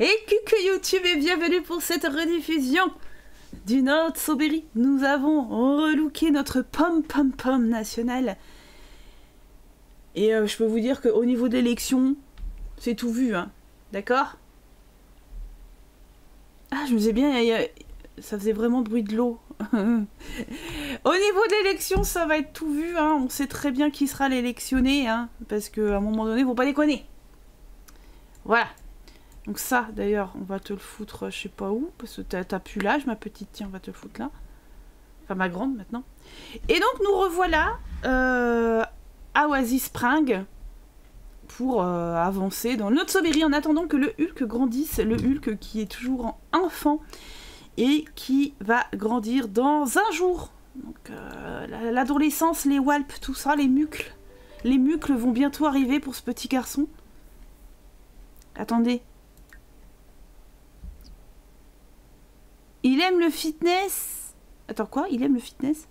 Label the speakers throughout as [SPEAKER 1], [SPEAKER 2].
[SPEAKER 1] Et coucou YouTube et bienvenue pour cette rediffusion du Nord Soberry. Nous avons relooké notre pom pom pom national. Et euh, je peux vous dire qu'au niveau d'élection, c'est tout vu, hein. D'accord? Ah, je me disais bien, ça faisait vraiment bruit de l'eau. Au niveau d'élection, ça va être tout vu, hein. On sait très bien qui sera l'électionné, hein. Parce qu'à un moment donné, faut pas déconner. Voilà. Donc ça, d'ailleurs, on va te le foutre, euh, je sais pas où, parce que t'as plus l'âge, ma petite, tiens, on va te le foutre là. Enfin, ma grande, maintenant. Et donc, nous revoilà euh, à Oasis Spring pour euh, avancer dans notre Sobery en attendant que le Hulk grandisse, le Hulk qui est toujours en enfant et qui va grandir dans un jour. Donc, la- l'adolescence, les walps, tout ça, les mucles. Les mucles vont bientôt arriver pour ce petit garçon. Attendez. Il aime le fitness. Attends, quoi? Il aime le fitness?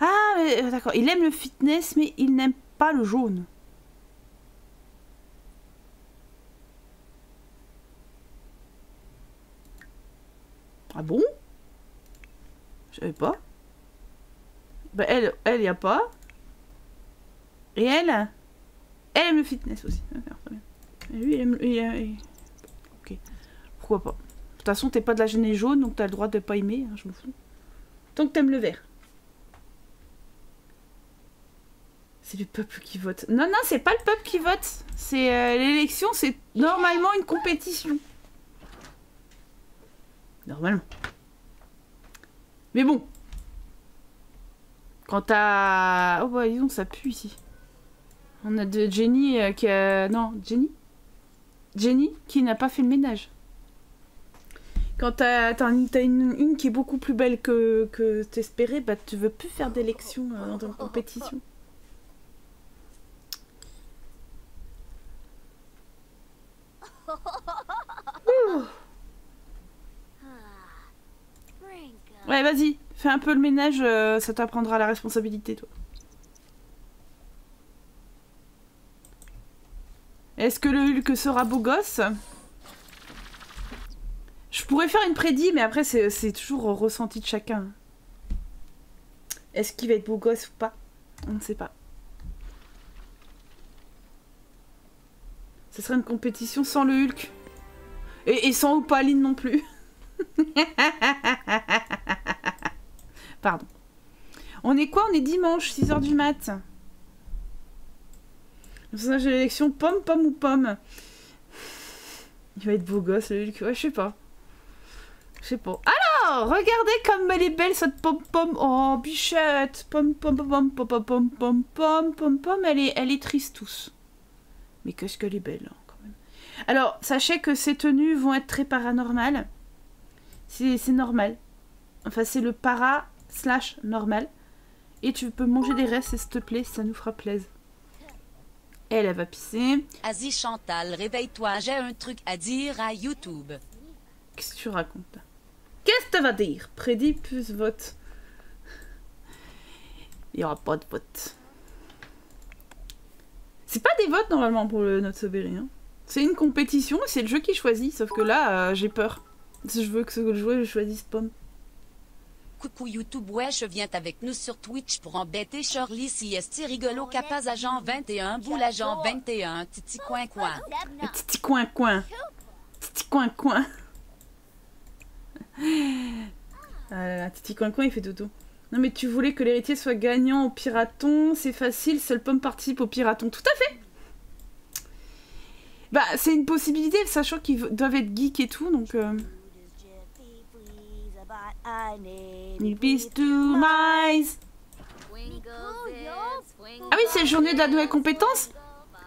[SPEAKER 1] Ah, euh, d'accord. Il aime le fitness, mais il n'aime pas le jaune. Ah bon? Je savais pas. Bah, elle, elle, y a pas. Et elle? Elle aime le fitness aussi. D'accord, très bien. Lui, il aime... Ok. Pourquoi pas? Façon, t'es pas de la gênée jaune, donc t'as le droit de pas aimer, hein, je m'en fous. Tant que t'aimes le vert. C'est le peuple qui vote. Non, non, c'est pas le peuple qui vote. C'est euh, l'élection, c'est normalement une compétition. Normalement. Mais bon. Quand t'as... Oh bah disons, ça pue ici. On a de Jenny euh, qui a... Non, Jenny? Jenny qui n'a pas fait le ménage. Quand t'as une, une, une qui est beaucoup plus belle que, que t'espérais, bah tu veux plus faire d'élection euh, dans une compétition. Ouh. Ouais, vas-y, fais un peu le ménage, euh, ça t'apprendra la responsabilité, toi. Est-ce que le Hulk sera beau gosse? Je pourrais faire une prédit, mais après, c'est toujours ressenti de chacun. Est-ce qu'il va être beau gosse ou pas? On ne sait pas. Ce serait une compétition sans le Hulk. Et, et sans Opaline non plus. Pardon. On est quoi? On est dimanche, 6h du mat. Le personnage de l'élection, pomme, pomme ou pomme? Il va être beau gosse, le Hulk. Ouais, je sais pas. Je sais pas. Alors, regardez comme elle est belle cette pomme. Oh, bichette. Pomme. Elle est, elle est triste tous. Mais qu'est-ce qu'elle est belle hein, quand même. Alors, sachez que ces tenues vont être très paranormales. C'est normal. Enfin, c'est le para slash normal. Et tu peux manger des restes, s'il te plaît, ça nous fera plaisir. Elle, elle va pisser.
[SPEAKER 2] Asie Chantal, réveille-toi, j'ai un truc à dire à YouTube.
[SPEAKER 1] Qu'est-ce que tu racontes Qu'est-ce que tu vas dire? Prédit plus vote. Il n'y aura pas de vote. C'est pas des votes normalement pour le Not Soberry, hein. C'est une compétition et c'est le jeu qui choisit. Sauf que là, euh, j'ai peur. Si je veux que ce je choisisse pomme.
[SPEAKER 2] Coucou YouTube, je viens avec nous sur Twitch pour embêter Shirley si est rigolo capaz agent 21, boule agent 21, titi coin coin.
[SPEAKER 1] Titi coin coin. Titi coin coin. Ah Titi coin coin, il fait dodo. Non mais tu voulais que l'héritier soit gagnant au piraton, c'est facile, seul pomme participe au piraton. Tout à fait Bah c'est une possibilité, sachant qu'ils doivent être geeks et tout, donc... Euh... Ah oui, c'est la journée de la nouvelle compétence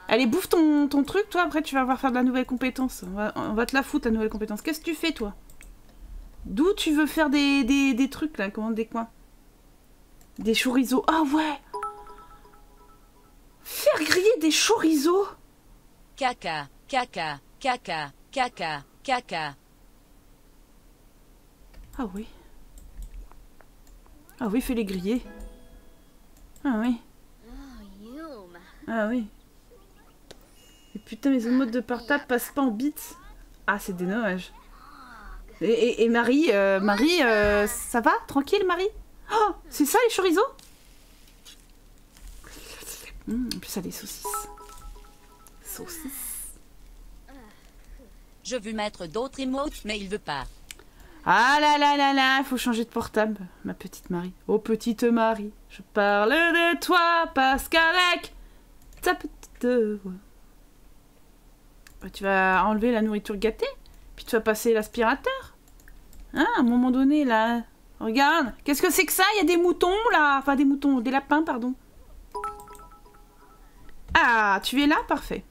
[SPEAKER 1] Allez, bouffe ton, truc, toi, après tu vas voir faire de la nouvelle compétence. On va, on va te la foutre, la nouvelle compétence. Qu'est-ce que tu fais, toi? D'où tu veux faire des, des, des trucs, là Comment des coins? Des chorizo. Ah ouais Faire griller des chorizo
[SPEAKER 2] Caca, caca, caca, caca, caca.
[SPEAKER 1] Ah oui. Ah oui, fais-les griller. Ah oui. Ah oui. Et putain, mes emotes de portable passent pas en bits. Ah, c'est des dommages. Et, et, Marie, euh, Marie, euh, ça va? Tranquille, Marie? Oh, c'est ça les chorizo? Mmh, En plus, ça des saucisses. Saucisses.
[SPEAKER 2] Je veux mettre d'autres emotes, mais il veut pas.
[SPEAKER 1] Ah là là là là, il faut changer de portable, ma petite Marie. Oh petite Marie, je parle de toi parce qu'avec ta petite voix. Bah, tu vas enlever la nourriture gâtée, puis tu vas passer l'aspirateur. Hein, à un moment donné, là. Regarde, qu'est-ce que c'est que ça? Il y a des moutons, là. Enfin, des moutons, des lapins, pardon. Ah, tu es là? Parfait.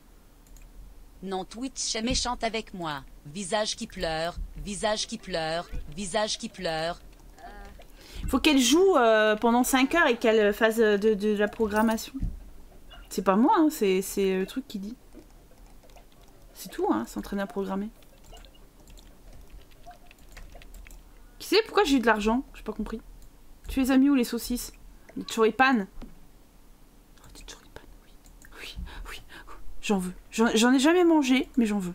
[SPEAKER 2] Non, Twitch est méchante avec moi. Visage qui pleure, visage qui pleure, visage qui pleure.
[SPEAKER 1] Faut qu'elle joue euh, pendant 5 heures et qu'elle fasse de, de, la programmation. C'est pas moi, hein, c'est le truc qui dit. C'est tout, hein, s'entraîner à programmer. Sait pourquoi j'ai eu de l'argent J'ai pas compris. Tu les as mis où les saucisses? Les choripan oh, Les choripan, oui. Oui, oui. J'en veux. J'en ai jamais mangé, mais j'en veux.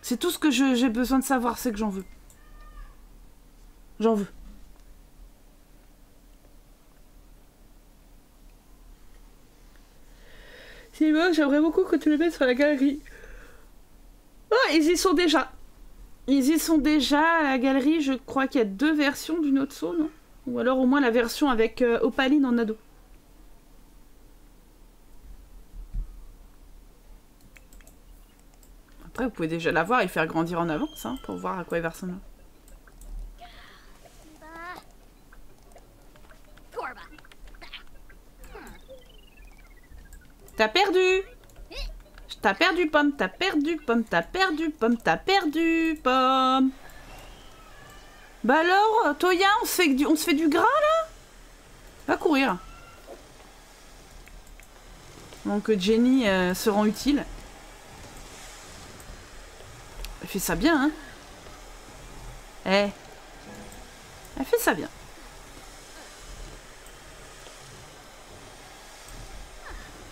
[SPEAKER 1] C'est tout ce que j'ai besoin de savoir, c'est que j'en veux. J'en veux. C'est bon, j'aimerais beaucoup que tu le mettes sur la galerie. Oh, ils y sont déjà. Ils y sont déjà à la galerie. Je crois qu'il y a deux versions du Notso, non? Ou alors au moins la version avec euh, Opaline en ado. Après, vous pouvez déjà la voir et faire grandir en avance hein, pour voir à quoi elle va ressembler. T'as perdu T'as perdu, pomme, t'as perdu, pomme, t'as perdu, pomme, t'as perdu, pomme. Bah alors, Toya, on se fait du, on se fait du gras là? Va courir. Donc Jenny euh, se rend utile. Elle fait ça bien, hein? Eh. Elle fait ça bien.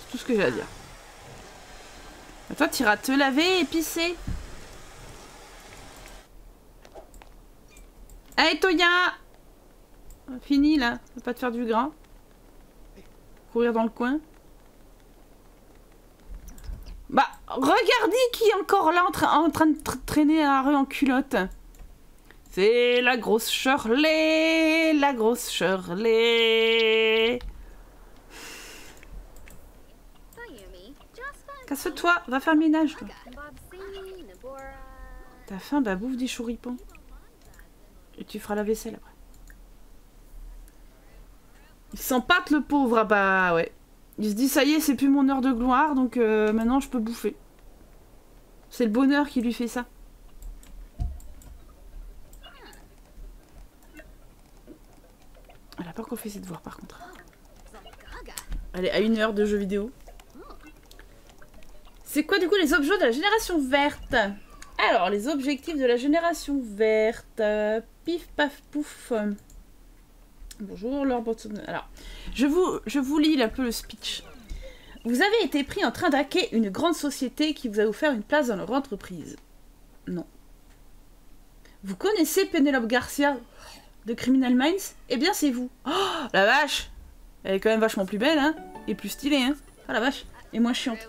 [SPEAKER 1] C'est tout ce que j'ai à dire. Toi, tu iras te laver et pisser. Allez, Toya Fini, là. Va pas te faire du gras. Courir dans le coin. Bah, regardez qui est encore là en, train de traîner à la rue en culotte. C'est la grosse Shirley, la grosse Shirley. Casse-toi, va faire le ménage. T'as faim, bah bouffe des chouripans. Et tu feras la vaisselle après. Il s'empâte le pauvre, ah bah ouais. Il se dit ça y est, c'est plus mon heure de gloire, donc euh, maintenant je peux bouffer. C'est le bonheur qui lui fait ça. Elle a pas encore fait ses devoirs par contre. Est à une heure de jeu vidéo. C'est quoi du coup les objets de la génération verte Alors, les objectifs de la génération verte. pif, paf, pouf. Bonjour, Lord Alors, je vous, lis un peu le speech. Vous avez été pris en train d'hacker une grande société qui vous a offert une place dans leur entreprise. Non. Vous connaissez Penelope Garcia de Criminal Minds? Eh bien, c'est vous. Oh, la vache Elle est quand même vachement plus belle, hein Et plus stylée, hein Oh la vache Et moins chiante.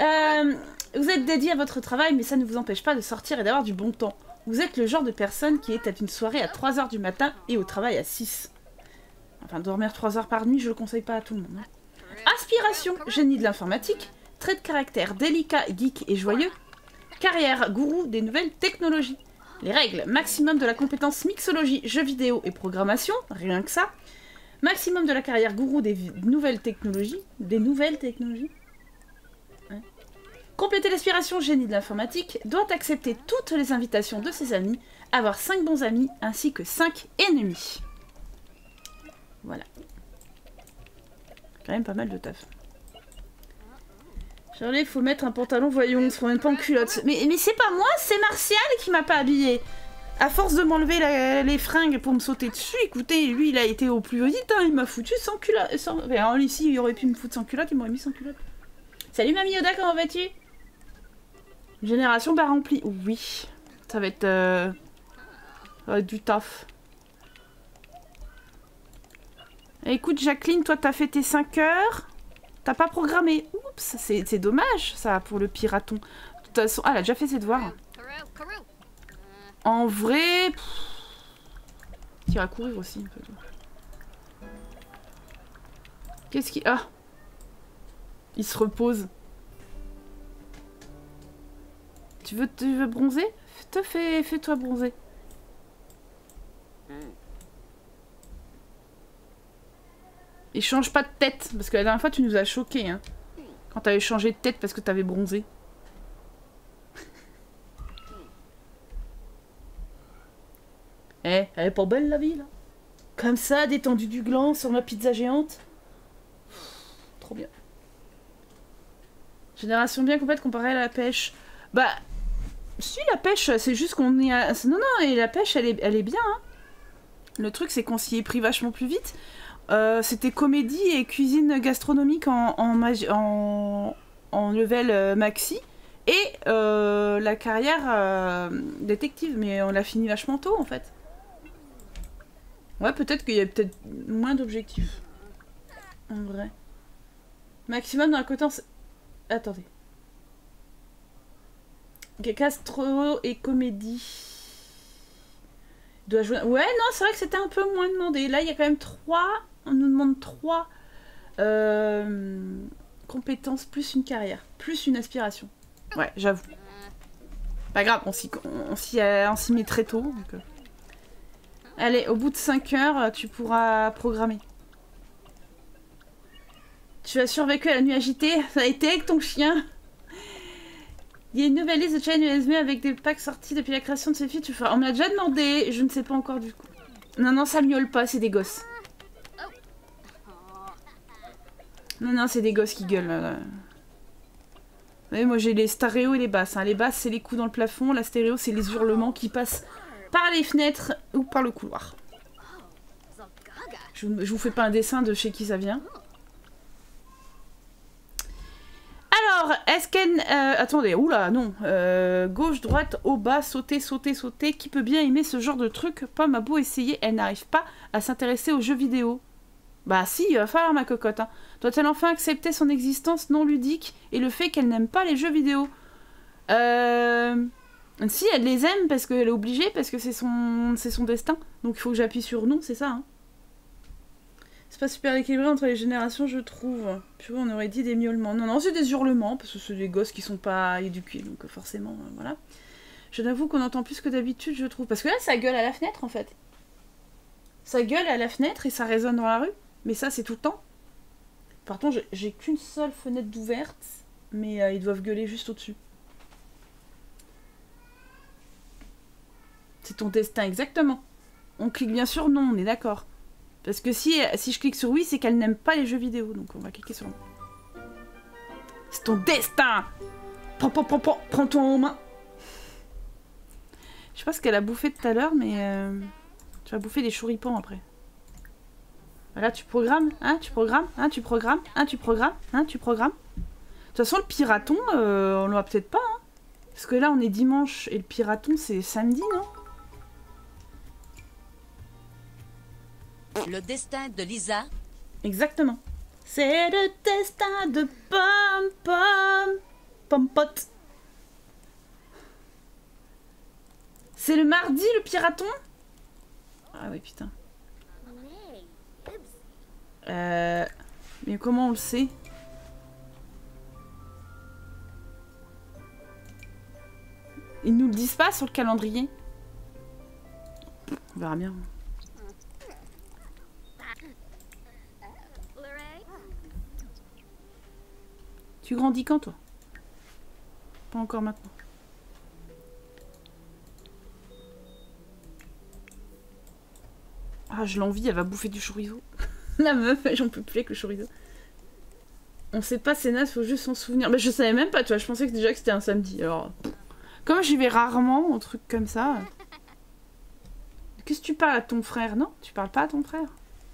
[SPEAKER 1] Euh, vous êtes dédié à votre travail, mais ça ne vous empêche pas de sortir et d'avoir du bon temps. Vous êtes le genre de personne qui est à une soirée à 3h du matin et au travail à 6. Enfin, dormir 3 heures par nuit, je le conseille pas à tout le monde. Hein. Aspiration, génie de l'informatique. Trait de caractère délicat, geek et joyeux. Carrière, gourou des nouvelles technologies. Les règles, maximum de la compétence mixologie, jeux vidéo et programmation, rien que ça. Maximum de la carrière gourou des nouvelles technologies. Des nouvelles technologies Compléter l'aspiration génie de l'informatique doit accepter toutes les invitations de ses amis, avoir 5 bons amis ainsi que 5 ennemis. Voilà. Quand même pas mal de taf. Charlie, il faut mettre un pantalon, voyons, on se promène pas en culotte. Mais, c'est pas moi, c'est Martial qui m'a pas habillé. À force de m'enlever les fringues pour me sauter dessus, écoutez, lui il a été au plus vite, hein, il m'a foutu sans culotte. Sans... Ici il aurait pu me foutre sans culotte, il m'aurait mis sans culotte. Salut Mamie Yoda, comment vas-tu? Génération pas remplie. Oui. Ça va être... Euh, du taf. Écoute, Jacqueline, toi, t'as fait tes 5 heures. T'as pas programmé. Oups, c'est dommage, ça, pour le piraton. De toute façon... Ah, elle a déjà fait ses devoirs. En vrai... Tu à courir aussi. Qu'est-ce qui... Ah Il se repose. Tu veux, tu veux bronzer? Fais, fais-toi bronzer. Et change pas de tête, parce que la dernière fois tu nous as choqué, hein. Quand t'avais changé de tête parce que t'avais bronzé. Eh, elle est pas belle la vie là Comme ça, détendu du gland sur ma pizza géante. Trop bien. Génération bien complète comparée à la pêche. Bah, si la pêche, c'est juste qu'on est à... Non, non, et la pêche, elle est, bien. Hein. Le truc, c'est qu'on s'y est pris vachement plus vite. Euh, c'était comédie et cuisine gastronomique en, en, en, level euh, maxi. Et euh, la carrière détective, mais on l'a fini vachement tôt en fait. Ouais, peut-être qu'il y a peut-être moins d'objectifs. En vrai. Maximum dans la. Attendez. Castro et comédie. Doit jouer... Ouais, non, c'est vrai que c'était un peu moins demandé. Là, il y a quand même trois on nous demande trois euh, compétences plus une carrière, plus une aspiration. Ouais, j'avoue. Pas grave, on s'y, met très tôt. Euh. Allez, au bout de 5 heures, tu pourras programmer. Tu as survécu à la nuit agitée Ça a été avec ton chien Il y a une nouvelle liste de chaînes USB avec des packs sortis depuis la création de filles. Tu feras... On me l'a déjà demandé, je ne sais pas encore du coup. Non, non, ça miaule pas, c'est des gosses. Non, non, c'est des gosses qui gueulent. Là, Vous voyez, moi j'ai les stéréos et les basses. Hein. Les basses, c'est les coups dans le plafond. La stéréo, c'est les hurlements qui passent par les fenêtres ou par le couloir. Je, je vous fais pas un dessin de chez qui ça vient. Alors, est-ce qu'elle... Euh, attendez, oula, non. Euh, gauche, droite, haut, bas, sauter, sauter, sauter. Qui peut bien aimer ce genre de truc? Pomme a beau essayer, elle n'arrive pas à s'intéresser aux jeux vidéo. Bah si, il va falloir ma cocotte. Hein. Doit-elle enfin accepter son existence non ludique et le fait qu'elle n'aime pas les jeux vidéo? Euh... Si, elle les aime parce qu'elle est obligée, parce que c'est son, c'est son destin. Donc il faut que j'appuie sur non, c'est ça. Hein. C'est pas super équilibré entre les générations, je trouve. Puis on aurait dit des miaulements. Non, non, c'est des hurlements, parce que c'est des gosses qui sont pas éduqués, donc forcément, euh, voilà. Je n'avoue qu'on entend plus que d'habitude, je trouve. Parce que là, ça gueule à la fenêtre, en fait. Ça gueule à la fenêtre et ça résonne dans la rue. Mais ça, c'est tout le temps. Par j'ai qu'une seule fenêtre d'ouverte, mais euh, ils doivent gueuler juste au-dessus. C'est ton destin, exactement. On clique bien sûr non, on est d'accord. Parce que si, je clique sur oui, c'est qu'elle n'aime pas les jeux vidéo. Donc on va cliquer sur. C'est ton destin prends, prends-toi en main. Je sais pas ce qu'elle a bouffé tout à l'heure, mais... Euh, tu vas bouffer des chouripans après. Voilà, tu programmes, hein, tu programmes, hein, tu programmes, hein, tu programmes, hein, tu programmes. De toute façon, le piraton, euh, on l'aura peut-être pas, hein. Parce que là, on est dimanche et le piraton, c'est samedi, non?
[SPEAKER 2] Le destin de Lisa.
[SPEAKER 1] Exactement. C'est le destin de Pom Pom Pompot. C'est le mardi, le piraton? Ah oui, putain. Euh, mais comment on le sait? Ils nous le disent pas sur le calendrier On verra bien. Tu grandis quand toi? Pas encore maintenant. Ah, je l'envie, elle va bouffer du chorizo. La meuf, j'en peux plus avec le chorizo. On sait pas, c'est naze, faut juste s'en souvenir. Mais je savais même pas, tu je pensais que déjà que c'était un samedi. Alors, comme j'y vais rarement, un truc comme ça. Qu'est-ce que tu parles à ton frère? Non, tu parles pas à ton frère?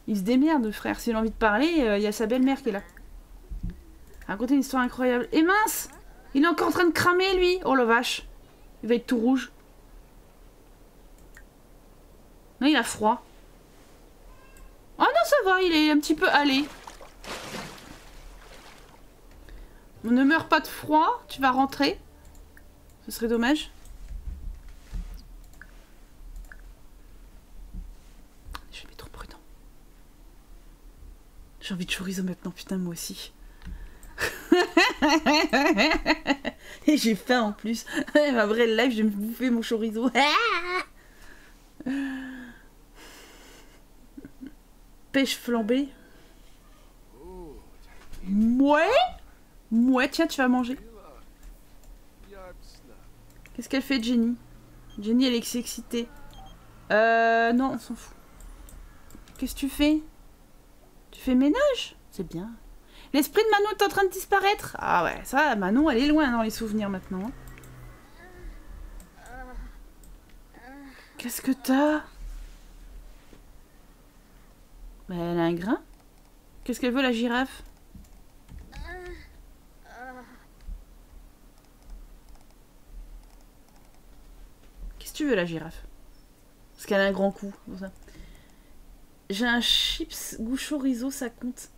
[SPEAKER 1] Il se démerde, frère. S'il a envie de parler, euh, il y a sa belle-mère qui est là. Raconter une histoire incroyable. Et mince Il est encore en train de cramer, lui Oh la vache. Il va être tout rouge. Non, il a froid. Oh non, ça va, il est un petit peu allé. On ne meurt pas de froid, tu vas rentrer. Ce serait dommage. Je vais être trop prudent. J'ai envie de chorizo maintenant, putain, moi aussi. Et j'ai faim en plus. Ma vraie live, je vais me bouffer mon chorizo. Pêche flambée. Mouais? Mouais, tiens, tu vas manger. Qu'est-ce qu'elle fait, Jenny? Jenny, elle est excitée. Euh, non, on s'en fout. Qu'est-ce que tu fais? Tu fais ménage? C'est bien. L'esprit de Manon est en train de disparaître. Ah ouais, ça, Manon, elle est loin dans les souvenirs maintenant. Qu'est-ce que t'as? Bah, Elle a un grain? Qu'est-ce qu'elle veut, la girafe? Qu'est-ce que tu veux, la girafe? Parce qu'elle a un grand coup. J'ai un chips goût chorizo, ça compte.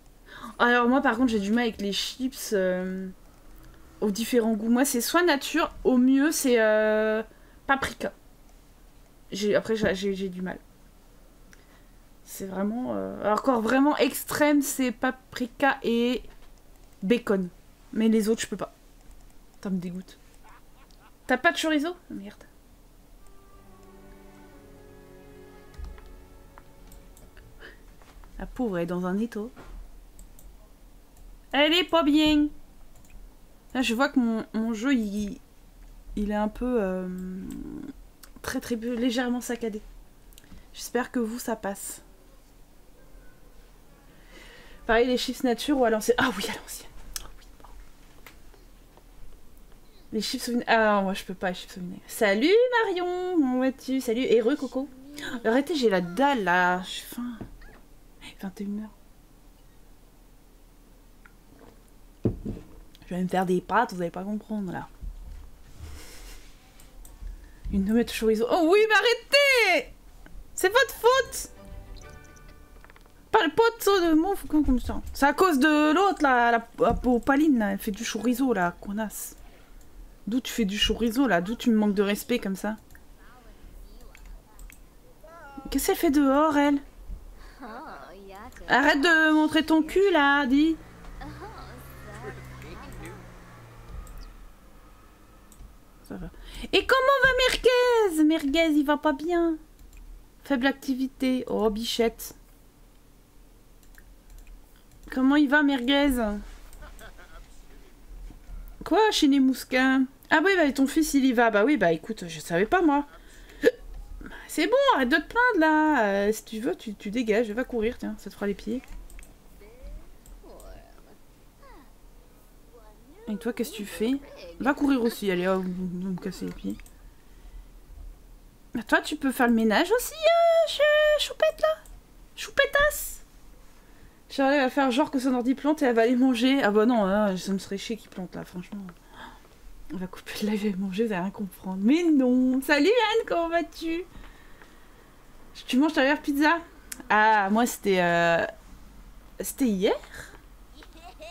[SPEAKER 1] Alors moi, par contre, j'ai du mal avec les chips euh, aux différents goûts. Moi, c'est soit nature, au mieux, c'est euh, paprika. Après, j'ai du mal. C'est vraiment... Euh, encore vraiment extrême, c'est paprika et bacon. Mais les autres, je peux pas. Ça me dégoûte. T'as pas de chorizo? Merde. La pauvre est dans un étau. Elle est pas bien. Là, je vois que mon, jeu, il, il est un peu... Euh, très très légèrement saccadé. J'espère que vous, ça passe. Pareil, les chiffres nature ou à l'ancienne. Ah oui, à l'ancienne. Ah les chiffres souvenirs. Ah, moi je peux pas, les chiffres souvenirs. Salut Marion, comment vas-tu? Salut, heureux Coco. Arrêtez, j'ai la dalle là, j'ai faim. 21h. Je vais me faire des pâtes, vous allez pas comprendre là. Une nommette chorizo. Oh oui, mais arrêtez C'est votre faute Pas le de mouf comme ça? C'est à cause de l'autre, là, la, la paline, là. Elle fait du chorizo, là, connasse. D'où tu fais du chorizo, là? D'où tu me manques de respect, comme ça? Qu'est-ce qu'elle fait dehors, elle? Arrête de montrer ton cul, là, dis Ça va. Et comment va Merguez? Merguez, il va pas bien. Faible activité. Oh, bichette. Comment il va, Merguez? Quoi, chez les mousquins? Ah oui, bah, ton fils, il y va. Bah oui, bah écoute, je savais pas, moi. C'est bon, arrête de te plaindre, là. Euh, si tu veux, tu, tu dégages. Va courir, tiens, ça te fera les pieds. Et toi, qu'est-ce que tu fais? Va courir aussi, allez, oh, va me casser les pieds. Bah toi, tu peux faire le ménage aussi, euh, choupette, là Choupetasse Charlie va faire genre que son ordi plante et elle va aller manger. Ah bah non, hein, ça me serait chier qu'il plante, là, franchement. On va couper le live et manger, vous allez rien comprendre. Mais non Salut Anne, comment vas-tu? Tu manges ta meilleure pizza? Ah, moi, c'était... Euh... C'était hier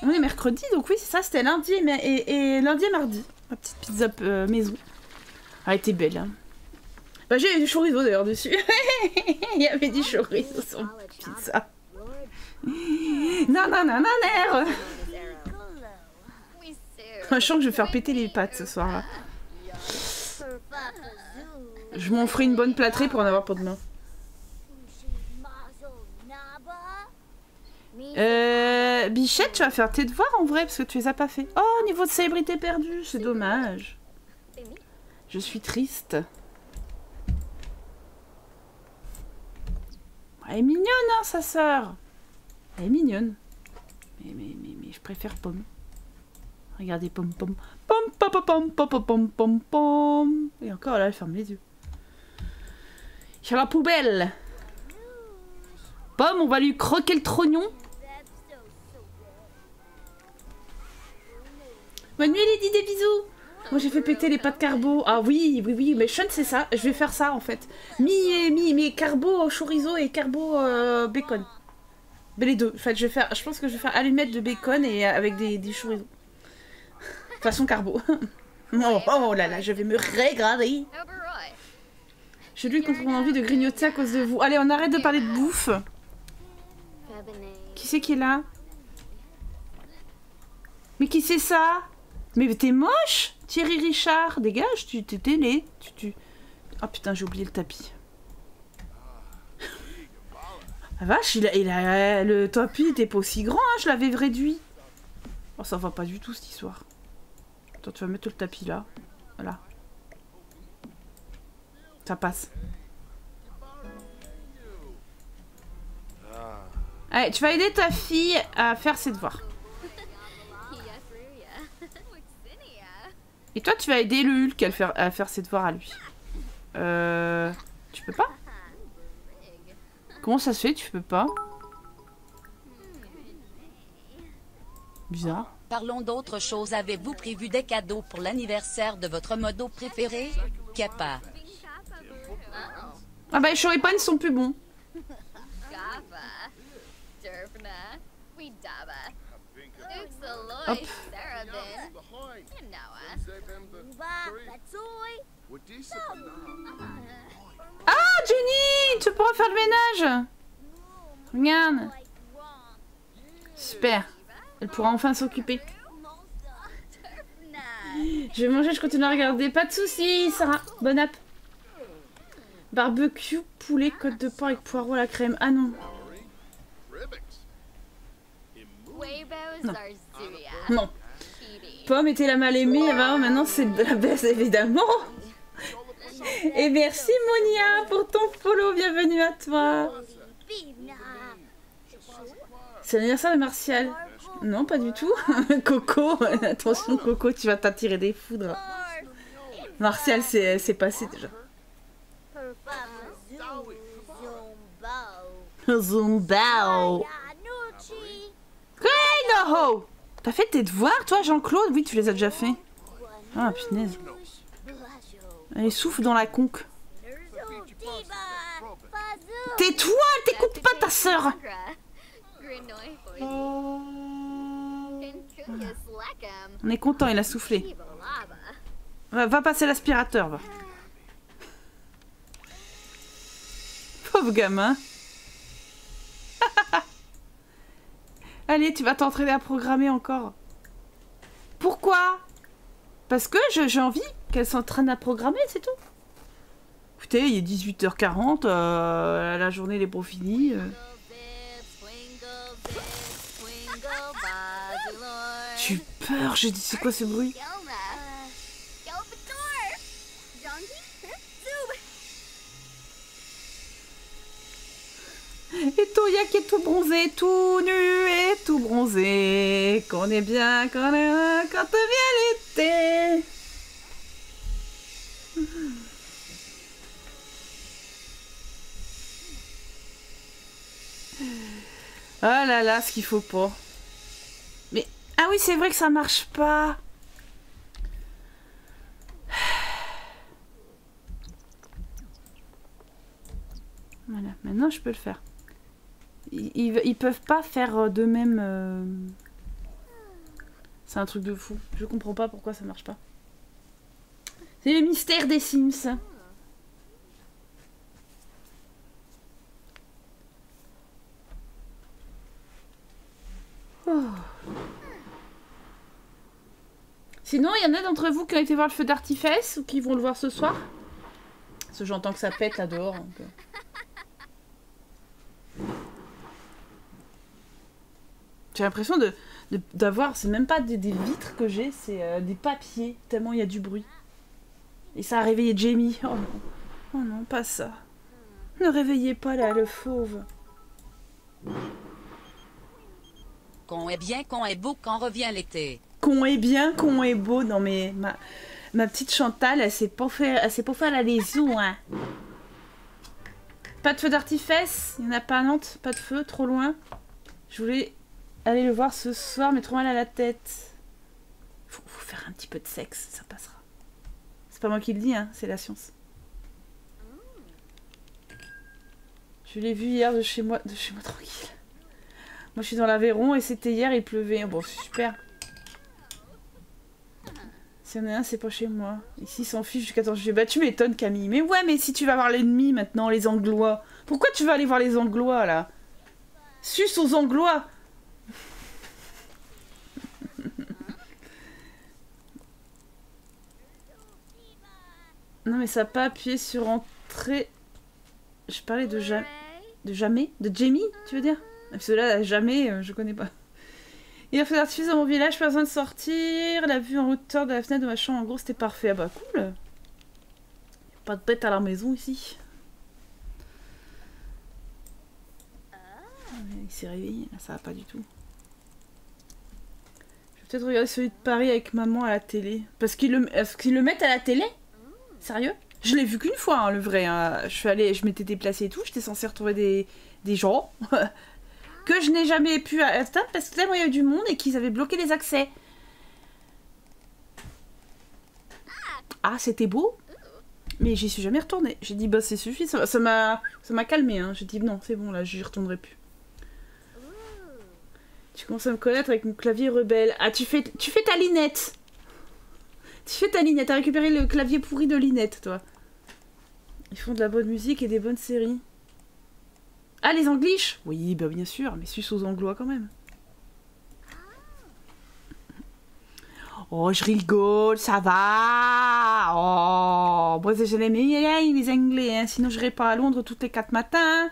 [SPEAKER 1] on est mercredi, donc oui, c'est ça, c'était lundi et, et, lundi et mardi. Ma petite pizza euh, maison. Elle était belle. Hein. Bah, j'ai du chorizo d'ailleurs dessus. Il y avait du chorizo sur ma pizza. non, non, non, non, Je sens que je vais faire péter les pattes ce soir-là. Je m'en ferai une bonne plâtrée pour en avoir pour demain. Euh, Bichette, tu vas faire tes devoirs en vrai parce que tu les as pas fait. Oh, niveau de célébrité perdue, c'est dommage. Je suis triste. Elle est mignonne, hein, sa sœur. Elle est mignonne. Mais, mais, mais, mais je préfère Pomme. Regardez, Pomme, Pomme. Pomme, pom, pom, pom, pom, pom, pom. Et encore, là, elle ferme les yeux. Sur la poubelle. Pomme, on va lui croquer le trognon. Bonne nuit Lady, des bisous Moi j'ai fait péter les pâtes carbo. Ah oui, oui, oui, mais Sean c'est ça. Je vais faire ça en fait. Mi, mi, mi carbo chorizo et carbo euh, bacon. Mais les deux. En fait, je vais faire. Je pense que je vais faire allumette de bacon et euh, avec des, des chorizo. Façon carbo. oh, oh là là, je vais me régrader. Je lui contre mon envie de grignoter à cause de vous. Allez, on arrête de parler de bouffe. Qui c'est qui est là? Mais qui c'est ça? Mais t'es moche Thierry Richard, dégage, tu t'es télé. Tu, tu... Oh putain, j'ai oublié le tapis. La vache, il a, le tapis était pas aussi grand, hein, je l'avais réduit. Oh, ça va pas du tout cette histoire. Attends, tu vas mettre le tapis là. Voilà. Ça passe. Allez, tu vas aider ta fille à faire ses devoirs. Et toi, tu vas aider le Hulk à, le faire, à faire ses devoirs à lui. Euh... Tu peux pas? Comment ça se fait Tu peux pas? Bizarre.
[SPEAKER 2] Parlons d'autre chose. Avez-vous prévu des cadeaux pour l'anniversaire de votre modo préféré? Kappa?
[SPEAKER 1] Ah bah les choripans ils sont plus bons. Hop. Ah Jenny Tu pourras faire le ménage Regarde Super Elle pourra enfin s'occuper. Je vais manger, je continue à regarder. Pas de soucis, Sarah. Bonne app. Barbecue, poulet, côte de porc avec poireau à la crème. Ah non. Non. Pomme était la mal aimée, maintenant c'est de la baisse évidemment. Et merci Monia pour ton follow, bienvenue à toi. C'est l'anniversaire de Martial. Non, pas du tout. Coco, attention Coco, tu vas t'attirer des foudres. Martial, c'est passé déjà. Zumbao. Hey, no T'as fait tes devoirs, toi, Jean-Claude? Oui, tu les as déjà fait. Ah, punaise. Allez, souffle dans la conque. Tais-toi, elle t'écoute pas, ta sœur On est content, il a soufflé. Va, passer l'aspirateur, va. Pauvre gamin. Allez, tu vas t'entraîner à programmer encore. Pourquoi? Parce que j'ai envie qu'elle s'entraîne à programmer, c'est tout. Écoutez, il est 18h40, euh, la journée n'est pas finie. euh. J'ai eu peur, j'ai dit c'est quoi ce bruit? Et Toya qui est tout bronzé, tout nu et tout bronzé. Qu'on est bien quand, euh, quand vient l'été. Oh là là, ce qu'il faut pas. Mais ah oui, c'est vrai que ça marche pas. Voilà, maintenant je peux le faire. Ils, peuvent pas faire euh, de même. euh, C'est un truc de fou. Je comprends pas pourquoi ça marche pas. C'est le mystère des Sims. Sinon, il y en a d'entre vous qui ont été voir le feu d'artifice ou qui vont le voir ce soir Parce que j'entends que ça pète là dehors. J'ai l'impression de d'avoir, c'est même pas des, vitres que j'ai, c'est euh, des papiers, tellement il y a du bruit. Et ça a réveillé Jamie. Oh non, oh non, pas ça. Ne réveillez pas là le fauve.
[SPEAKER 2] Qu'on est bien, qu'on est beau, quand revient l'été.
[SPEAKER 1] Qu'on est bien, qu'on est beau. Non mais ma, petite Chantal, elle sait pas faire, elle sait pas faire la lésion, hein. Pas de feu d'artifice, il y en a pas à Nantes, pas de feu, trop loin? Je voulais aller le voir ce soir, mais trop mal à la tête. Faut, faut faire un petit peu de sexe, ça passera. C'est pas moi qui le dis, hein, c'est la science. Je l'ai vu hier de chez moi, de chez moi tranquille. Moi je suis dans l'Aveyron et c'était hier, il pleuvait. Bon, super. S'il y a un, c'est pas chez moi. Ici, s'en fichent du 14 juillet. Bah, tu m'étonnes, Camille. Mais ouais, mais si tu vas voir l'ennemi maintenant, les Anglois. Pourquoi tu vas aller voir les Anglois, là? Suce aux Anglois Non, mais ça n'a pas appuyé sur entrée. Je parlais de, ja... de jamais De Jamie, tu veux dire? Parce que là, jamais, euh, je connais pas. Il a fait l'artifice dans mon village, pas besoin de sortir. La vue en hauteur de la fenêtre de ma chambre, en gros, c'était parfait. Ah bah, cool. Pas de bête à la maison ici. Il s'est réveillé, ça va pas du tout. Je vais peut-être regarder celui de Paris avec maman à la télé. Parce qu'ils le, mettent à la télé? Sérieux? Je l'ai vu qu'une fois, hein, le vrai. hein. Je m'étais déplacée et tout. J'étais censée retrouver des gens que je n'ai jamais pu atteindre parce que tellement il y a eu du monde et qu'ils avaient bloqué les accès. Ah, c'était beau. Mais j'y suis jamais retournée. J'ai dit, bah c'est suffit. Ça ça m'a ça m'a calmé. Hein. J'ai dit, non, c'est bon, là, j'y retournerai plus. Tu commences à me connaître avec mon clavier rebelle. Ah, tu fais, tu fais ta linette. Tu fais ta linette. T'as récupéré le clavier pourri de linette, toi. Ils font de la bonne musique et des bonnes séries. Ah, les Anglish Oui, bah bien sûr, mais suce aux Anglois quand même. Oh, je rigole, ça va. Oh, moi je les meilleurs, les Anglais, hein. sinon je n'irai pas à Londres toutes les 4 matins.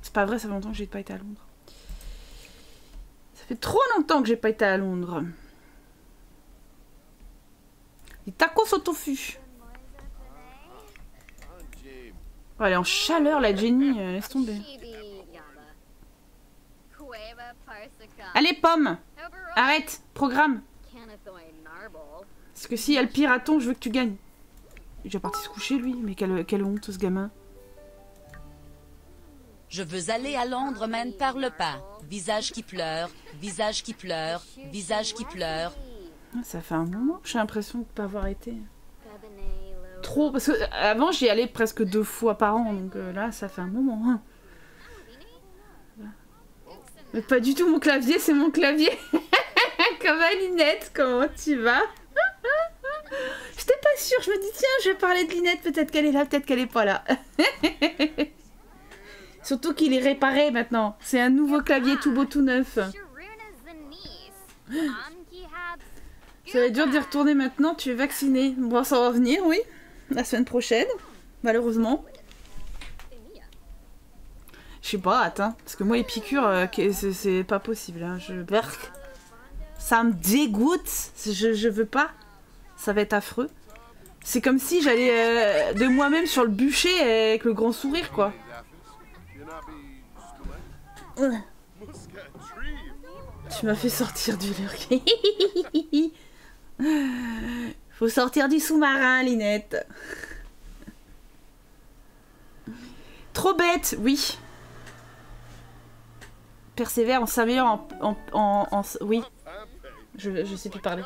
[SPEAKER 1] C'est pas vrai, ça fait longtemps que j'ai pas été à Londres. Ça fait trop longtemps que j'ai pas été à Londres. Les tacos au tofu. Oh, elle est en chaleur, la Jenny, euh, laisse tomber. Allez, pomme Arrête Programme Parce que s'il y a le piraton, je veux que tu gagnes. Il est déjà parti se coucher, lui. Mais quelle, quelle honte, ce gamin.
[SPEAKER 2] Je veux aller à Londres, mais ne parle pas. Visage qui pleure, visage qui pleure, visage qui pleure.
[SPEAKER 1] Ça fait un moment que j'ai l'impression de pas avoir été. Trop, parce que euh, avant j'y allais presque deux fois par an, donc euh, là ça fait un moment. hein. Mais pas du tout mon clavier, c'est mon clavier. Comme à Linette, comment tu vas? J'étais pas sûre, je me dis tiens, je vais parler de Linette, peut-être qu'elle est là, peut-être qu'elle est pas là. Surtout qu'il est réparé maintenant. C'est un nouveau clavier tout beau, tout neuf. Ça va être dur d'y retourner maintenant, tu es vacciné. Bon, ça va venir, oui. La semaine prochaine, malheureusement. Je sais pas, attends. Parce que moi, les piqûres, euh, c'est- pas possible. hein. Je... Ça me dégoûte. Je, veux pas. Ça va être affreux. C'est comme si j'allais euh, de moi-même sur le bûcher avec le grand sourire, quoi. Tu m'as fait sortir du lurk. Faut sortir du sous-marin, Linette. Trop bête, oui. Persévère, on s'améliore en, en, en, en- Oui, je, je sais plus parler.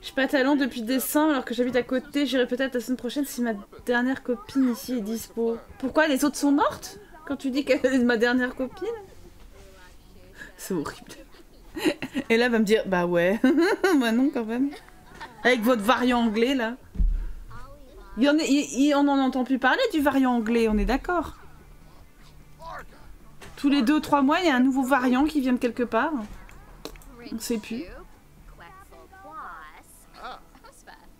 [SPEAKER 1] Je suis pas à Talon depuis décembre alors que j'habite à côté. J'irai peut-être la semaine prochaine si ma dernière copine ici est dispo. Pourquoi les autres sont mortes? Quand tu dis qu'elle est ma dernière copine? C'est horrible. Et là, elle va me dire Bah ouais, bah non quand même. Avec votre variant anglais là. On en entend plus parler du variant anglais, on est d'accord Tous les 2-3 mois, il y a un nouveau variant qui vient de quelque part. On sait plus.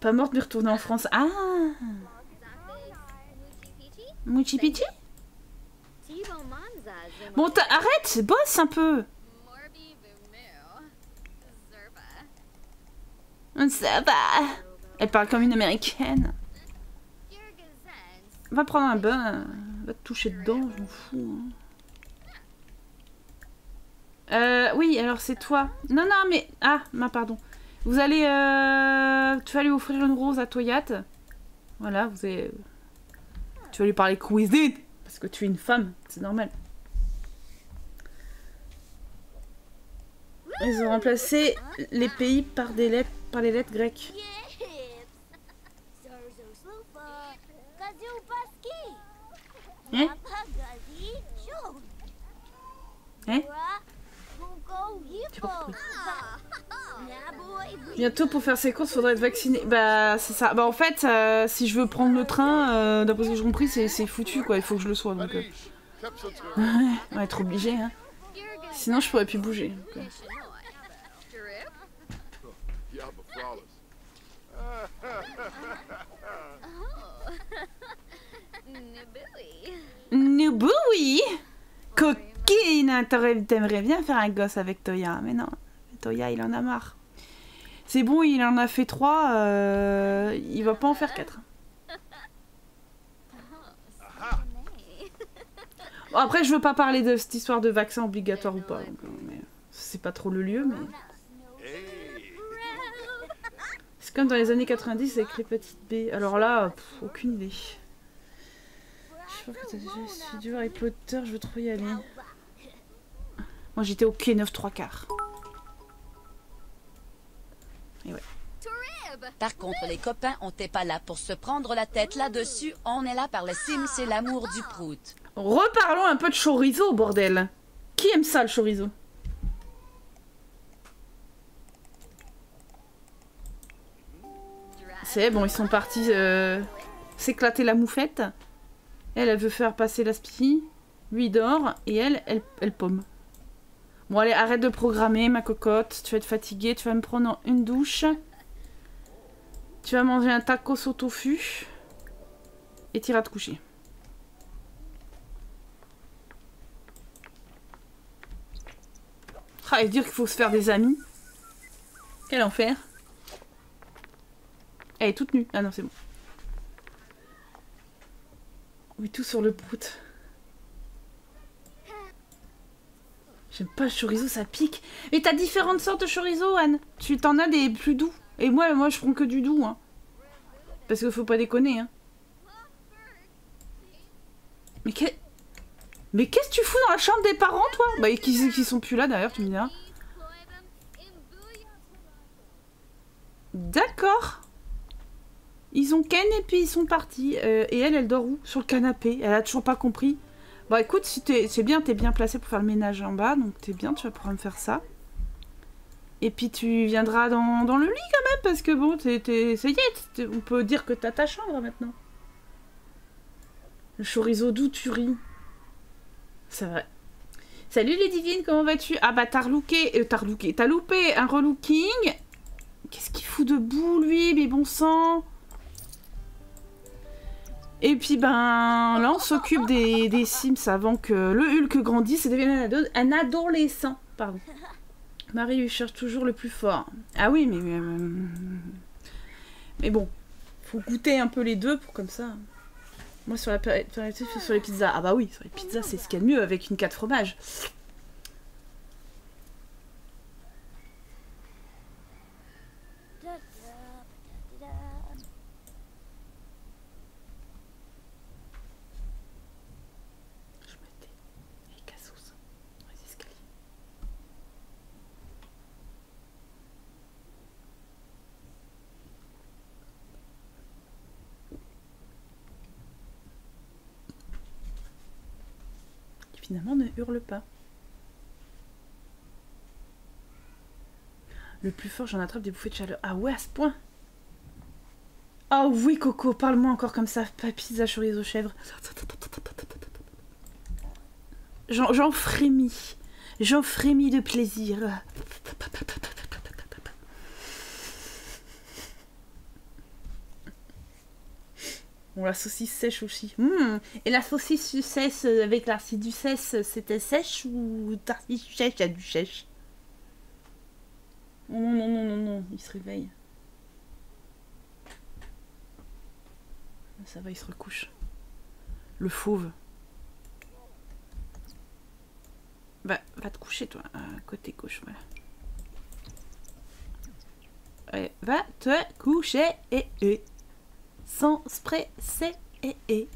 [SPEAKER 1] Pas morte mais retournée en France. Ah Mouchi Pichi? Bon, arrête, bosse un peu Ça va Elle parle comme une américaine. Va prendre un bain, va te toucher dedans, je m'en fous. hein. Euh, oui, alors c'est toi. Non, non, mais... Ah, ma pardon. Vous allez... Euh... Tu vas lui offrir une rose à Toyat. Voilà, vous allez... Tu vas lui parler cuisine. Parce que tu es une femme, c'est normal. Ils ont remplacé les pays par, des lettres, par les lettres grecques. Hein Hein Bientôt pour faire ses courses, faudrait être vacciné. Bah c'est ça. Bah en fait, euh, si je veux prendre le train, euh, d'après ce que j'ai compris, c'est foutu quoi. Il faut que je le sois donc. euh. Ouais, on va être obligé. Hein. Sinon, je pourrais plus bouger. Nuboui Coquine T'aurais- T'aimerais bien faire un gosse avec Toya, mais non. Toya, il en a marre. C'est bon, il en a fait trois, euh, il va pas en faire quatre. Après, je veux pas parler de cette histoire de vaccin obligatoire ou pas. euh, C'est pas trop le lieu. C'est comme dans les années 90 avec l'hépatite B. Alors là, aucune idée. Je crois que t'as déjà suivi du Harry Potter, je veux trop y aller. Moi j'étais au quai 9 3 quarts.
[SPEAKER 2] Par contre, les copains, on t'est pas là pour se prendre la tête là-dessus. On est là par le sim, c'est l'amour du prout.
[SPEAKER 1] Reparlons un peu de chorizo, bordel. Qui aime ça le chorizo? C'est bon, ils sont partis euh, s'éclater la moufette. Elle, elle veut faire passer l'aspi. Lui il dort et elle, elle, elle pomme. Bon allez, arrête de programmer ma cocotte. Tu vas être fatiguée, tu vas me prendre une douche. Tu vas manger un tacos au tofu. Et t'iras te coucher. Ah, et dire qu'il faut se faire des amis. Quel enfer. Elle est toute nue. Ah non, c'est bon. Oui, tout sur le prout. J'aime pas le chorizo, ça pique. Mais t'as différentes sortes de chorizo, Anne. Tu t'en as des plus doux. Et moi, moi, je prends que du doux, hein. Parce qu'il faut pas déconner, hein. Mais que... Mais qu'est-ce que tu fous dans la chambre des parents, toi? Bah, qui, qui sont plus là, d'ailleurs, tu me diras. D'accord. Ils ont Ken et puis ils sont partis. Euh, et elle, elle dort où? Sur le canapé. Elle a toujours pas compris. Bon, écoute, si c'est bien, t'es bien placé pour faire le ménage en bas, donc t'es bien, tu vas pouvoir me faire ça. Et puis tu viendras dans, le lit quand même, parce que bon, t'es, ça y est, on peut dire que t'as ta chambre maintenant. Le chorizo doux, tu ris. C'est vrai. Salut les divines, comment vas-tu? Ah bah t'as relooké, euh, t'as t'as loupé un relooking. Qu'est-ce qu'il fout debout lui, mais bon sang Et puis ben là on s'occupe des, des Sims avant que le Hulk grandisse et devienne un, ado- un adolescent. Pardon. Marie lui cherche toujours le plus fort. Ah oui, mais... euh, mais bon, faut goûter un peu les deux pour comme ça. Moi sur la sur les pizzas. Ah bah oui, sur les pizzas c'est ce qu'il y a de mieux avec une 4 fromages. Je mettais les cassos dans les escaliers. Qui ne hurle pas. Le plus fort, j'en attrape des bouffées de chaleur. Ah ouais, à ce point Oh oui, Coco, parle-moi encore comme ça. Pas pizza, chorizo, chèvre. J'en frémis. J'en frémis de plaisir. Bon, la saucisse sèche aussi. Mmh. Et la saucisse sucesse avec du cesse, c'était sèche ou tartine sèche? A du sèche. Oh non, non, non, non, non, il se réveille. Ça va, il se recouche. Le fauve. Va, va te coucher, toi, côté gauche, voilà. Ouais, va te coucher et. Sans se presser et, et.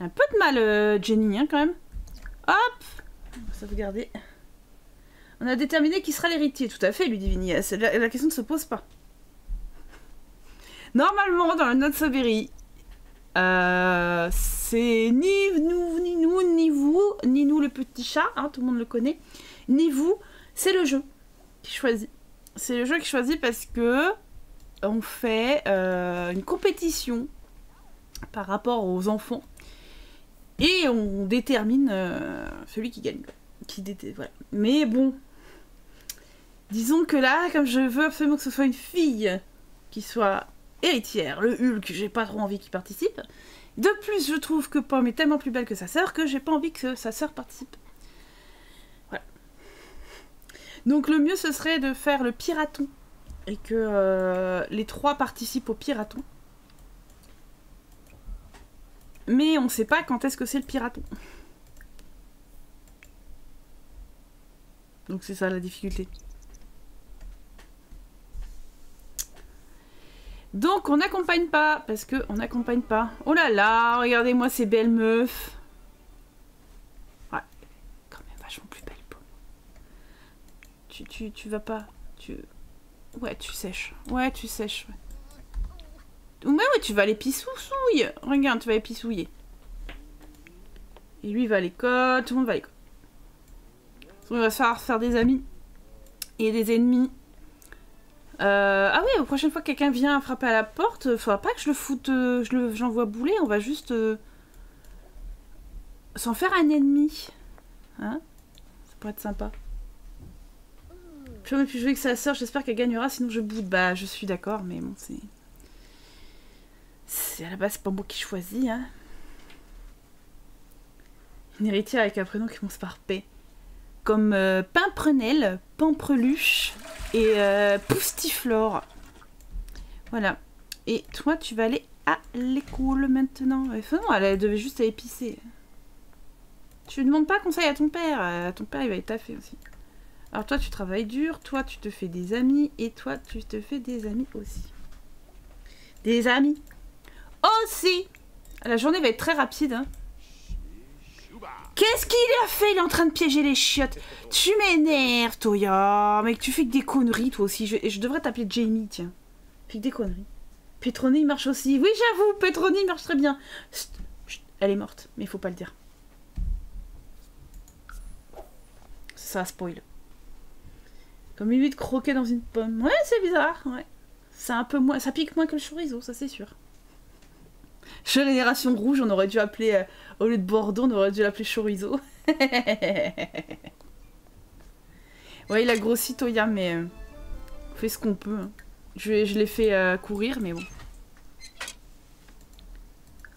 [SPEAKER 1] Un peu de mal, euh, Jenny, hein, quand même. Hop On va sauvegarder. On a déterminé qui sera l'héritier. Tout à fait, Vinny. La, la question ne se pose pas. Normalement, dans la note Saberry, euh, c'est ni nous, ni nous, ni vous, ni nous le petit chat, hein, tout le monde le connaît, ni vous, c'est le jeu qui choisit. C'est le jeu qui choisit parce que on fait euh, une compétition par rapport aux enfants et on détermine euh, celui qui gagne. Mais bon, disons que là, comme je veux absolument que ce soit une fille qui soit héritière, le Hulk, j'ai pas trop envie qu'il participe. De plus, je trouve que Pomme est tellement plus belle que sa sœur que j'ai pas envie que sa sœur participe. Voilà. Donc le mieux ce serait de faire le piraton et que euh, les trois participent au piraton. Mais on sait pas quand est-ce que c'est le piraton. Donc c'est ça la difficulté. Donc on n'accompagne pas, parce que on n'accompagne pas. Oh là là, regardez-moi ces belles meufs. Ouais, quand même vachement plus belle peau. Tu, tu, tu vas pas. Tu... Ouais, tu sèches. Ouais, tu sèches. Ou même ouais, tu vas aller pissouille. Regarde, tu vas aller pissouiller. Et lui il va à l'école, tout le monde va à l'école. On va se faire, faire des amis et des ennemis. Euh, ah oui, la prochaine fois que quelqu'un vient frapper à la porte, faudra pas que je le foute, euh, je j'envoie bouler, on va juste euh, s'en faire un ennemi. Hein? Ça pourrait être sympa. Plus jouer que sa sœur, j'espère qu'elle gagnera, sinon je boude. Bah, je suis d'accord, mais bon, c'est. C'est à la base, c'est pas moi qui choisis, hein. Une héritière avec un prénom qui commence par P. Comme Pimprenel, Pampreluche, et euh, Poustiflore. Voilà. Et toi, tu vas aller à l'école maintenant. non, elle devait juste aller pisser. Tu ne demandes pas conseil à ton père. Euh, ton père, il va être taffé aussi. Alors toi, tu travailles dur. Toi, tu te fais des amis. Et toi, tu te fais des amis aussi. Des amis. Aussi. La journée va être très rapide. Hein. Qu'est-ce qu'il a fait? Il est en train de piéger les chiottes. Tu m'énerves, Toya. Mec, tu fais que des conneries, toi aussi. Je, devrais t'appeler Jamie, tiens. Fais que des conneries. Petroni marche aussi. Oui, j'avoue, Petroni marche très bien. Elle est morte, mais il faut pas le dire. Ça spoil. Comme il de croquer dans une pomme. Ouais, c'est bizarre, ouais. C'est un peu moins. Ça pique moins que le chorizo, ça c'est sûr. Génération rouge, on aurait dû appeler. Euh, au lieu de Bordeaux, on aurait dû l'appeler chorizo. ouais, il a grossi Toya, mais. Euh, on fait ce qu'on peut. Hein. Je, je l'ai fait euh, courir, mais bon.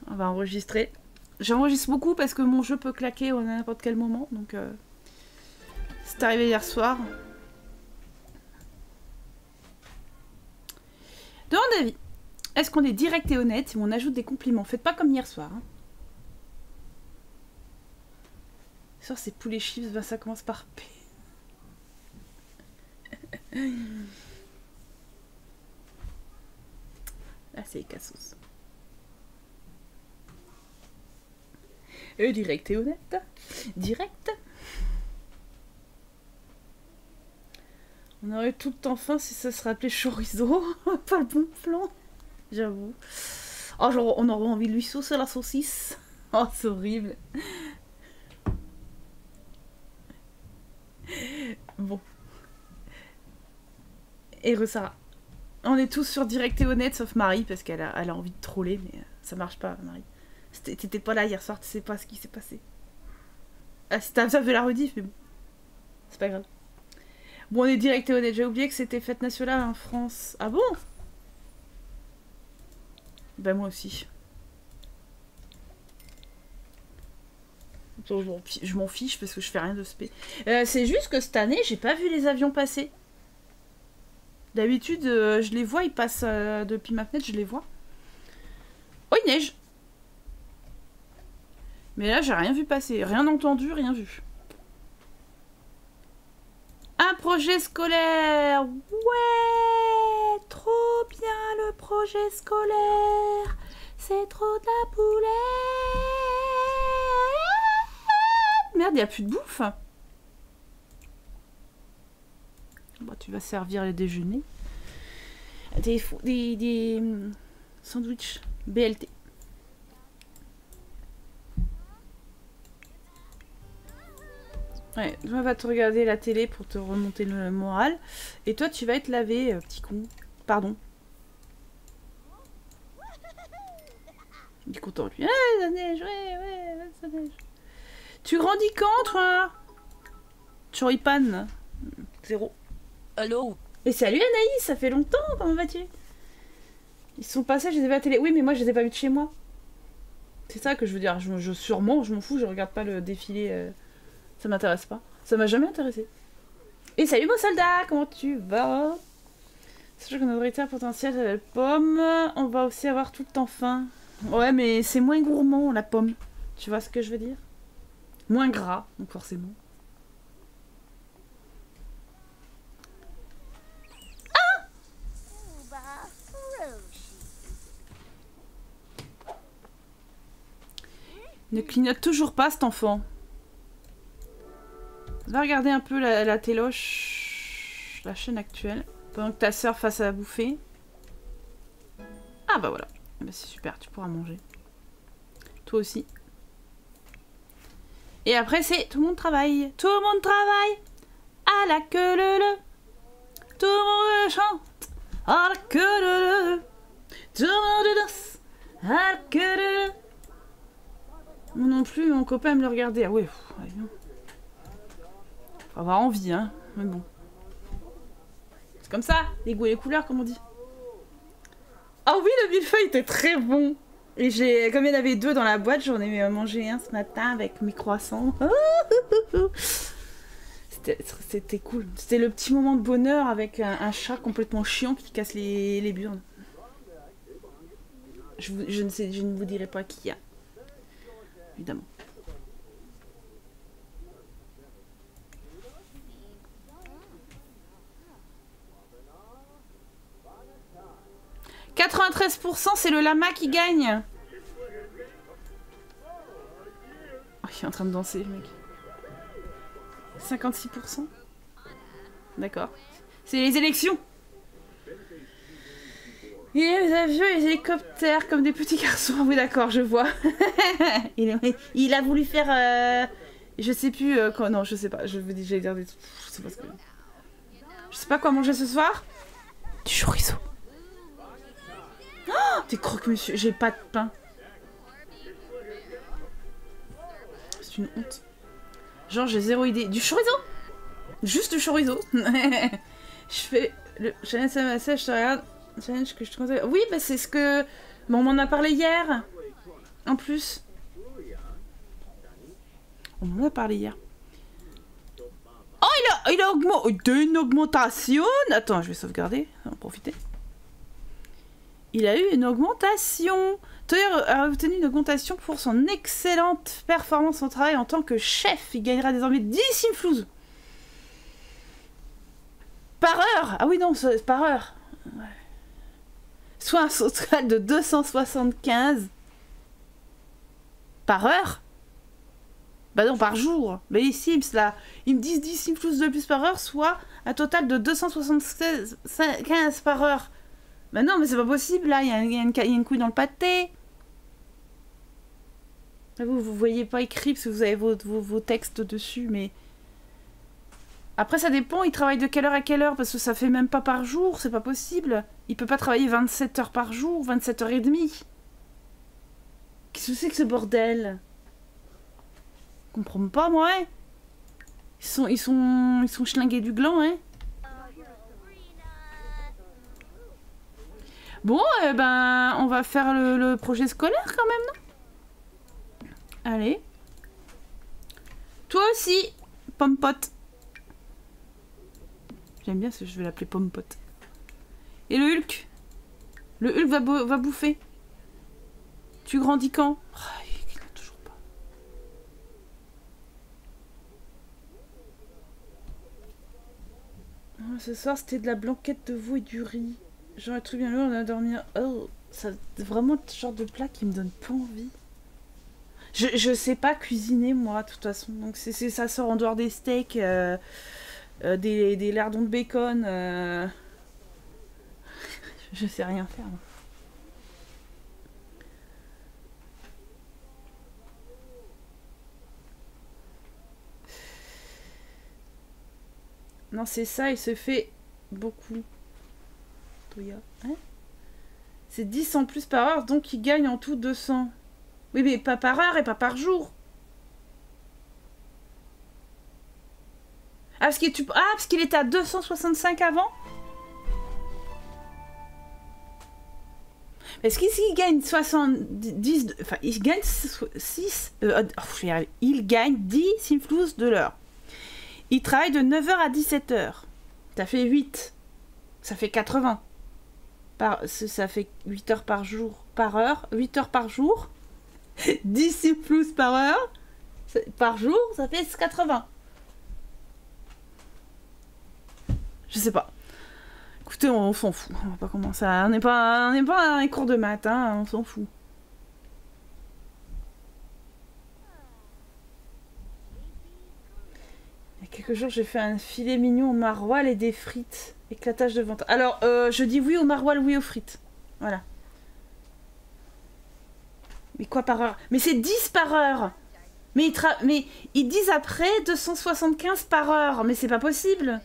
[SPEAKER 1] On va enregistrer. J'enregistre beaucoup parce que mon jeu peut claquer à n'importe quel moment, donc. C'est arrivé hier soir. De mon avis, est-ce qu'on est direct et honnête si on ajoute des compliments? Faites pas comme hier soir. Hein. Sur ces poulets chips, ben ça commence par P. Là, c'est Cassos. Euh, direct et honnête. Direct. On aurait tout le temps faim si ça se rappelait chorizo. Pas le bon plan. J'avoue. Oh, genre, on aurait envie de lui saucer la saucisse. Oh, c'est horrible. Bon. Et Sarah. On est tous sur direct et honnête, sauf Marie, parce qu'elle a, elle a envie de troller, mais euh, ça marche pas, Marie. T'étais pas là hier soir, tu sais pas ce qui s'est passé. Ah, ça fait la rediff, mais bon. C'est pas grave. Bon, on est direct et honnête. J'ai oublié que c'était fête nationale en France. Ah bon? Ben moi aussi. Je m'en fiche parce que je fais rien de spé. Euh, c'est juste que cette année, j'ai pas vu les avions passer. D'habitude, euh, je les vois, ils passent euh, depuis ma fenêtre, je les vois. Oh, il neige Mais là, j'ai rien vu passer. Rien entendu, rien vu. Un projet scolaire Ouais Trop bien le projet scolaire C'est trop de la poulet Merde, il a plus de bouffe Bah, tu vas servir les déjeuners. Des, des, des hum, sandwichs BLT. Ouais, toi va te regarder la télé pour te remonter le moral. Et toi, tu vas être lavé, euh, petit con. Pardon. Il est content, lui. Ah, la neige, ouais, ouais, la neige. Tu grandis quand, toi? Choripan Zéro.
[SPEAKER 2] Hello.
[SPEAKER 1] Et salut Anaïs, ça fait longtemps, comment vas-tu? Ils sont passés, je les ai vus à la télé. Oui, mais moi, je les ai pas vus de chez moi. C'est ça que je veux dire. Je, je sûrement, je m'en fous, je regarde pas le défilé. euh, Ça m'intéresse pas. Ça m'a jamais intéressé. Et salut mon soldat, comment tu vas? Sachant qu'on a autoritaire potentiel à la pomme, on va aussi avoir tout le temps faim. Ouais, mais c'est moins gourmand la pomme. Tu vois ce que je veux dire? Moins gras, donc forcément. Ne clignote toujours pas cet enfant. Va regarder un peu la, la la chaîne actuelle, pendant que ta soeur fasse à bouffer. Ah bah voilà, Eh ben, c'est super, tu pourras manger. Toi aussi. Et après c'est tout le monde travaille, tout le monde travaille à la queue le le. Tout le monde chante à la queue le le. Tout le monde danse à la queue le le. Moi non plus, mon copain me le regardait. Ah ouais. Faut avoir envie, hein. Mais bon. C'est comme ça, les goûts et les couleurs, comme on dit. Ah oui, le millefeuille était très bon. Et j'ai, comme il y en avait deux dans la boîte, j'en ai mangé un ce matin avec mes croissants. C'était- C'était cool. C'était le petit moment de bonheur avec un, chat complètement chiant qui casse les, les burnes. Je, ne je ne vous dirai pas qui y a. Évidemment. « 93% c'est le lama qui gagne Oh, il est en train de danser, mec. 56% D'accord. C'est les élections Il a les avions les hélicoptères comme des petits garçons. Ah Oui, d'accord, je vois. il, est- a voulu faire... euh, Je sais plus... euh, quoi... Non, je sais pas. Je vous dis, j'allais dire des. Je sais pas ce que... Je sais pas quoi manger ce soir. Du chorizo. Oh, t'es croque-monsieur. J'ai pas de pain. C'est une honte. Genre, j'ai zéro idée. Du chorizo? Juste du chorizo. je fais le challenge MSF, je te regarde. Challenge que je te conseille. Oui, bah c'est ce que. Bon, on m'en a parlé hier. En plus. On m'en a parlé hier. Oh, il a, il a augmenté. une augmentation. Attends, je vais sauvegarder. On va en profiter. Il a eu une augmentation. Toyer a obtenu une augmentation pour son excellente performance au travail en tant que chef. Il gagnera désormais 10 simflouz. Par heure Ah oui, non, par heure. Soit un total de 275 par heure? Bah non, par jour. Mais les Sims, là, ils me disent 10 simflouz de plus par heure, soit un total de 275 par heure. Bah non, mais c'est pas possible, là, il y, a une couille dans le pâté. Ah, Vous, vous voyez pas écrit parce que vous avez vos textes dessus, mais... Après, ça dépend, il travaille de quelle heure à quelle heure, parce que ça fait même pas par jour, c'est pas possible. Il peut pas travailler 27 heures par jour, 27 heures et demie. Qu'est-ce que c'est que ce bordel? Je comprends pas, moi, hein Ils sont, ils sont, ils sont schlingués du gland, hein Bon, eh ben, on va faire le, projet scolaire quand même, non? Allez. Toi aussi, Pompote. J'aime bien ce je vais l'appeler Pompote. Et le Hulk? Le Hulk va, bou- va bouffer. Tu grandis quand? Pas. Ah, ce soir, c'était de la blanquette de veau et du riz. Genre un truc bien lourd, on a dormi. Oh, ça, vraiment le genre de plat qui me donne pas envie. Je, je sais pas cuisiner moi, de toute façon. Donc ça sort en dehors des steaks. euh, euh, des, des lardons de bacon. euh, Je sais rien faire. Non, c'est ça, il se fait beaucoup. Hein c'est 10 en plus par heure, donc il gagne en tout 200. Oui, mais pas par heure et pas par jour. Ah, parce qu'il tu... parce était à 265 avant? Est-ce qu'il gagne 70... de- Enfin, il gagne 6... il gagne 10 simflous de l'heure. Il travaille de 9h à 17h. Ça fait 8. Ça fait 80. Ça fait 8 heures par jour. Par heure. 8 heures par jour. 10 simflous par heure. Par jour, ça fait 80. Je sais pas. Écoutez, on, s'en fout. On va pas commencer. On n'est pas, on n'est pas un cours de maths, hein. On s'en fout. Il y a quelques jours, j'ai fait un filet mignon au maroilles et des frites. Éclatage de ventre. Alors, euh, je dis oui au maroilles, oui aux frites. Voilà. Mais quoi par heure? Mais c'est 10 par heure mais ils, mais ils disent après 275 par heure. Mais c'est pas possible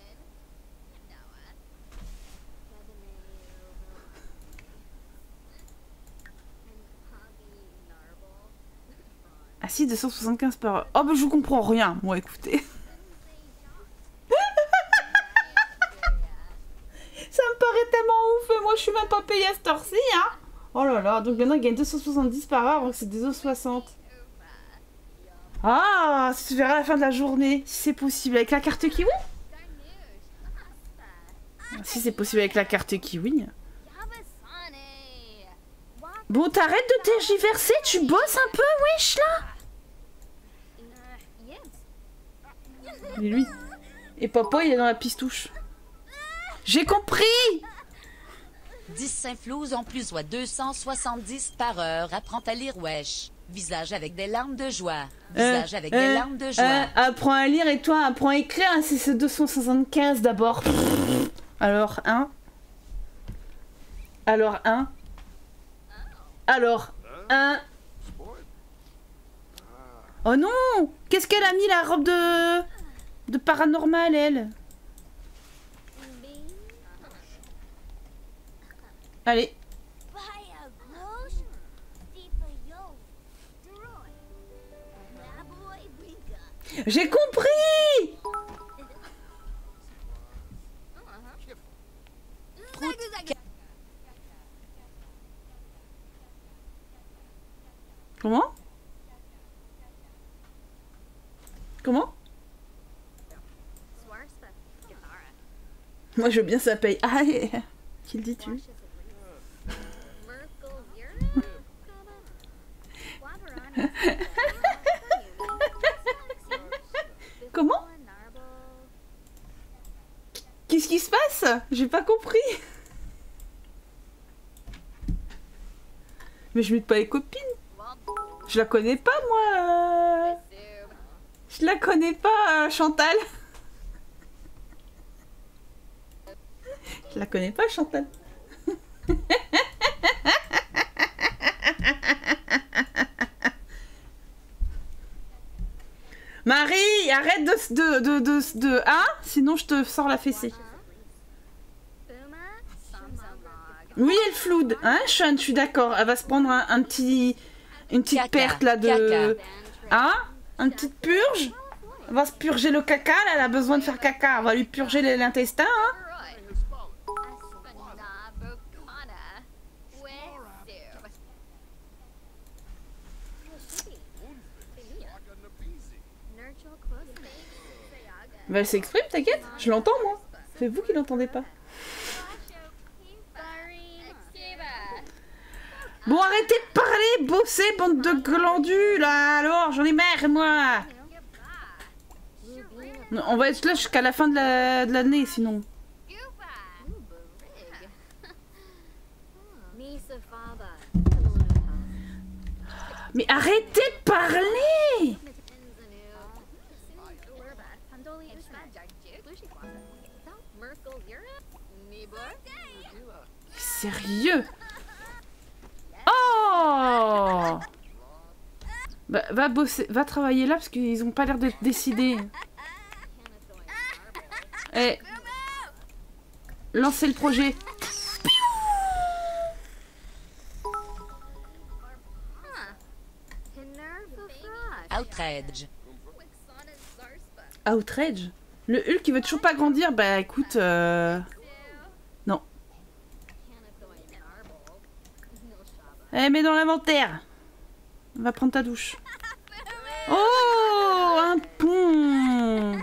[SPEAKER 1] Ah si, 275 par heure. Oh bah je comprends rien, moi écoutez. Ça me paraît tellement ouf, moi je suis même pas payée à cette heure-ci, hein Oh là là, donc maintenant il gagne 270 par heure, donc c'est 260. Ah, ça se verra à la fin de la journée, si c'est possible, avec la carte Kiwi Si c'est possible avec la carte Kiwi. Bon, t'arrêtes de tergiverser, tu bosses un peu, wesh, là? Et lui? Et papa, il est dans la pistouche. J'ai compris
[SPEAKER 2] 10 Saint-Flouz en plus, soit 270 par heure. Apprends à lire, wesh. Visage avec des larmes de joie. Visage
[SPEAKER 1] Euh,
[SPEAKER 2] avec
[SPEAKER 1] euh,
[SPEAKER 2] des larmes de joie.
[SPEAKER 1] euh, apprends à lire et toi, apprends à écrire. hein, C'est ce 275 d'abord. Alors, un. Alors, un. Alors, un. Oh non Qu'est-ce qu'elle a mis la robe de. de paranormal, elle? Allez. J'ai compris. Comment? Comment? Moi je veux bien ça paye. Ah, et- qui le dis-tu Comment Qu'est-ce qui se passe J'ai pas compris. Mais je mets pas les copines. Je la connais pas moi. Je la connais pas, euh, Chantal. Je la connais pas, Chantal. Marie, arrête de de de de, de hein? Sinon je te sors la fessée. Oui, elle floude, hein, Sean, je suis d'accord. Elle va se prendre un, un petit, une petite
[SPEAKER 2] Caca,
[SPEAKER 1] perte là de,
[SPEAKER 2] caca.
[SPEAKER 1] hein, une petite purge? Elle va se purger le caca. Là, elle a besoin de faire caca. On va lui purger l'intestin. Hein? Bah, elle s'exprime, t'inquiète. Je l'entends moi. C'est vous qui l'entendez pas. Bon, arrêtez de parler, bossez, bande de glandus là. Alors, j'en ai marre moi. On va être là jusqu'à la fin de la- de l'année sinon. Mais arrêtez de parler sérieux? Oh bah, va bosser, va travailler là parce qu'ils ont pas l'air d'être décidés. Eh, lancez le projet.
[SPEAKER 2] Outrage.
[SPEAKER 1] Outrage? Le Hulk qui veut toujours pas grandir Bah écoute, euh... Non. Eh, mets dans l'inventaire va prendre ta douche. Oh Un pont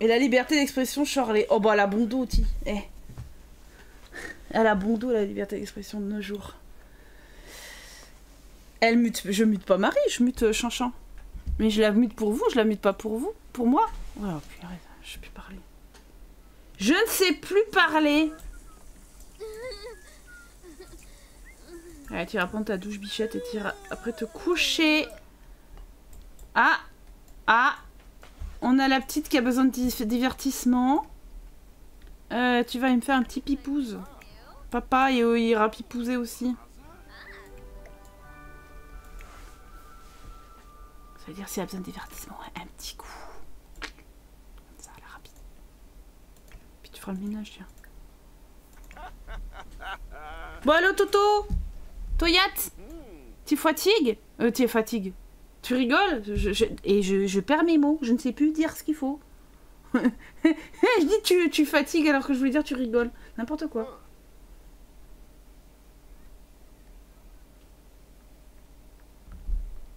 [SPEAKER 1] Et la liberté d'expression, Charlie. Oh bah la bon dos, ti. Eh. Elle a bon dos, la liberté d'expression de nos jours. Elle mute. Je mute pas Marie, je mute euh, Chanchan. Mais je la mute pour vous, je la mute pas pour vous. Pour moi. Oh, arrête, je plus parler. Je ne sais plus parler. Allez, tu vas prendre ta douche bichette et tu iras après te coucher. Ah Ah On a la petite qui a besoin de di- divertissement. Euh, tu vas me faire un petit pipouze. Papa, il ira pipouzer aussi. Ça veut dire s'il a besoin de divertissement, un petit coup. Comme ça, la rapide. Puis tu feras le ménage, tiens. Bon, allô, Toto Toyat Tu fatigues Euh, tu fatigues. Tu rigoles Et je, perds mes mots, je ne sais plus dire ce qu'il faut. je dis tu, tu fatigues alors que je voulais dire tu rigoles. N'importe quoi.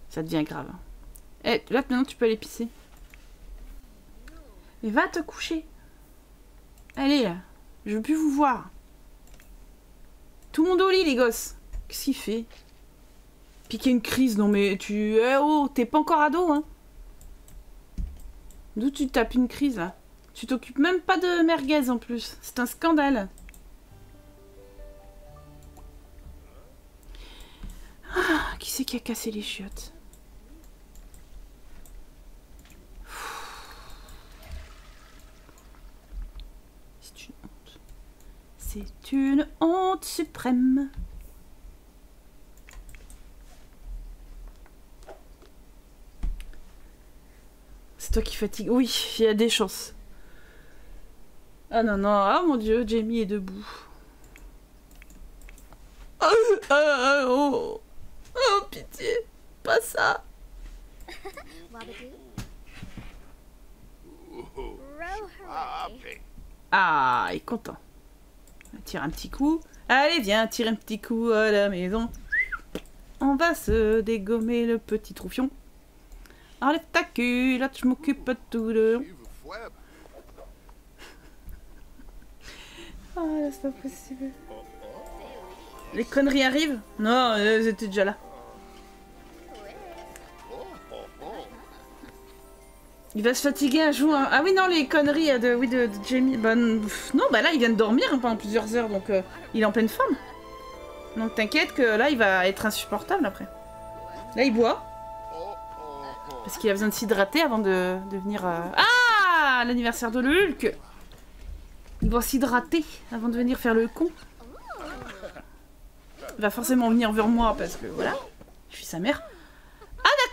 [SPEAKER 1] Ça devient grave. Eh, là maintenant tu peux aller pisser. Et va te coucher. Allez, je veux plus vous voir. Tout le monde au lit, les gosses. Qu'est-ce qu'il fait? Piquer une crise, non mais tu... Eh oh, t'es pas encore ado, hein D'où tu tapes une crise, là? Tu t'occupes même pas de merguez, en plus. C'est un scandale. Ah, qui c'est qui a cassé les chiottes C'est une honte. C'est une honte suprême. C'est toi qui fatigue. Oui, il y a des chances. Ah non, non, ah mon dieu, Jamie est debout. Ah, ah, ah, oh. oh, pitié, pas ça. Ah, il est content. Tirer un petit coup. Allez, viens, tire un petit coup à la maison. On va se dégommer le petit troufion. Enlève ta culotte, je m'occupe de tout le long. Ah, là, c'est pas possible. Les conneries arrivent? Non, elles étaient déjà là. Il va se fatiguer un jour. hein. Ah oui, non, les conneries euh, de, oui, de, Jamie. N- pff, non, bah là, il vient de dormir hein, pendant plusieurs heures, donc euh, il est en pleine forme. Donc t'inquiète que là, il va être insupportable après. Là, il boit. Parce qu'il a besoin de s'hydrater avant de, de venir... euh, Ah L'anniversaire de Hulk Il doit s'hydrater avant de venir faire le con. Il va forcément venir vers moi parce que voilà, je suis sa mère.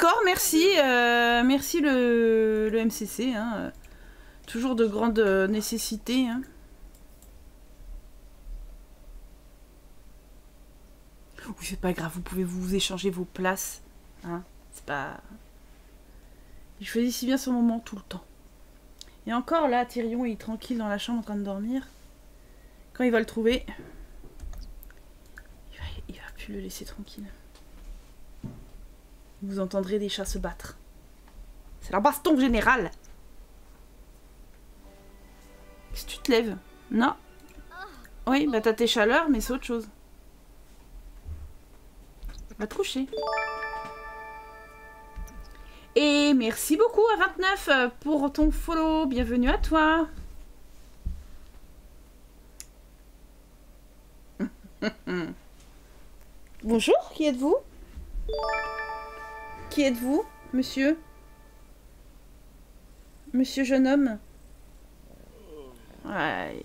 [SPEAKER 1] D'accord, merci, euh, merci le, MCC. hein, euh, toujours de grande euh, nécessité. hein. Oui, c'est pas grave, vous pouvez vous échanger vos places. Hein, c'est pas... Il choisit si bien son moment tout le temps. Et encore là, Tyrion est tranquille dans la chambre en train de dormir. Quand il va le trouver, il va plus le laisser tranquille. Vous entendrez des chats se battre. C'est la baston générale. Que tu te lèves? Non. Oui, bah t'as tes chaleurs, mais c'est autre chose. Va te coucher. Et merci beaucoup à 29 euh, pour ton follow. Bienvenue à toi. Bonjour, qui êtes-vous? Qui êtes-vous, monsieur? Monsieur jeune homme? Ouais.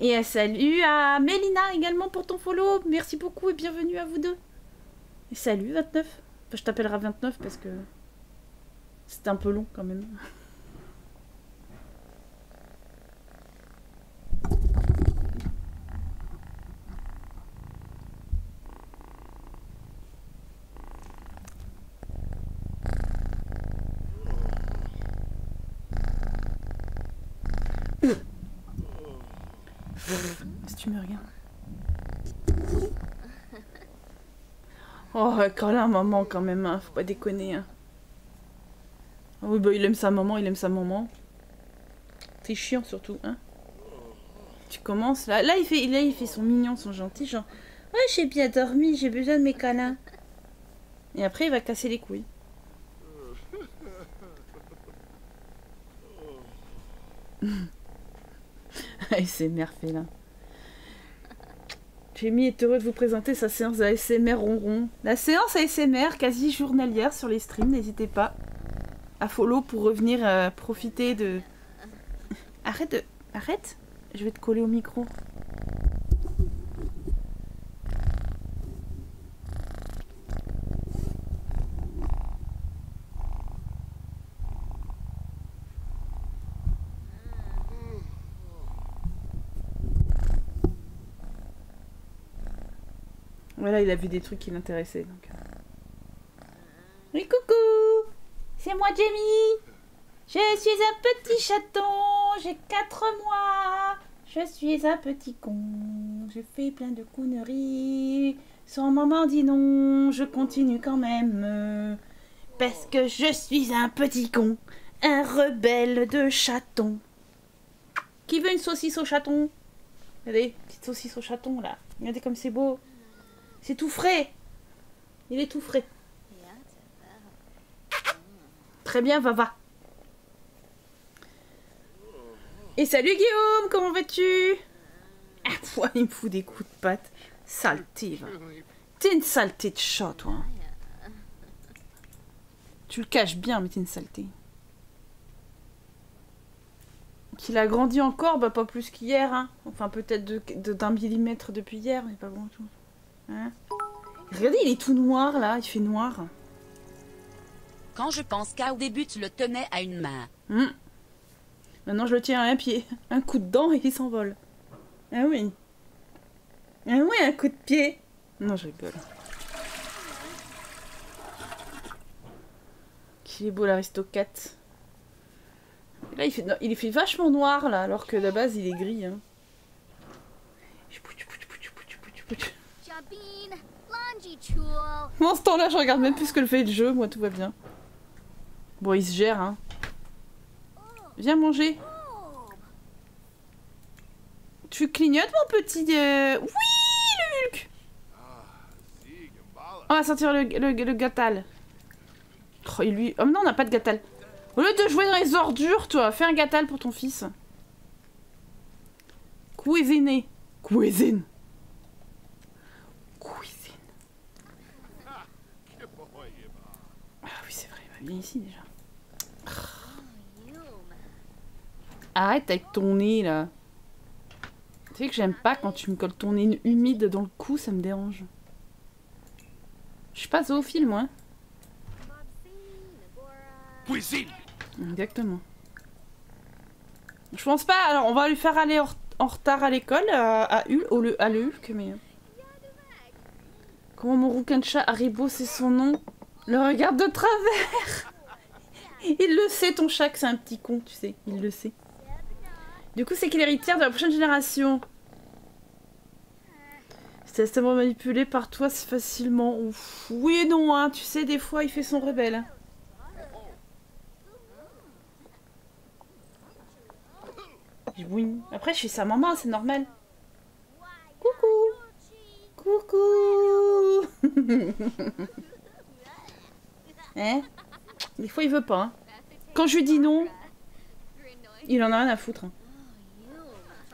[SPEAKER 1] Et salut à Mélina également pour ton follow. Merci beaucoup et bienvenue à vous deux. Et salut 29. Enfin, je t'appellerai 29 parce que c'était un peu long quand même. Si tu me regardes. Oh, câlin, maman, quand même, hein. faut pas déconner. Hein. Ah Oui, bah il aime sa maman, il aime sa maman. C'est chiant surtout, hein. Tu commences là. Là il, fait, là, il fait son mignon, son gentil, genre. Ouais, j'ai bien dormi, j'ai besoin de mes câlins. Et après, il va casser les couilles. ASMR fait là. Jamie est heureux de vous présenter sa séance ASMR ronron. La séance ASMR quasi journalière sur les streams, n'hésitez pas à follow pour revenir euh, profiter de... Arrête de... Arrête Je vais te coller au micro. Voilà, il a vu des trucs qui l'intéressaient. Donc... euh. Oui, coucou C'est moi, Jamie Je suis un petit chaton, j'ai 4 mois. Je suis un petit con, je fais plein de conneries. Sans maman dit non, je continue quand même. Parce que je suis un petit con, un rebelle de chaton. Qui veut une saucisse au chaton? Regardez, petite saucisse au chaton là. Regardez comme c'est beau. C'est tout frais. Il est tout frais. Très bien, va, va. Et salut Guillaume, comment vas-tu? Il me fout des coups de patte. Saleté, va. T'es une saleté de chat, toi. hein. Tu le caches bien, mais t'es une saleté. Qu'il a grandi encore, bah pas plus qu'hier, hein. Enfin, peut-être d'un millimètre depuis hier, mais pas grand-chose. Hein? Regardez, il est tout noir, là. Il fait noir.
[SPEAKER 2] Quand je pense qu'au début tu le tenais à une main.
[SPEAKER 1] Hmm. Maintenant, je le tiens à un pied. Un coup de dent et il s'envole. Ah oui. Ah oui, un coup de pied. Non, je rigole. Qu'il est beau l'aristocrate. Là, il fait, il fait vachement noir, là, alors que de base, il est gris. Hein. Bon, ce temps-là, je regarde même plus ce que le fait le jeu. Moi, tout va bien. Bon, il se gère, hein. Viens manger. Tu clignotes, mon petit... euh, Oui, le Hulk On va sortir le, le, le gâtal. Oh, lui... Oh non, on n'a pas de gâtal. Au lieu de jouer dans les ordures, toi, fais un gâtal pour ton fils. Cuisiner. Cuisine. Cuisine. Ah oui, bien ici déjà. Arrête avec ton nez là. Tu sais que j'aime pas quand tu me colles ton nez humide dans le cou, ça me dérange. Je suis pas zoophile moi.
[SPEAKER 3] Cuisine
[SPEAKER 1] Exactement. Je pense pas. Alors on va lui faire aller en, en retard à l'école à, à, Hul- au, le- à le Hulk, mais. euh. Comment mon rouquin de chat Haribo c'est son nom? Le regarde de travers Il le sait ton chat que c'est un petit con, tu sais. Il le sait. Du coup, c'est qu'il est héritière de la prochaine génération. C'est extrêmement manipulé par toi si facilement. Ouf. Oui et non, hein. Tu sais, des fois, il fait son rebelle. hein. Oui. Après, je suis sa maman, c'est normal. Coucou. Coucou. Hein? Des fois, il veut pas. Hein. Quand je lui dis non, il en a rien à foutre. Hein.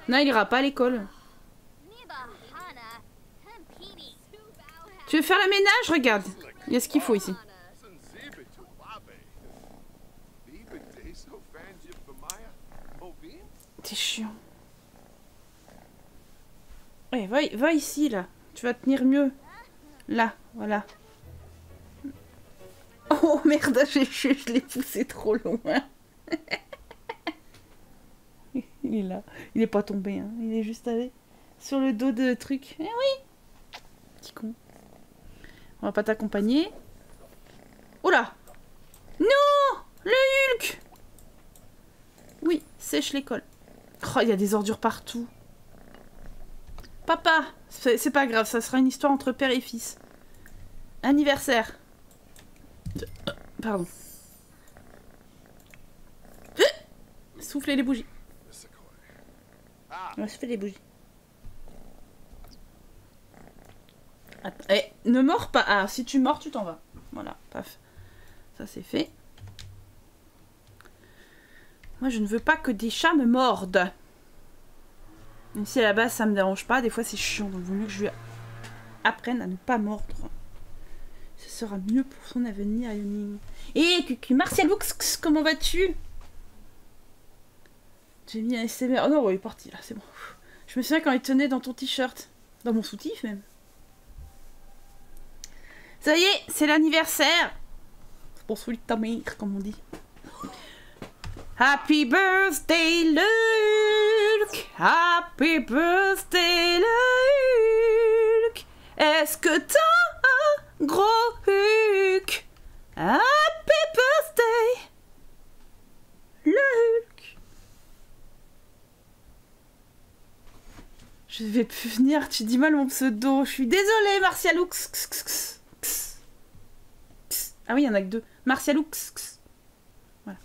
[SPEAKER 1] Non, il ira pas à l'école. Tu veux faire le ménage? Regarde. Il y a ce qu'il faut ici. T'es chiant. Ouais, va, va ici, là. Tu vas tenir mieux. Là, voilà. Oh merde, je, l'ai poussé trop loin. il est là. Il est pas tombé, hein. Il est juste allé sur le dos de truc. Eh oui Petit con. On va pas t'accompagner. Oula Non Le Hulk Oui, sèche l'école. Oh, il y a des ordures partout. Papa C'est pas grave, ça sera une histoire entre père et fils. Anniversaire. Euh, Pardon. Euh, Soufflez les bougies. On va souffler les bougies. Attends. Eh, ne mords pas. Ah, si tu mords, tu t'en vas. Voilà, paf. Ça, c'est fait. Moi, je ne veux pas que des chats me mordent. Même si à la base, ça me dérange pas. Des fois, c'est chiant. Donc, il vaut mieux que je lui apprenne à ne pas mordre. Ce sera mieux pour son avenir, Yoning. Et Cucu, Martial Lux, comment vas-tu? J'ai mis un SMR. Oh non, ouais, il est parti là, c'est bon. Je me souviens quand il tenait dans ton t-shirt. Dans mon soutif même. Ça y est, c'est l'anniversaire. C'est pour celui de ta mère, comme on dit. Happy birthday, Luke! Happy birthday, Luke! Est-ce que t'as gros Hulk? Happy birthday, Luke! Je vais plus venir, tu dis mal mon pseudo. Je suis désolée, Martialoux. Ah oui, il y en a que deux. Martialoux. Voilà.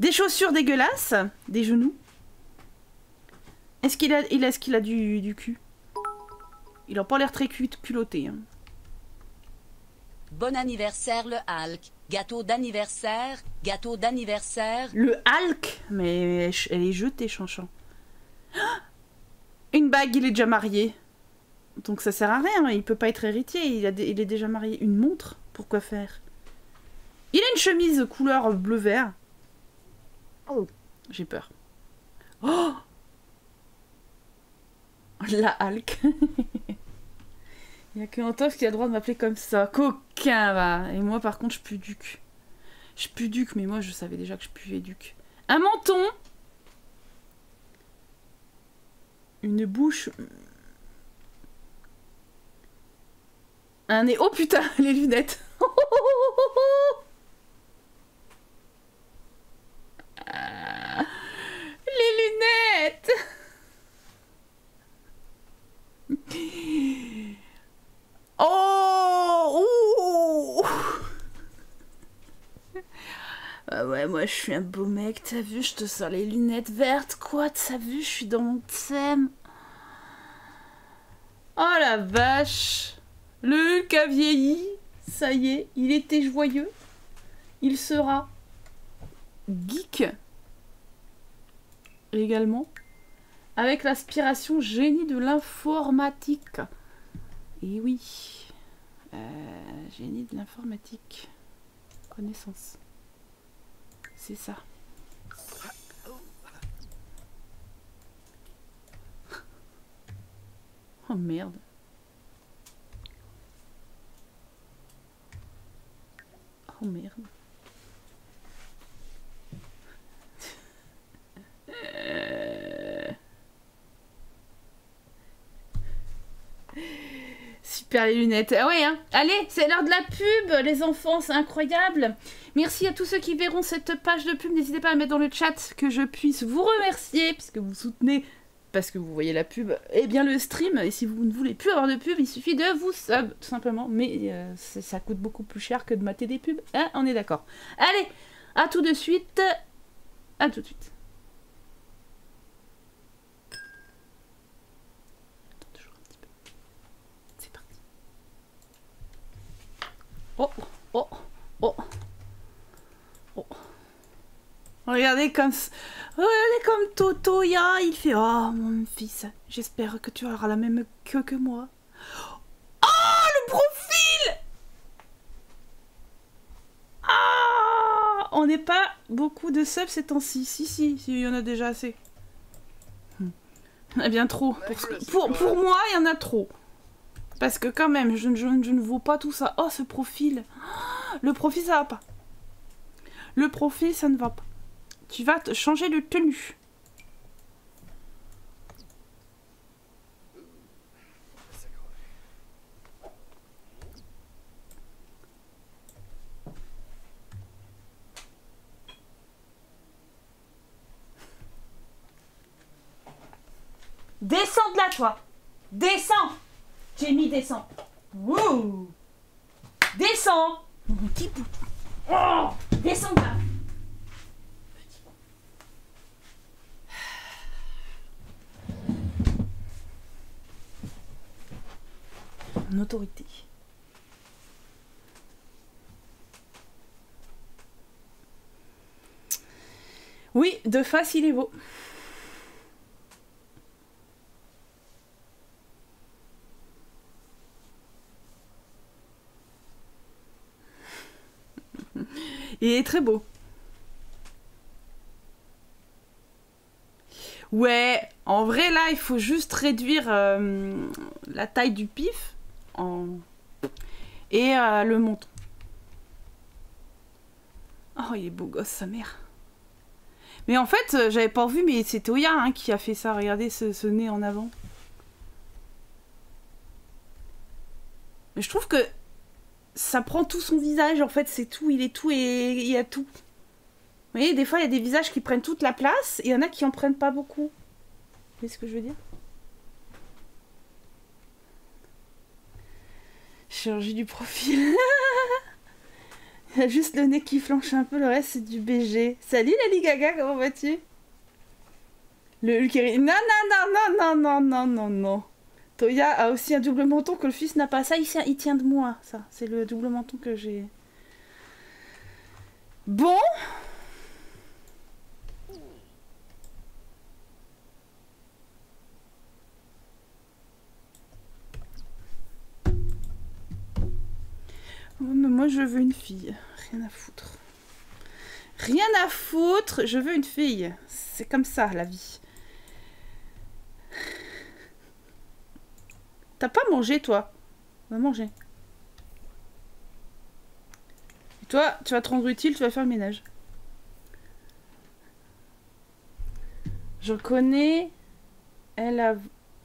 [SPEAKER 1] Des chaussures dégueulasses, des genoux. Est-ce qu'il a, il est-ce qu'il a du, du cul? Il a pas l'air très cul- culotté. Hein.
[SPEAKER 2] Bon anniversaire le Hulk. Gâteau d'anniversaire, gâteau d'anniversaire.
[SPEAKER 1] Le Hulk? Mais elle est jetée, Chanchan. Une bague, il est déjà marié. Donc ça sert à rien, il peut pas être héritier, il, a il est déjà marié. Une montre? Pourquoi faire? Il a une chemise couleur bleu-vert. Oh J'ai peur. Oh La Hulk Il y a que Antov qui a le droit de m'appeler comme ça. Coquin, va Et moi, par contre, je pue duc. Je pue duc, mais moi, je savais déjà que je puais duc. Un menton Une bouche... Un nez... Oh putain, les lunettes Les lunettes Oh ouh. Ah ouais, moi je suis un beau mec, t'as vu, je te sors les lunettes vertes, quoi, t'as vu, je suis dans mon thème. Oh la vache Hulk a vieilli, ça y est, il était joyeux. Il sera geek également, avec l'aspiration génie de l'informatique. Et oui, euh, génie de l'informatique. Connaissance. C'est ça. Oh merde. Oh merde. Les lunettes. Ah ouais, hein. Allez, c'est l'heure de la pub, les enfants, c'est incroyable. Merci à tous ceux qui verront cette page de pub. N'hésitez pas à mettre dans le chat que je puisse vous remercier, puisque vous soutenez, parce que vous voyez la pub, et bien le stream. Et si vous ne voulez plus avoir de pub, il suffit de vous sub, tout simplement. Mais euh, ça, ça coûte beaucoup plus cher que de mater des pubs. Hein, on est d'accord. Allez, à tout de suite. À tout de suite. Attends toujours un petit peu. C'est parti. Oh, oh, oh. Oh. Regardez comme regardez comme Toto ya, il fait oh mon fils, j'espère que tu auras la même queue que moi. Oh le profil Ah on n'est pas beaucoup de subs ces temps-ci. Si, si, si, il y en a déjà assez. Il y en a bien trop. Pour, pour, moi, il y en a trop. Parce que quand même, je, je, je ne vaux pas tout ça. Oh, ce profil. Le profil, ça va pas. Le profil, ça ne va pas. Tu vas te changer de tenue. Descends de là, toi. Descends. Jamie, descends. Wouh Descends. Oh Descends de là Autorité. Oui, de face, il est beau. Il est très beau. Ouais, en vrai là, il faut juste réduire euh, la taille du pif et euh, le menton. Oh, il est beau gosse, sa mère. Mais en fait, euh, j'avais pas vu, mais c'est Toya hein, qui a fait ça. Regardez ce, nez en avant. Mais je trouve que ça prend tout son visage, en fait, c'est tout, il est tout et il y a tout. Vous voyez, des fois, il y a des visages qui prennent toute la place, et il y en a qui en prennent pas beaucoup. Vous voyez ce que je veux dire? Chirurgie du profil. il y a juste le nez qui flanche un peu, le reste, c'est du BG. Salut, Lali Gaga, comment vas-tu? Le Hulk Non, non, non, non, non, non, non, non. Toya a aussi un double menton que le fils n'a pas. Ça, il, il tient de moi, ça. C'est le double menton que j'ai. Bon. Moi je veux une fille. Rien à foutre. Rien à foutre, je veux une fille. C'est comme ça la vie. T'as pas mangé, toi? Va manger. Et toi, tu vas te rendre utile, tu vas faire le ménage. Je connais. Elle a,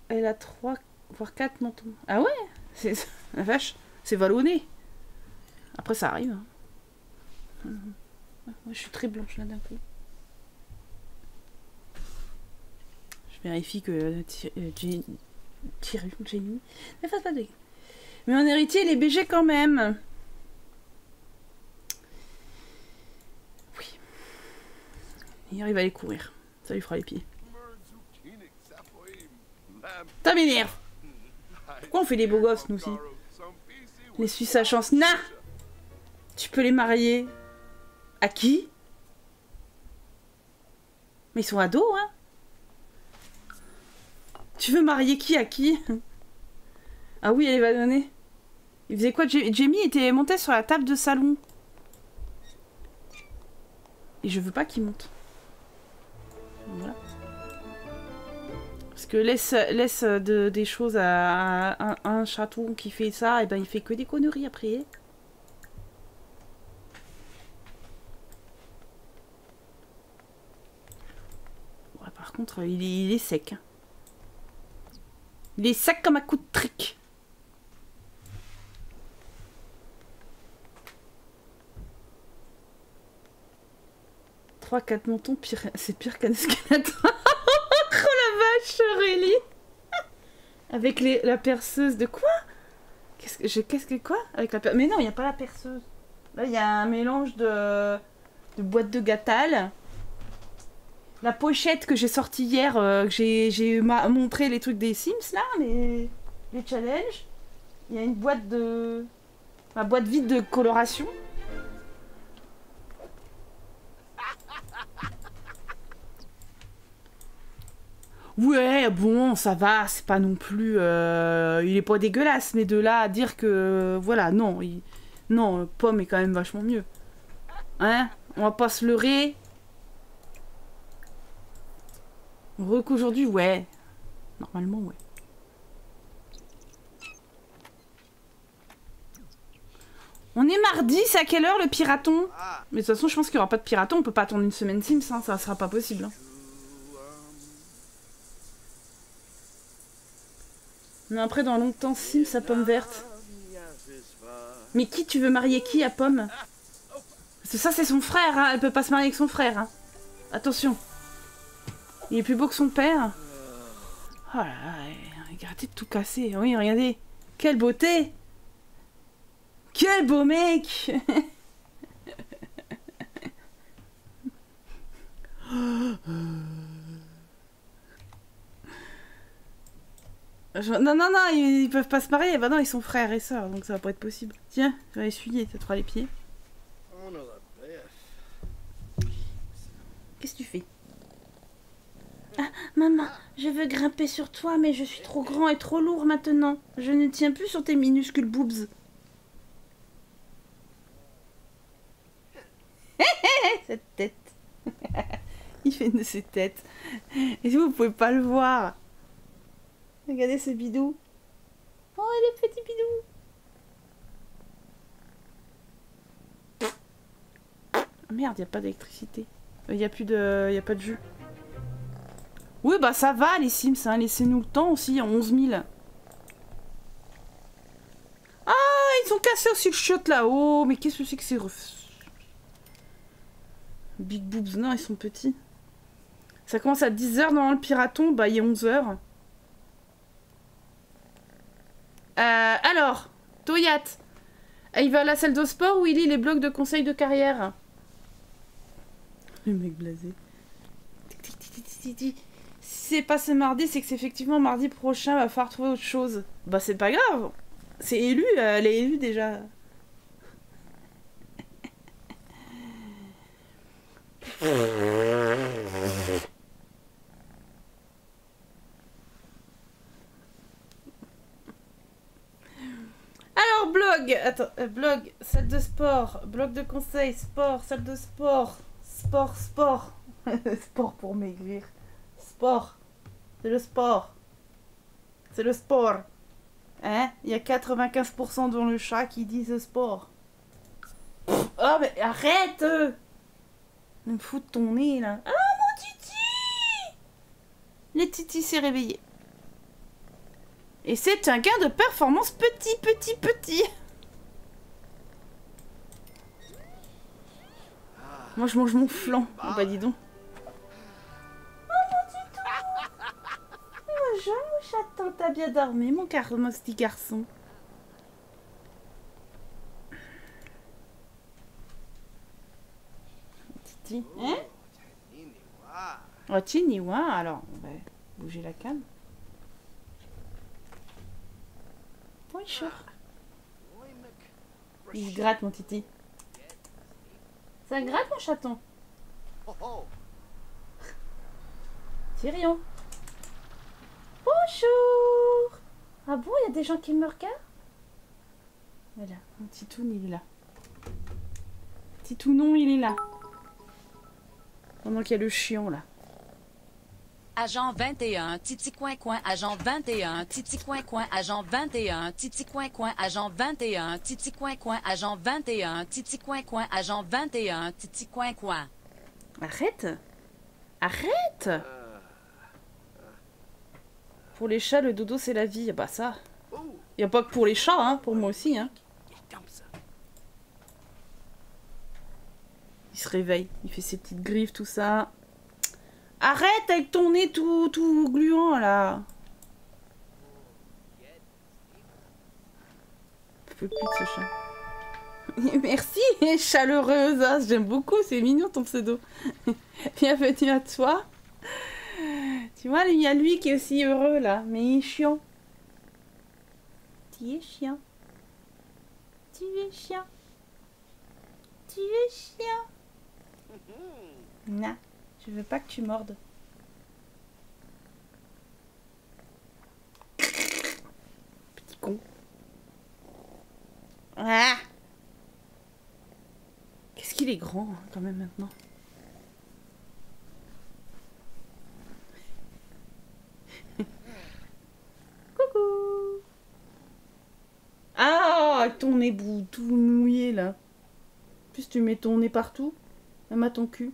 [SPEAKER 1] elle a trois, voire quatre mentons. Ah ouais? La vache, c'est vallonné. Après, ça arrive. Moi, je suis très blanche là d'un coup. Je vérifie que euh, génie. Mais pas Mais en héritier, il est BG quand même. Oui. Il arrive à aller courir. Ça lui fera les pieds. Ça m'énerve. Pourquoi on fait des beaux gosses, nous aussi? Les Suisses à chance. Na Tu peux les marier. À qui? Mais ils sont ados, hein? Tu veux marier qui à qui? Ah oui, elle va donner. Il faisait quoi? Jamie était monté sur la table de salon. Et je veux pas qu'il monte. Voilà. Parce que laisse, laisse de, des choses à, un, chaton qui fait ça, et ben il fait que des conneries après. par contre, il est, sec. Il est sec comme un coup de trick. Trois, quatre montons, pire... c'est pire qu'un escalator. oh la vache, Aurélie Avec les... la perceuse de quoi? Qu'est-ce que... Qu'est-ce que quoi? Avec la Mais non, il n'y a pas la perceuse. Là, il y a un mélange de... de boîte de gâtal la pochette que j'ai sortie hier, euh, j'ai montré les trucs des Sims là, les, les challenges. Il y a une boîte de. Ma boîte vide de coloration. Ouais, bon, ça va, c'est pas non plus. Euh, il est pas dégueulasse, mais de là à dire que. Voilà, non. Non, Pomme est quand même vachement mieux. Hein On va pas se leurrer. Rec aujourd'hui, ouais. Normalement, ouais. On est mardi, c'est à quelle heure le piraton? Mais de toute façon, je pense qu'il n'y aura pas de piraton, on peut pas attendre une semaine Sims, hein, ça sera pas possible. hein. Mais après, dans longtemps, Sims à pomme verte. Mais qui tu veux marier qui à pomme? Parce que ça, c'est son frère, hein. elle peut pas se marier avec son frère. hein. Attention. Il est plus beau que son père. Oh là là, arrêtez de tout casser. Oui, regardez. Quelle beauté Quel beau mec Je- Non, non, non, ils, ils peuvent pas se marier. Bah non, ils sont frères et sœurs, donc ça va pas être possible. Tiens, je vais essuyer, ça te fera les pieds. Qu'est-ce que tu fais? Ah, maman, je veux grimper sur toi, mais je suis trop grand et trop lourd maintenant. Je ne tiens plus sur tes minuscules boobs. Cette tête. Il fait une de ses têtes. Et vous, vous pouvez pas le voir. Regardez ce bidou. Oh, les petits bidous. Ah, merde, y a pas d'électricité. Il y a plus de, y a pas de jus. Oui, bah ça va les Sims, hein. laissez-nous le temps aussi, 11 000. Ah, ils sont cassés aussi le chiotte là-haut. Mais qu'est-ce que c'est que ces. Big boobs, non, ils sont petits. Ça commence à 10h dans le piraton, bah il est 11h. Euh, alors, Toyat, il va à la salle de sport ou il lit les blogs de conseils de carrière? Le mec blasé. Si c'est pas ce mardi, c'est que c'est effectivement mardi prochain, va falloir trouver autre chose. Bah c'est pas grave. C'est élu, euh, elle est élue déjà. Alors, blog Attends, euh, blog, salle de sport, blog de conseil, sport, salle de sport, sport, sport. sport pour maigrir. Sport. C'est le sport. C'est le sport. Hein? Il y a 95% dans le chat qui disent sport. Oh, mais arrête euh. Me fous de ton nez, là. Ah, mon titi Le titi s'est réveillé. Et c'est un gain de performance petit, petit, petit. Moi, je mange mon flan. Bah, dis donc. Bonjour, mon chaton. T'as bien dormi, mon, car... mon petit garçon. Titi. Hein? Oh, ouais. Alors, on va bouger la canne. Bonjour. Il se gratte, mon titi. Ça gratte, mon chaton. Tyrion. Bonjour. Ah bon, il y a des gens qui me regardent? Voilà, mon titoun, il est là. Titounon, il est là. Pendant qu'il y a le chiant, là.
[SPEAKER 2] Agent 21, Titi Coin Coin, Agent 21, Titi Coin Coin, Agent 21, Titi Coin Coin, Agent 21, Titi Coin Coin, Agent 21, Titi Coin Coin, Agent 21, Titi Coin Coin.
[SPEAKER 1] Arrête Arrête Pour les chats, le dodo, c'est la vie. Bah ça. Y a pas que pour les chats, hein, pour moi aussi, hein. Il se réveille, il fait ses petites griffes, tout ça. Arrête avec ton nez tout, tout gluant, là Je plus de ce chat. Merci, chaleureuse. hein, J'aime beaucoup, c'est mignon ton pseudo. Bienvenue à toi. Tu vois, il y a lui qui est aussi heureux là, mais il est chiant. Tu es chiant. Tu es chiant. Tu es chiant. Non, je veux pas que tu mordes. Petit con. Ah Qu'est-ce qu'il il est grand hein, quand même maintenant? Ah, ton nez tout mouillé là. Plus tu mets ton nez partout, même à ton cul.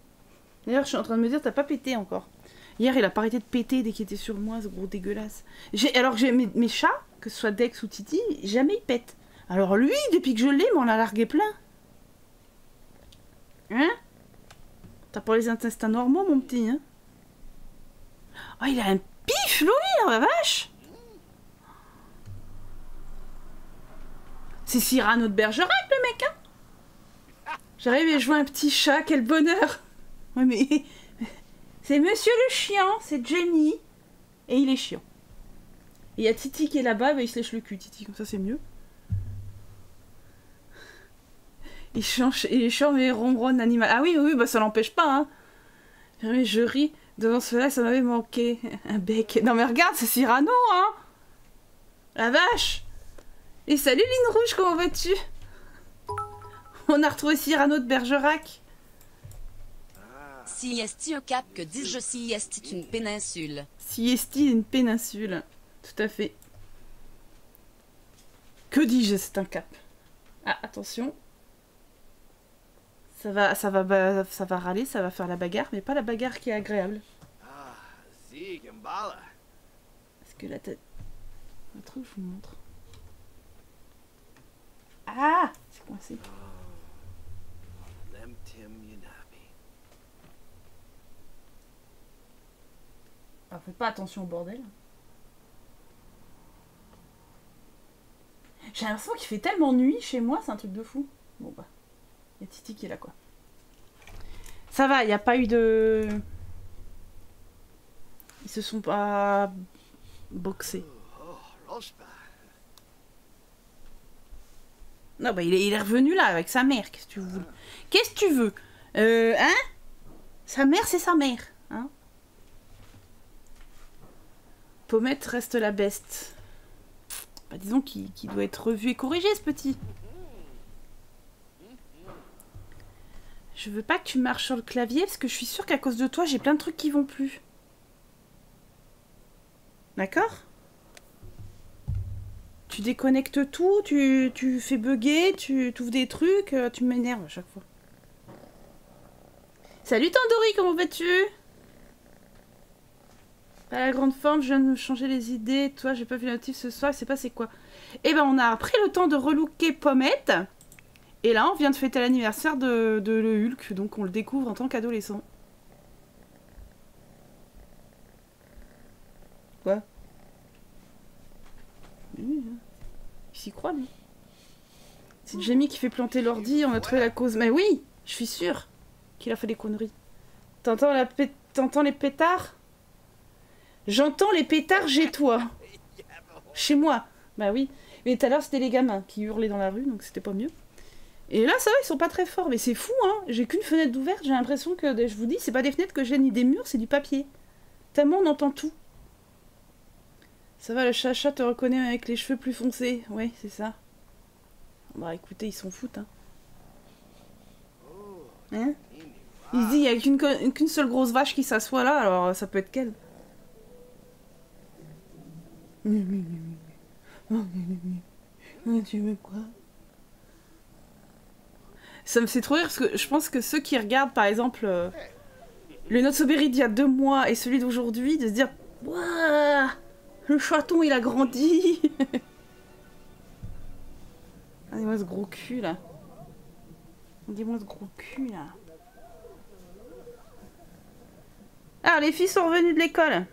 [SPEAKER 1] D'ailleurs, je suis en train de me dire, t'as pas pété encore. Hier, il a pas arrêté de péter dès qu'il était sur moi, ce gros dégueulasse. Alors, j'ai mes, chats, que ce soit Dex ou Titi, jamais ils pètent. Alors lui, depuis que je l'ai, m'en a largué plein. Hein? T'as pas les intestins normaux, mon petit, hein? Oh, il a un pif, Louis, la vache C'est Cyrano de Bergerac, le mec, hein J'arrive et je vois un petit chat, quel bonheur Ouais, mais... C'est Monsieur le chien, c'est Jenny. Et il est chiant. Il y a Titi qui est là-bas, bah, il se lèche le cul, Titi, comme ça c'est mieux. Il change, il chante mais ronronne animal. Ah oui, oui, bah ça l'empêche pas, hein. Mais je ris devant cela, ça m'avait manqué. Un bec. Non mais regarde, c'est Cyrano, hein. La vache. Et salut Ligne Rouge, comment vas-tu? On a retrouvé Cyrano de Bergerac.
[SPEAKER 2] Si est un cap que dis-je si est une péninsule.
[SPEAKER 1] Siesti, une péninsule. Tout à fait. Que dis-je, c'est un cap? Ah, attention. Ça va, ça va, ba- ça va râler, ça va faire la bagarre, mais pas la bagarre qui est agréable.
[SPEAKER 4] Ah, si, Gambala.
[SPEAKER 1] Parce que la tête. Un truc, je vous montre. Ah C'est coincé.
[SPEAKER 4] Yanabi.
[SPEAKER 1] Ah, faites pas attention au bordel. J'ai l'impression qu'il fait tellement nuit chez moi, c'est un truc de fou. Bon bah, il y a Titi qui est là quoi. Ça va, il n'y a pas eu de... Ils se sont pas boxés.
[SPEAKER 4] Oh.
[SPEAKER 1] Non bah il est, revenu là avec sa mère, qu'est-ce que tu veux? Qu'est-ce que tu veux? Euh, hein? Sa mère c'est sa mère, hein? Pommette reste la beste. Bah, disons qu'il qu'il doit être revu et corrigé, ce petit. Je veux pas que tu marches sur le clavier parce que je suis sûre qu'à cause de toi, j'ai plein de trucs qui vont plus. D'accord? Tu déconnectes tout, tu, tu fais bugger, tu ouvres des trucs, euh, tu m'énerves à chaque fois. Salut Tandoori, comment vas-tu? Pas la grande forme, je viens de me changer les idées. Toi, j'ai pas vu la notif ce soir, c'est pas c'est quoi? Eh ben, on a pris le temps de relooker Pommette. Et là, on vient de fêter l'anniversaire de, de le Hulk, donc on le découvre en tant qu'adolescent. Quoi Oui, hein. Il s'y croit, lui. C'est Jamie qui fait planter l'ordi, on a trouvé la cause. Mais oui, je suis sûre qu'il a fait des conneries. T'entends la pé- T'entends les pétards? J'entends les pétards chez toi. Chez moi. Bah oui. Mais tout à l'heure, c'était les gamins qui hurlaient dans la rue, donc c'était pas mieux. Et là, ça va, ils sont pas très forts. Mais c'est fou, hein. J'ai qu'une fenêtre d'ouverte, j'ai l'impression que, je vous dis, c'est pas des fenêtres que j'ai ni des murs, c'est du papier. Tellement on entend tout. Ça va, le chacha te reconnaît avec les cheveux plus foncés. Ouais, c'est ça. Bah écoutez, ils s'en foutent, hein. Hein? Il se dit, il y a qu'une seule grosse vache qui s'assoit là, alors ça peut être qu'elle. Tu veux quoi? Ça me fait trop rire parce que je pense que ceux qui regardent par exemple euh, le Notsoberi d'il y a deux mois et celui d'aujourd'hui, de se dire Waouh Le chaton il a grandi Regardez-moi ce gros cul là. Regardez-moi ce gros cul là. Ah, les filles sont revenues de l'école.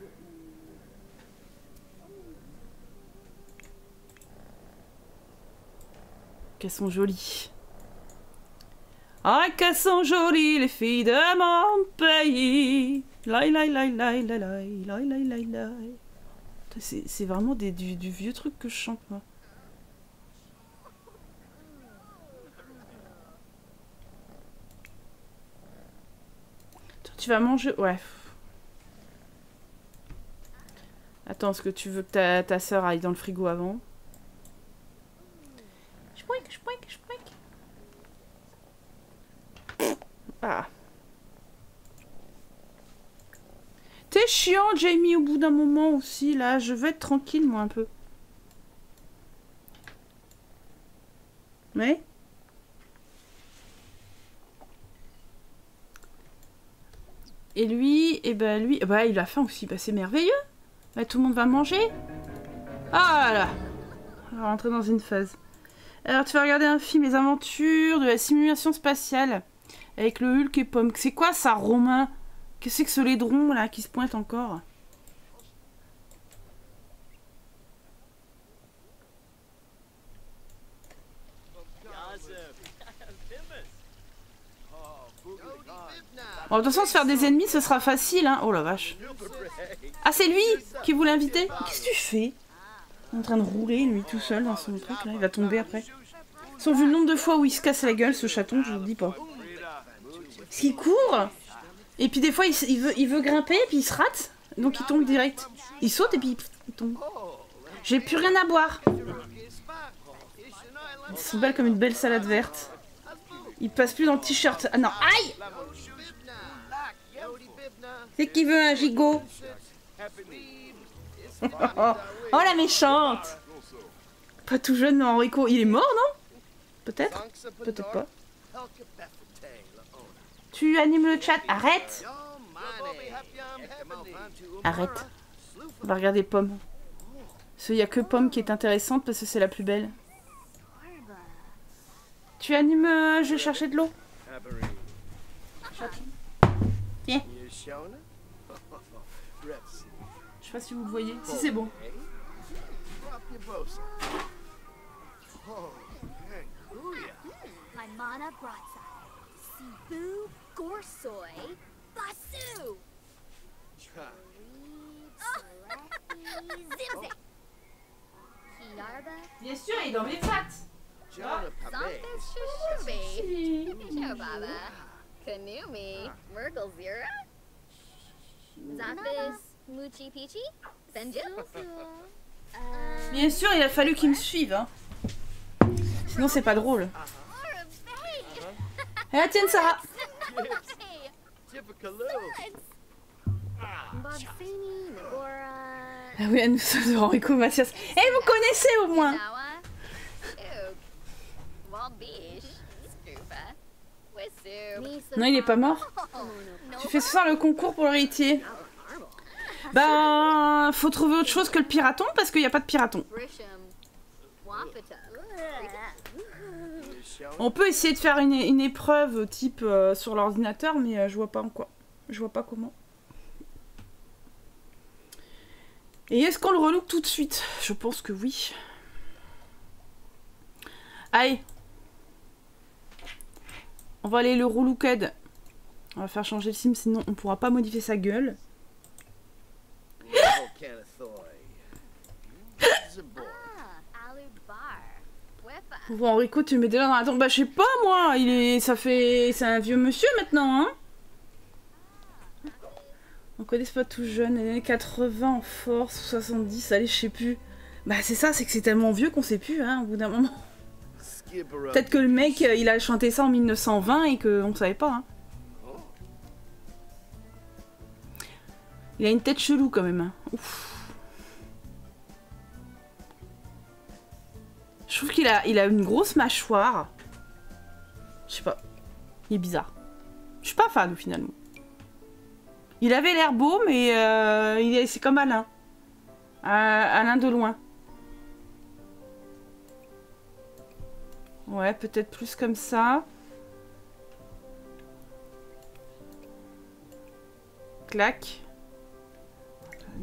[SPEAKER 1] Qu'elles sont jolies. Ah, qu'elles sont jolies, les filles de mon pays. Lai, lai, lai, lai, lai, lai, lai, lai, lai, lai. C'est c'est vraiment des, du, du vieux truc que je chante, moi. Toi, tu vas manger... Ouais. Attends, est-ce que tu veux que ta, ta soeur aille dans le frigo avant Chouic, chouic, chouic. T'es chiant, Jamie, au bout d'un moment aussi, là. Je veux être tranquille, moi, un peu. Ouais Et lui, et ben lui, bah il a faim aussi, bah c'est merveilleux. Tout le monde va manger. Ah là On va rentrer dans une phase. Alors tu vas regarder un film, Les aventures de la simulation spatiale. Avec le Hulk et Pomme. C'est quoi ça, Romain? Qu'est-ce que c'est que ce laidron là qui se pointe encore? Bon, de toute façon, se faire des ennemis, ce sera facile, hein. Oh la vache. Ah, c'est lui qui voulait inviter Qu'est-ce que tu fais? Il est en train de rouler, lui, tout seul, dans son truc. Il va tomber après. Ils ont vu le nombre de fois où il se casse la gueule, ce chaton, je vous dis pas. Parce qu'il court Et puis des fois, il, il veut, il grimper, et puis il se rate. Donc il tombe direct. Il saute, et puis il tombe. J'ai plus rien à boire. Ils sont belles comme une belle salade verte. Il passe plus dans le t-shirt. Ah non, aïe C'est qui veut un gigot oh, la méchante Pas tout jeune, non, Enrico. Il est mort, non? Peut-être? Peut-être pas. Tu animes le chat? Arrête Arrête. On va regarder Pomme. Il n'y a que Pomme qui est intéressante parce que c'est la plus belle. Tu animes... euh, je vais chercher de l'eau. Tiens. Je sais pas si vous le voyez. Si c'est bon.
[SPEAKER 3] Laimana Bratza, Sibu Gorsoi, Basu! Zimzik! Kiarba,
[SPEAKER 1] Bien sûr, il est dans mes pattes.
[SPEAKER 3] Zompus Shushubi, Chobaba, Kanumi, Zira,
[SPEAKER 1] Bien sûr, il a fallu qu'il me suive. Hein. Sinon, c'est pas drôle. Eh, la tienne, Sarah. Ah oui, nous sommes de Enrico Mathias. Eh, vous connaissez au moins. Non, il est pas mort. Tu fais ce soir le concours pour l'héritier. Ben, faut trouver autre chose que le piraton parce qu'il n'y a pas de piraton. On peut essayer de faire une, une épreuve type euh, sur l'ordinateur, mais euh, je vois pas en quoi. Je vois pas comment. Et est-ce qu'on le relook tout de suite? Je pense que oui. Allez. On va aller le relooked. On va faire changer le sim, sinon on pourra pas modifier sa gueule. Bon, Enrico, tu mets déjà dans la tombe. Bah, je sais pas, moi. Il est... Ça fait... C'est un vieux monsieur, maintenant, hein On connaît pas tout jeune. Les années 80 en force, ou 70, allez, je sais plus. Bah, c'est ça, c'est que c'est tellement vieux qu'on sait plus, hein, au bout d'un moment. Peut-être que le mec, il a chanté ça en 1920 et qu'on savait pas, hein. Il a une tête chelou, quand même, hein. Ouf. Je trouve qu'il a, il a une grosse mâchoire. Je sais pas. Il est bizarre. Je suis pas fan finalement. Il avait l'air beau, mais euh, c'est comme Alain. Euh, Alain de loin. Ouais, peut-être plus comme ça. Clac.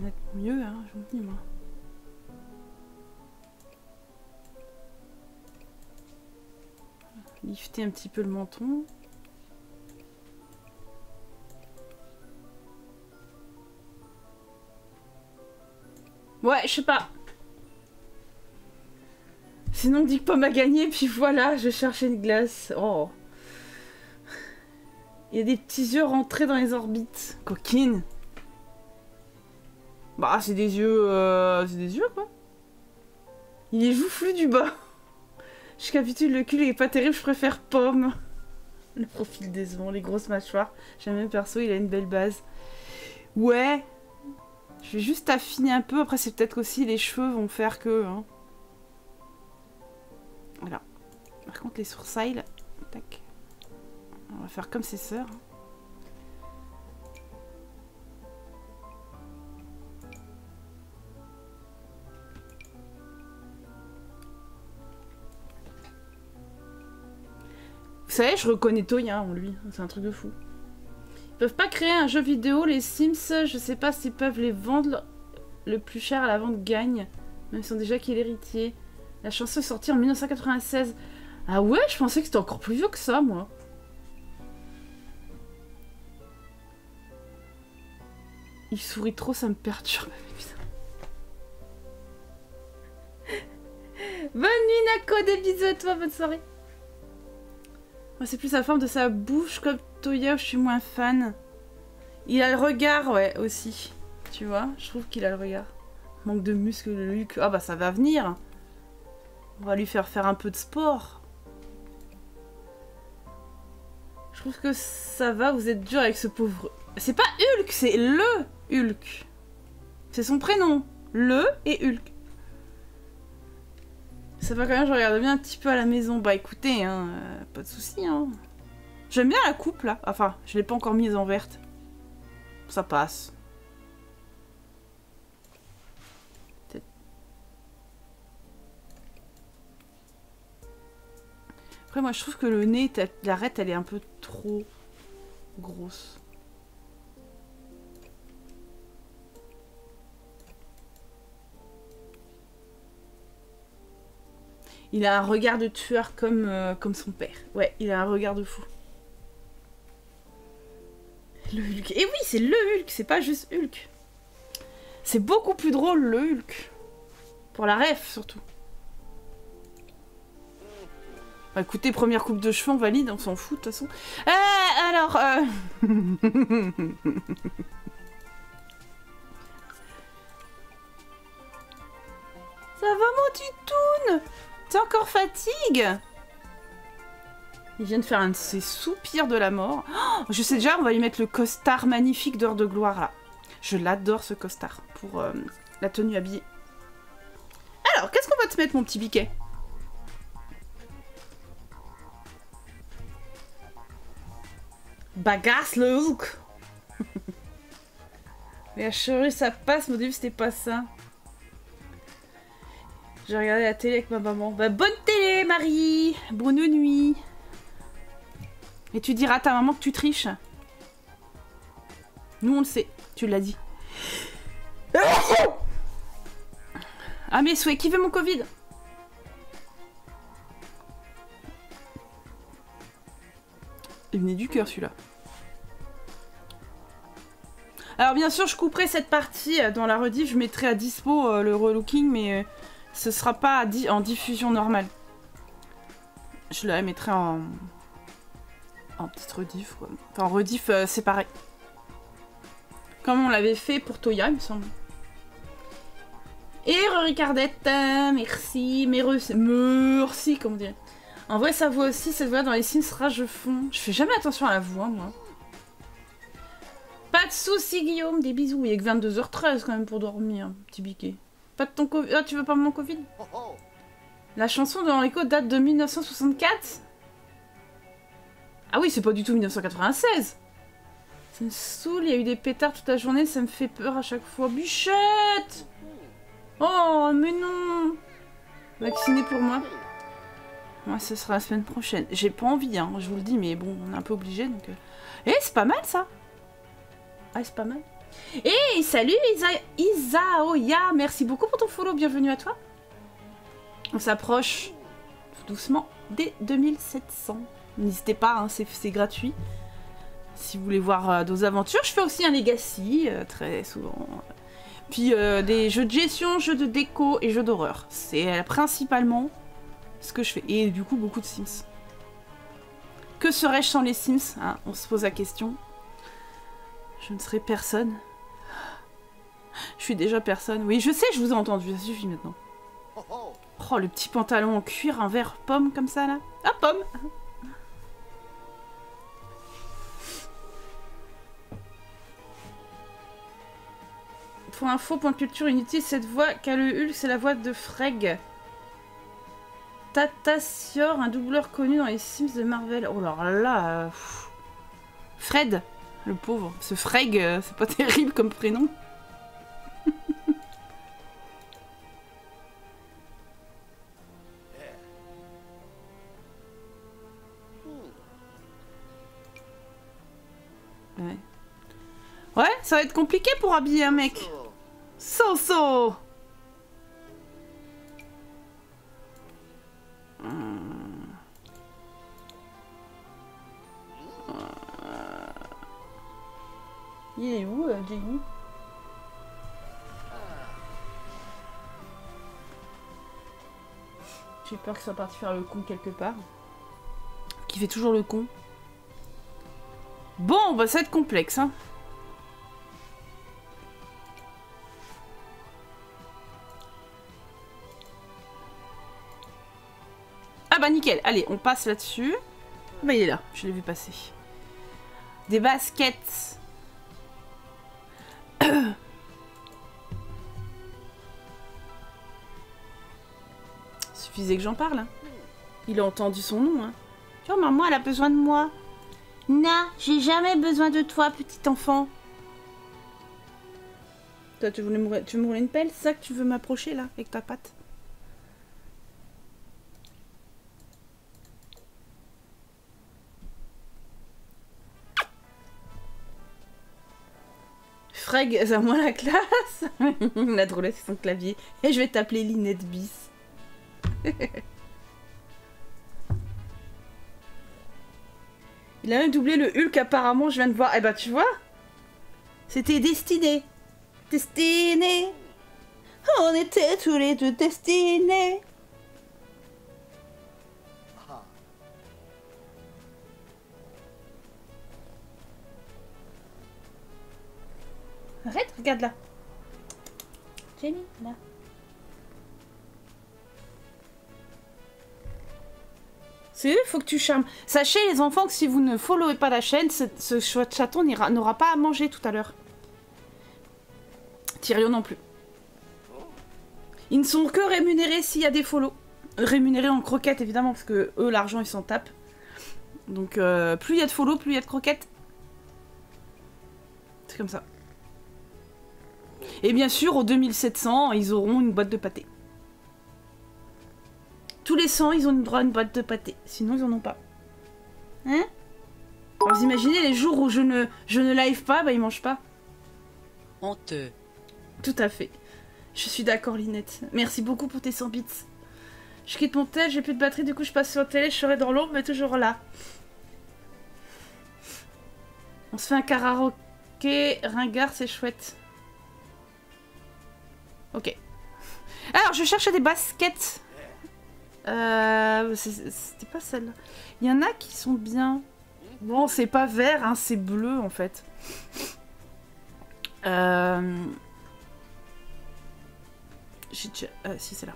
[SPEAKER 1] Être mieux, hein, je vous dis, moi. lifter un petit peu le menton. Ouais, je sais pas. Sinon, que Pomme a gagné, puis voilà, je cherchais une glace. Oh. Il y a des petits yeux rentrés dans les orbites. Coquine. Bah, c'est des yeux... euh, c'est des yeux, quoi. Il est joufflu du bas. Jusqu'à habitude, le cul est pas terrible, je préfère pomme. Le profil décevant, les grosses mâchoires. J'aime bien perso, il a une belle base. Ouais, Je vais juste affiner un peu. Après, c'est peut-être aussi les cheveux vont faire que... hein. Voilà. Par contre, les sourcils... Tac. On va faire comme ses sœurs. Vous savez, je reconnais Toya en lui. C'est un truc de fou. Ils peuvent pas créer un jeu vidéo, les Sims, je sais pas s'ils peuvent les vendre le plus cher à la vente gagne. Même si on déjà qui est l'héritier. La chanson est sortie en 1996. Ah ouais, je pensais que c'était encore plus vieux que ça, moi. Il sourit trop, ça me perturbe. Bonne nuit, Nako, des bisous à toi, bonne soirée. C'est plus la forme de sa bouche comme Toya, je suis moins fan. Il a le regard, ouais, aussi. Tu vois, je trouve qu'il a le regard. Manque de muscles, le Luc. Ah bah ça va venir. On va lui faire faire un peu de sport. Je trouve que ça va, vous êtes dur avec ce pauvre... C'est pas Hulk, c'est le Hulk. C'est son prénom. Le et Hulk. Ça va quand même, je regarde bien un petit peu à la maison. Bah écoutez, hein, euh, pas de soucis. Hein. J'aime bien la coupe là. Enfin, je l'ai pas encore mise en verte. Ça passe. Après, moi je trouve que le nez, l'arête, elle est un peu trop grosse. Il a un regard de tueur comme, euh, comme son père. Ouais, il a un regard de fou. Le Hulk. Et oui, c'est le Hulk, c'est pas juste Hulk. C'est beaucoup plus drôle le Hulk. Pour la ref surtout. Bah, écoutez, première coupe de cheveux, valide, on s'en fout de toute façon. Euh, alors, euh... Ça va mon titoun T'es encore fatigue Il vient de faire un de ses soupirs de la mort. Oh, je sais déjà, on va lui mettre le costard magnifique d'heure de gloire là. Je l'adore ce costard pour euh, la tenue habillée. Alors, qu'est-ce qu'on va te mettre mon petit biquet? Bagasse le hook Mais chérie, ça passe, au début c'était pas ça. J'ai regardé la télé avec ma maman. Bah, bonne télé, Marie Bonne nuit Et tu diras à ta maman que tu triches. Nous, on le sait. Tu l'as dit. Ah, mes souhaits. Qui veut mon Covid? Il venait du cœur, celui-là. Alors, bien sûr, je couperai cette partie euh, dans la rediff. Je mettrai à dispo euh, le relooking, mais... euh, ce sera pas en diffusion normale. Je la mettrai en, en petite rediff. quoi. Enfin, en rediff euh, séparé. Comme on l'avait fait pour Toya, il me semble. Et Ricardette, euh, merci. Merci, merci, comme on dirait. En vrai, sa voix aussi, cette voix dans les Sims rage fond. Je fais jamais attention à la voix, moi. Pas de soucis, Guillaume. Des bisous. Il a que 22h13 quand même pour dormir, petit biquet. Pas de ton Covid. Ah, tu veux pas mon Covid! La chanson de Enrico date de 1964 Ah oui, c'est pas du tout 1996 Ça me saoule, il y a eu des pétards toute la journée, ça me fait peur à chaque fois. Bichette Oh, mais non Vacciné pour moi Moi, ce sera la semaine prochaine. J'ai pas envie, hein, je vous le dis, mais bon, on est un peu obligé, donc... euh. Eh, c'est pas mal, ça Ah, c'est pas mal. Et salut Isa Isaoya, merci beaucoup pour ton follow, bienvenue à toi. On s'approche doucement des 2700. N'hésitez pas, hein, c'est gratuit. Si vous voulez voir euh, d'autres aventures, je fais aussi un Legacy, euh, très souvent. Puis euh, des jeux de gestion, jeux de déco et jeux d'horreur. C'est euh, principalement ce que je fais. Et du coup, beaucoup de Sims. Que serais-je sans les Sims hein? On se pose la question. Je ne serais personne. Je suis déjà personne. Oui, je sais, je vous ai entendu, ça suffit maintenant. Oh, le petit pantalon en cuir, un vert pomme comme ça, là. Ah, pomme Pour info, point de culture inutile, cette voix qu'a le Hulk, c'est la voix de Freg. Tata Sior, un doubleur connu dans les Sims de Marvel. Oh là là. euh. Fred, le pauvre. Ce Freg, euh, c'est pas terrible comme prénom. Ouais. Ouais, ça va être compliqué pour habiller un mec.
[SPEAKER 4] So,
[SPEAKER 1] So-so Hmm. Il est où, euh, J'ai peur que ça parte faire le con quelque part. Qui fait toujours le con. Bon, bah ça va être complexe, hein. Ah bah nickel, allez, on passe là-dessus. Bah il est là, je l'ai vu passer. Des baskets. Suffisait que j'en parle. hein. Il a entendu son nom. Hein. Tu vois, maman, elle a besoin de moi. Na, j'ai jamais besoin de toi, petit enfant. Toi, tu voulais me, tu une pelle C'est ça que tu veux m'approcher là, avec ta patte Freg, c'est à moi la classe La drôlette, c'est son clavier. Et je vais t'appeler Linette Bis. Il a même doublé le Hulk apparemment, je viens de voir. Eh ben tu vois C'était destiné. Destiné. On était tous les deux destinés. Arrête, regarde là. Jenny, là. C'est eux, faut que tu charmes. Sachez les enfants que si vous ne followez pas la chaîne, ce, chaton n'aura pas à manger tout à l'heure. Tyrion non plus. Ils ne sont que rémunérés s'il y a des follow. Rémunérés en croquettes évidemment, parce que eux l'argent ils s'en tapent. Donc euh, plus il y a de follow, plus il y a de croquettes. C'est comme ça. Et bien sûr, aux 2700, ils auront une boîte de pâté. Tous les 100, ils ont droit à une boîte de pâté. Sinon, ils en ont pas. Hein Alors, vous imaginez les jours où je ne, je ne live pas, bah ils mangent pas.
[SPEAKER 2] Honteux.
[SPEAKER 1] Tout à fait. Je suis d'accord, Linette. Merci beaucoup pour tes 100 bits. Je quitte mon tel, j'ai plus de batterie, du coup je passe sur la télé, je serai dans l'ombre, mais toujours là. On se fait un karaoké, ringard, c'est chouette. Ok. Alors, je cherche des baskets. Euh, C'était pas celle-là. Il y en a qui sont bien. Bon, c'est pas vert, hein, c'est bleu en fait. Euh... Euh, si, c'est là.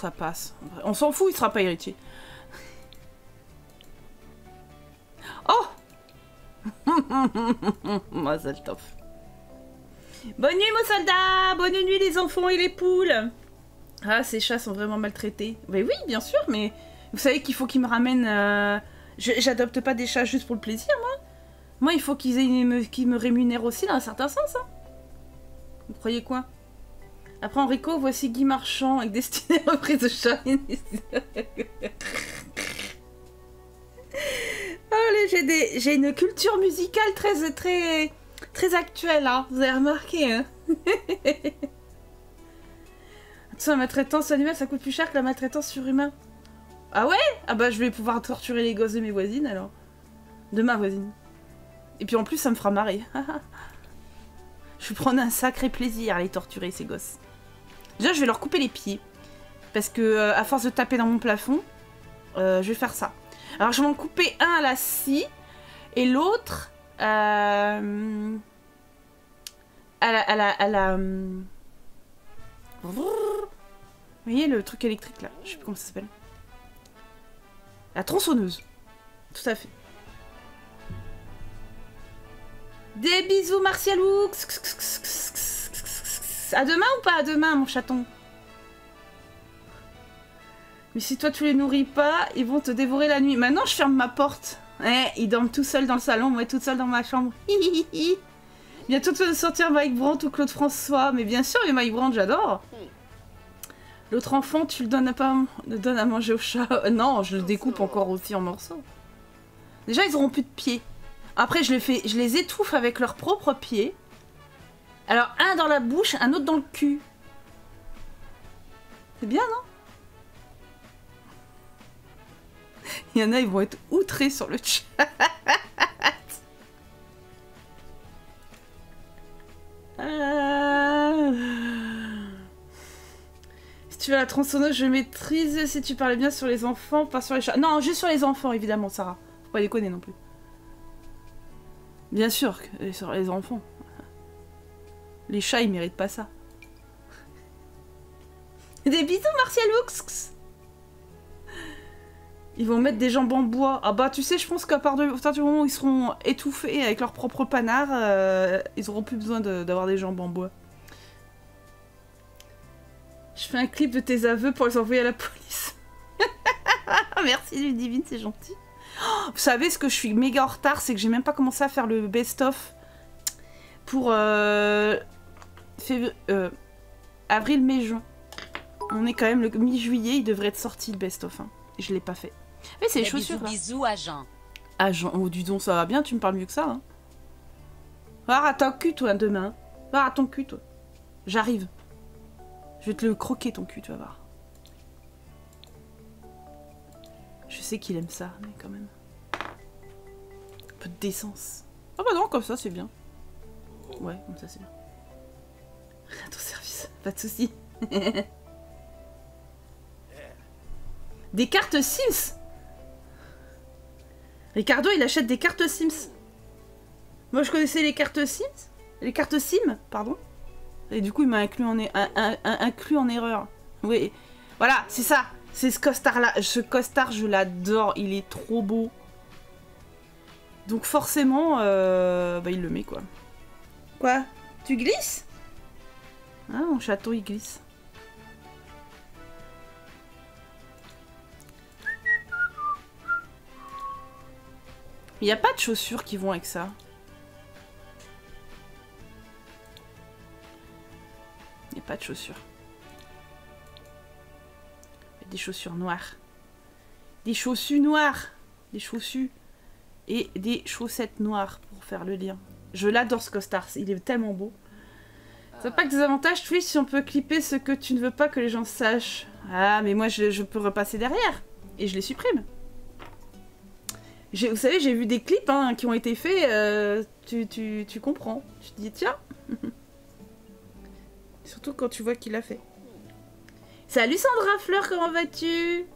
[SPEAKER 1] Ça passe. On s'en fout, il sera pas héritier. Oh le top. Bonne nuit, mon soldat Bonne nuit, les enfants et les poules Ah, ces chats sont vraiment maltraités. Mais oui, bien sûr, mais vous savez qu'il faut qu'ils me ramènent... euh, J'adopte pas des chats juste pour le plaisir, moi. Moi, il faut qu'ils me, qu'ils me rémunèrent aussi dans un certain sens. hein. Vous croyez quoi? Après Enrico, voici Guy Marchand avec Destinée reprise de chat. Des... j'ai une culture musicale très très très actuelle, hein. Vous avez remarqué, hein Attention, la maltraitance animale, ça coûte plus cher que la maltraitance surhumaine. Ah ouais? Ah bah je vais pouvoir torturer les gosses de mes voisines alors. De ma voisine. Et puis en plus, ça me fera marrer. je vais prendre un sacré plaisir à les torturer, ces gosses. Déjà, je vais leur couper les pieds. Parce que, euh, à force de taper dans mon plafond, euh, je vais faire ça. Alors, je vais en couper un à la scie et l'autre euh, à la. À la, à la hum, Vous voyez le truc électrique là? Je sais plus comment ça s'appelle. La tronçonneuse. Tout à fait. Des bisous, Martialou À demain ou pas à demain, mon chaton? Mais si toi tu les nourris pas, ils vont te dévorer la nuit. Maintenant, je ferme ma porte. Eh, ils dorment tout seuls dans le salon, moi toute seule dans ma chambre. Hihihi. Bientôt tu vas sortir Mike Brandt ou Claude François. Mais bien sûr, les Mike Brandt, j'adore. L'autre enfant, tu le donnes à, pas, le donnes à manger au chat. Euh, non, je le découpe encore aussi en morceaux. Déjà, ils auront plus de pieds. Après, je les, fais, je les étouffe avec leurs propres pieds. Alors, un dans la bouche, un autre dans le cul. C'est bien, non? Il y en a, ils vont être outrés sur le chat. Euh. Tu veux la tronçonneuse, je maîtrise. Si tu parlais bien sur les enfants, pas sur les chats. Non, juste sur les enfants, évidemment, Sarah. Faut pas déconner non plus. Bien sûr, sur les enfants. Les chats, ils méritent pas ça. Des bisous, Martial Lux Ils vont mettre des jambes en bois. Ah bah, tu sais, je pense qu'à partir du moment où ils seront étouffés avec leur propre panard, euh, ils auront plus besoin d'avoir des jambes en bois. Je fais un clip de tes aveux pour les envoyer à la police. Merci Ludivine, c'est gentil. Oh, vous savez ce que je suis méga en retard, c'est que j'ai même pas commencé à faire le best-of pour euh, février- euh, avril, mai, juin. On est quand même le mi-juillet, il devrait être sorti le best-of. Hein. Je l'ai pas fait. Mais c'est les chaussures.
[SPEAKER 2] bisous, bisous à Jean.
[SPEAKER 1] Ah, Jean, oh, dis donc, ça va bien, tu me parles mieux que ça. Hein. Va à ton cul, toi, demain. Va à ton cul, toi. J'arrive. Je vais te le croquer, ton cul, tu vas voir. Je sais qu'il aime ça, mais quand même. Un peu de décence. Ah bah non, comme ça, c'est bien. Ouais, comme ça, c'est bien. À ton service, pas de soucis. Des cartes Sims Ricardo, il achète des cartes Sims. Moi, je connaissais les cartes Sims. Les cartes Sim, pardon. Et du coup, il m'a inclus en, er- un- un- un- inclus en erreur. Oui. Voilà, c'est ça. C'est ce costard-là. Ce costard, je l'adore. Il est trop beau. Donc forcément, euh, bah, il le met, quoi. Quoi? Tu glisses? Ah, mon château, il glisse. Il n'y a pas de chaussures qui vont avec ça. Pas de chaussures. Des chaussures noires. Des chaussus noires. Des chaussus. Et des chaussettes noires pour faire le lien. Je l'adore ce costard. Il est tellement beau. Ça pas que des avantages, Twitch, si on peut clipper ce que tu ne veux pas que les gens sachent. Ah, mais moi, je, peux repasser derrière. Et je les supprime. Vous savez, j'ai vu des clips hein, qui ont été faits, euh, tu comprends. Tu te dis, tiens. Surtout quand tu vois qui l'a fait. Salut Sandra Fleur, comment vas-tu?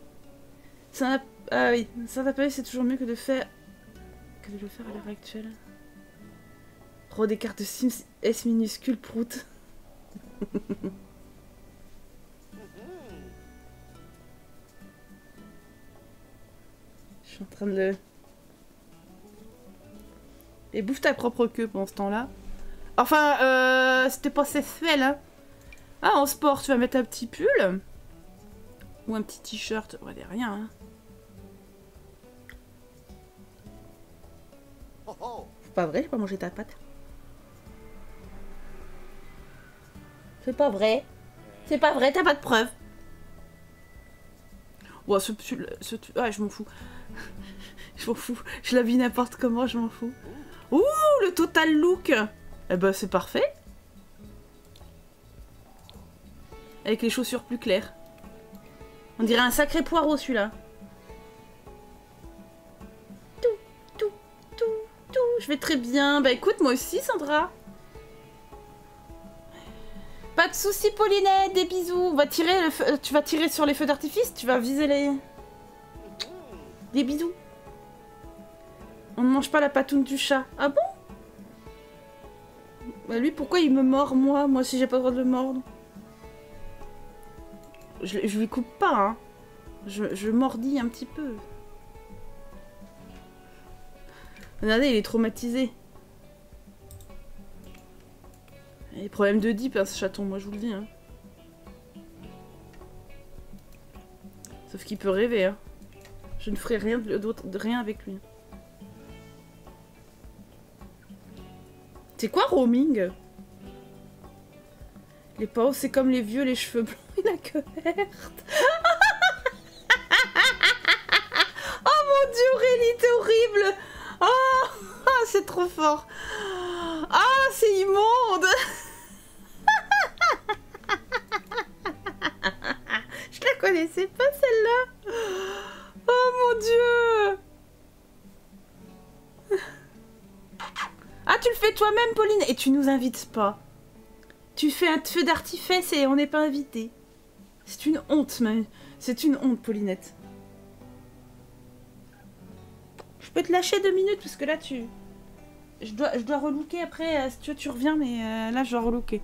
[SPEAKER 1] Ça Ah oui, ça pas c'est toujours mieux que de faire... que de le faire à l'heure actuelle. Oh, des cartes Sims S minuscule prout. Je suis en train de le... Et bouffe ta propre queue pendant ce temps-là. Enfin, euh, c'était pas sexuel, hein. Ah, en sport, tu vas mettre un petit pull. Ou un petit t-shirt. Ouais, des rien, hein. C'est pas vrai, j'ai pas mangé ta pâte. C'est pas vrai. C'est pas vrai, t'as pas de preuves. Ouais, ce, pull- ce, ouais, je m'en fous. je m'en fous. Je l'habille n'importe comment, je m'en fous. Ouh, le total look Eh ben, c'est parfait. Avec les chaussures plus claires. On dirait un sacré poireau, celui-là. Tout, tout, tout, tout. Je vais très bien. Bah écoute, moi aussi, Sandra. Pas de soucis, Paulinette. Des bisous. Va tirer le feu- euh, Tu vas tirer sur les feux d'artifice Tu vas viser les... Des bisous. On ne mange pas la patoune du chat. Ah bon? Bah lui, pourquoi il me mord, moi? Moi, si j'ai pas le droit de le mordre. Je, lui coupe pas, hein. Je, mordis un petit peu. Regardez, il est traumatisé. Il y a des problèmes de dip, hein, ce chaton, moi je vous le dis. Hein. Sauf qu'il peut rêver. Hein. Je ne ferai rien d'autre, rien avec lui. C'est quoi roaming? Les pauvres, c'est comme les vieux, les cheveux blancs la queue verte. oh mon dieu, Aurélie, t'es horrible Oh, ah, c'est trop fort Ah, c'est immonde Je la connaissais pas celle-là Oh mon dieu Ah, tu le fais toi-même, Pauline Et tu nous invites pas. Tu fais un feu d'artifice et on n'est pas invité. C'est une honte, mais c'est une honte, Paulinette. Je peux te lâcher deux minutes parce que là, tu... Je dois, je dois relooker après. euh, si tu tu reviens, mais euh, là, je dois relooker.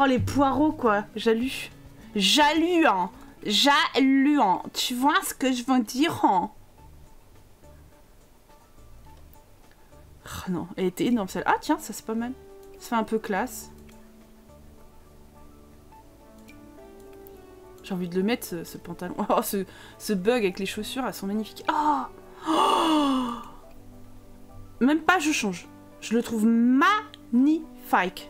[SPEAKER 1] Oh, les poireaux, quoi. J'alue. J'alue, hein. J'alue, hein. Tu vois ce que je veux dire, hein? Oh non, elle était énorme celle. Ah tiens, ça c'est pas mal. Ça fait un peu classe. J'ai envie de le mettre ce, pantalon. Oh, ce, ce bug avec les chaussures, elles sont magnifiques. Oh Oh Même pas je change. Je le trouve magnifique.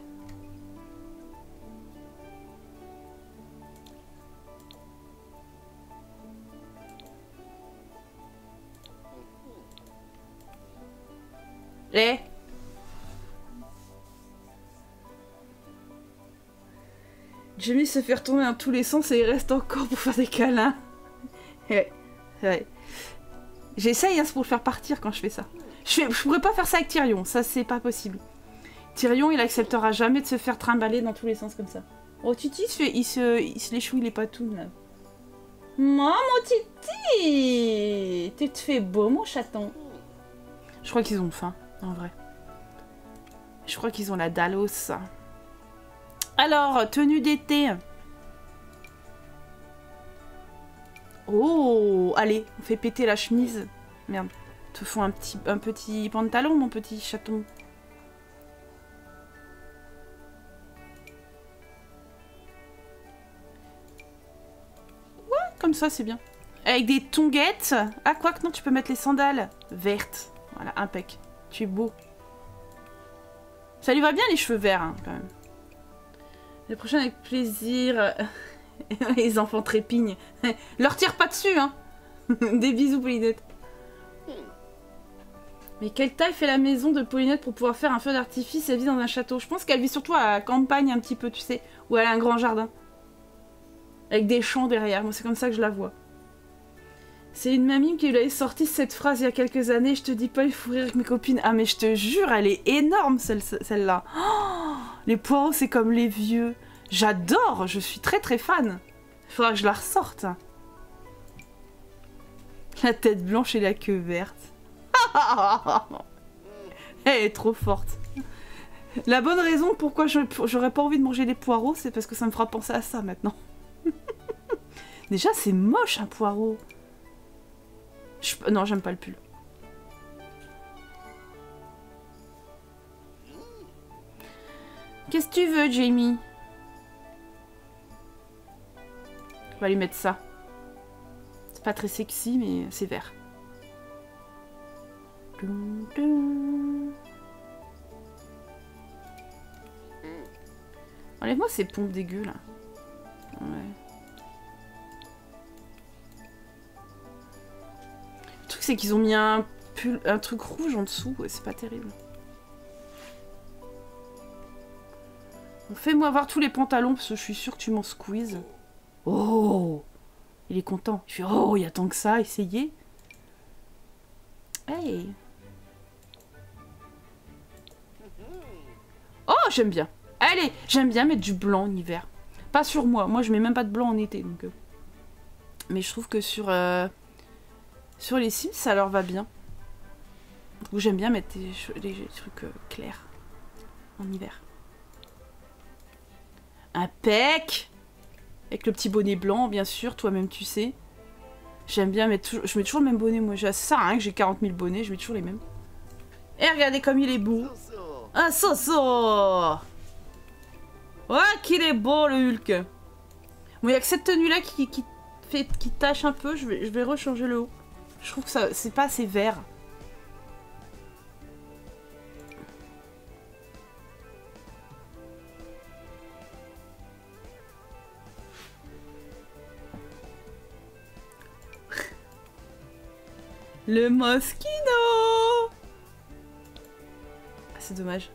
[SPEAKER 1] Eh Jamie se fait retourner dans tous les sens et il reste encore pour faire des câlins. ouais, ouais. J'essaye hein, pour le faire partir quand je fais ça. Je, fais- je pourrais pas faire ça avec Tyrion, ça c'est pas possible. Tyrion il acceptera jamais de se faire trimballer dans tous les sens comme ça. Oh Titi il se fait, il se, il se l'échoue les patounes là. Maman Titi Tu te fais beau mon chaton. Je crois qu'ils ont faim, en vrai. Je crois qu'ils ont la sein. Alors, tenue d'été. Oh, allez, on fait péter la chemise. Merde, te font un petit, un petit pantalon, mon petit chaton. Ouais, comme ça, c'est bien. Avec des tonguettes. Ah, quoi que non, tu peux mettre les sandales vertes. Voilà, impec. Tu es beau. Ça lui va bien les cheveux verts, hein, quand même. La prochaine avec plaisir. les enfants trépignent. Leur tire pas dessus, hein. Des bisous, Paulinette. Mais quelle taille fait la maison de Paulinette pour pouvoir faire un feu d'artifice Elle vit dans un château? Je pense qu'elle vit surtout à la campagne un petit peu, tu sais, où elle a un grand jardin. Avec des champs derrière. Moi, c'est comme ça que je la vois. C'est une mamie qui lui avait sorti cette phrase il y a quelques années. Je te dis pas, il faut rire avec mes copines. Ah, mais je te jure, elle est énorme, celle- celle-là. Oh, les poireaux, c'est comme les vieux. J'adore, je suis très très fan. Il faudra que je la ressorte. La tête blanche et la queue verte. Elle est trop forte. La bonne raison pourquoi j'aurais pas envie de manger des poireaux, c'est parce que ça me fera penser à ça maintenant. Déjà, c'est moche un poireau. Non, j'aime pas le pull. Qu'est-ce que tu veux, Jamie? On va lui mettre ça. C'est pas très sexy, mais c'est vert. Enlève-moi ces pompes dégueu là. Ouais. C'est qu'ils ont mis un, pull- un truc rouge en dessous, et c'est pas terrible. Fais-moi voir tous les pantalons parce que je suis sûre que tu m'en squeezes. Oh Il est content. Je fais Oh, il y a tant que ça, essayez. Hey Oh, j'aime bien. Allez, j'aime bien mettre du blanc en hiver. Pas sur moi. Moi, je mets même pas de blanc en été. Donc, euh. Mais je trouve que sur, euh, sur les Sims, ça leur va bien. Ou j'aime bien mettre des, trucs euh, clairs en hiver. Un pec Avec le petit bonnet blanc, bien sûr, toi-même tu sais. J'aime bien mettre toujours... Je mets toujours le même bonnet, moi. J'ai- Ça rien que j'ai 40 000 bonnets, je mets toujours les mêmes. Et regardez comme il est beau un soso Oh, qu'il est beau le Hulk Bon, il y a que cette tenue-là qui tâche un peu. Je vais, je vais rechanger le haut. Je trouve que ça c'est pas assez vert. Le Moschino ah, C'est dommage.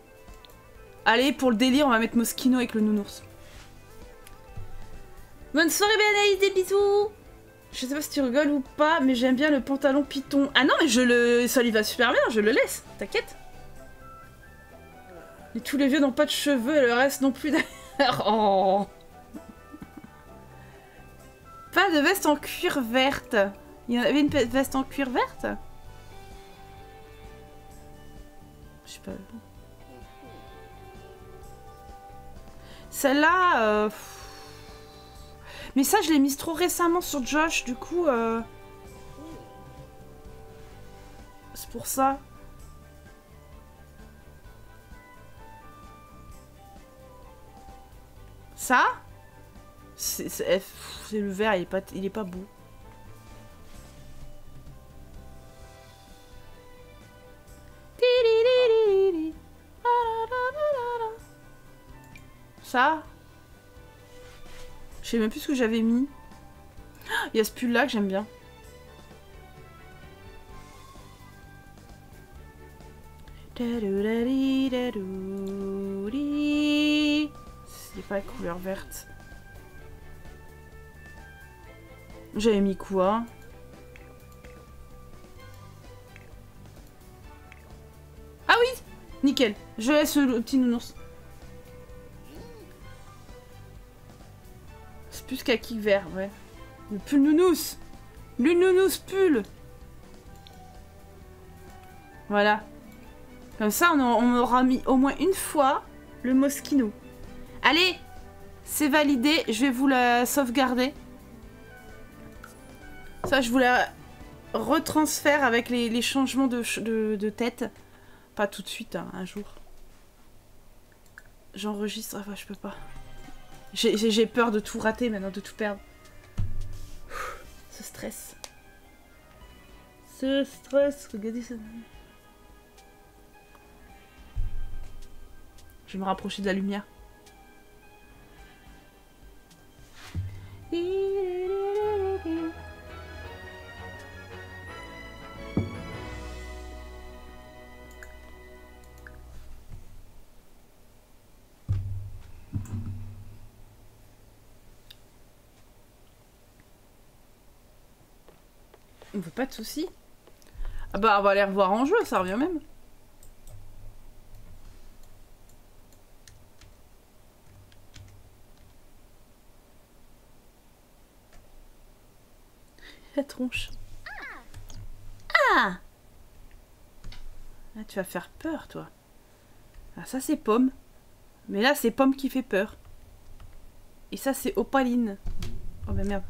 [SPEAKER 1] Allez, pour le délire, on va mettre Moschino avec le nounours. Bonne soirée, Béanaïs, des bisous Je sais pas si tu rigoles ou pas, mais j'aime bien le pantalon python. Ah non, mais je le... ça lui va super bien, je le laisse, t'inquiète. Et tous les vieux n'ont pas de cheveux, le reste non plus d'ailleurs. Oh. Pas de veste en cuir verte. Il y avait une veste en cuir verte? Je sais pas. Celle-là... euh. Mais ça, je l'ai mise trop récemment sur Josh, du coup... euh, C'est pour ça. Ça? Eh, c'est le vert, il est pas, il est pas beau. Ça? Je sais même plus ce que j'avais mis. Il y a ce pull là que j'aime bien. C'est pas la couleur verte. J'avais mis quoi? Ah oui Nickel. Je laisse le petit nounours. Plus kaki vert, ouais. Le pull nounous Le nounous pull Voilà. Comme ça, on, aura mis au moins une fois le Moschino. Allez C'est validé, je vais vous la sauvegarder. Ça, je vous la retransfère avec les, changements de, ch- de, de tête. Pas tout de suite, hein, un jour. J'enregistre, enfin, je peux pas. J'ai- peur de tout rater maintenant, de tout perdre. Ce stress. Ce stress, regardez ça. Je vais me rapprocher de la lumière. On veut pas de soucis. Ah bah on va les revoir en jeu, ça revient même. La tronche. Ah Là tu vas faire peur toi. Ah ça c'est Pomme. Mais là c'est Pomme qui fait peur. Et ça c'est Opaline. Oh bah merde.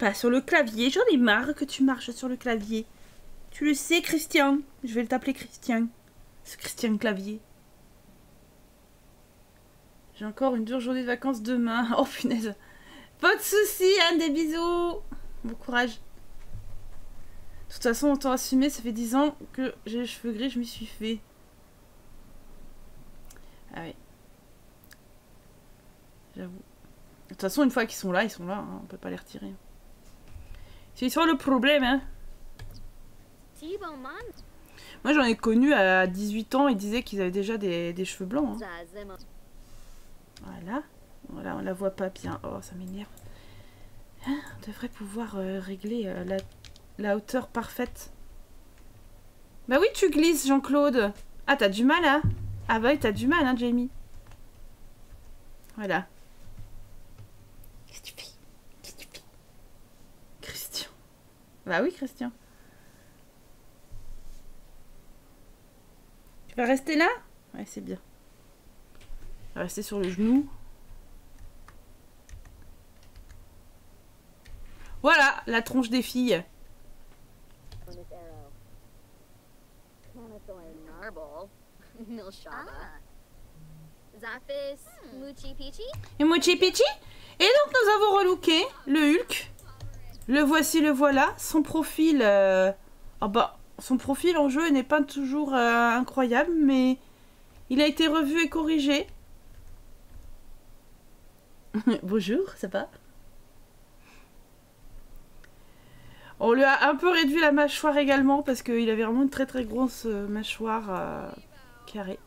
[SPEAKER 1] Pas sur le clavier, j'en ai marre que tu marches sur le clavier. Tu le sais, Christian. Je vais t'appeler Christian. Ce Christian clavier. J'ai encore une dure journée de vacances demain. Oh punaise. Pas de soucis, Anne, des bisous. Bon courage. De toute façon, autant assumer, ça fait 10 ans que j'ai les cheveux gris, je m'y suis fait. Ah oui. J'avoue. De toute façon, une fois qu'ils sont là, ils sont là. hein, On peut pas les retirer. C'est ça le problème, hein. Moi, j'en ai connu à 18 ans, ils disaient qu'ils avaient déjà des, des cheveux blancs. hein. Voilà. Voilà, on la voit pas bien. Oh, ça m'énerve. Hein, on devrait pouvoir euh, régler euh, la, la hauteur parfaite. Bah oui, tu glisses, Jean-Claude. Ah, t'as du mal, hein Ah bah oui, t'as du mal, hein, Jamie. Voilà. Qu'est-ce que tu fais Qu'est-ce que tu fais Christian. Bah oui, Christian. Tu vas rester là? Ouais, c'est bien. Rester sur le genou. Voilà, la tronche des filles. Et Mochi Pichi Et donc nous avons relooké le Hulk. Le voici, le voilà. Son profil... euh, ah bah, son profil en jeu n'est pas toujours euh, incroyable, mais il a été revu et corrigé. Bonjour, ça va? On lui a un peu réduit la mâchoire également parce qu'il avait vraiment une très très grosse euh, mâchoire carrée.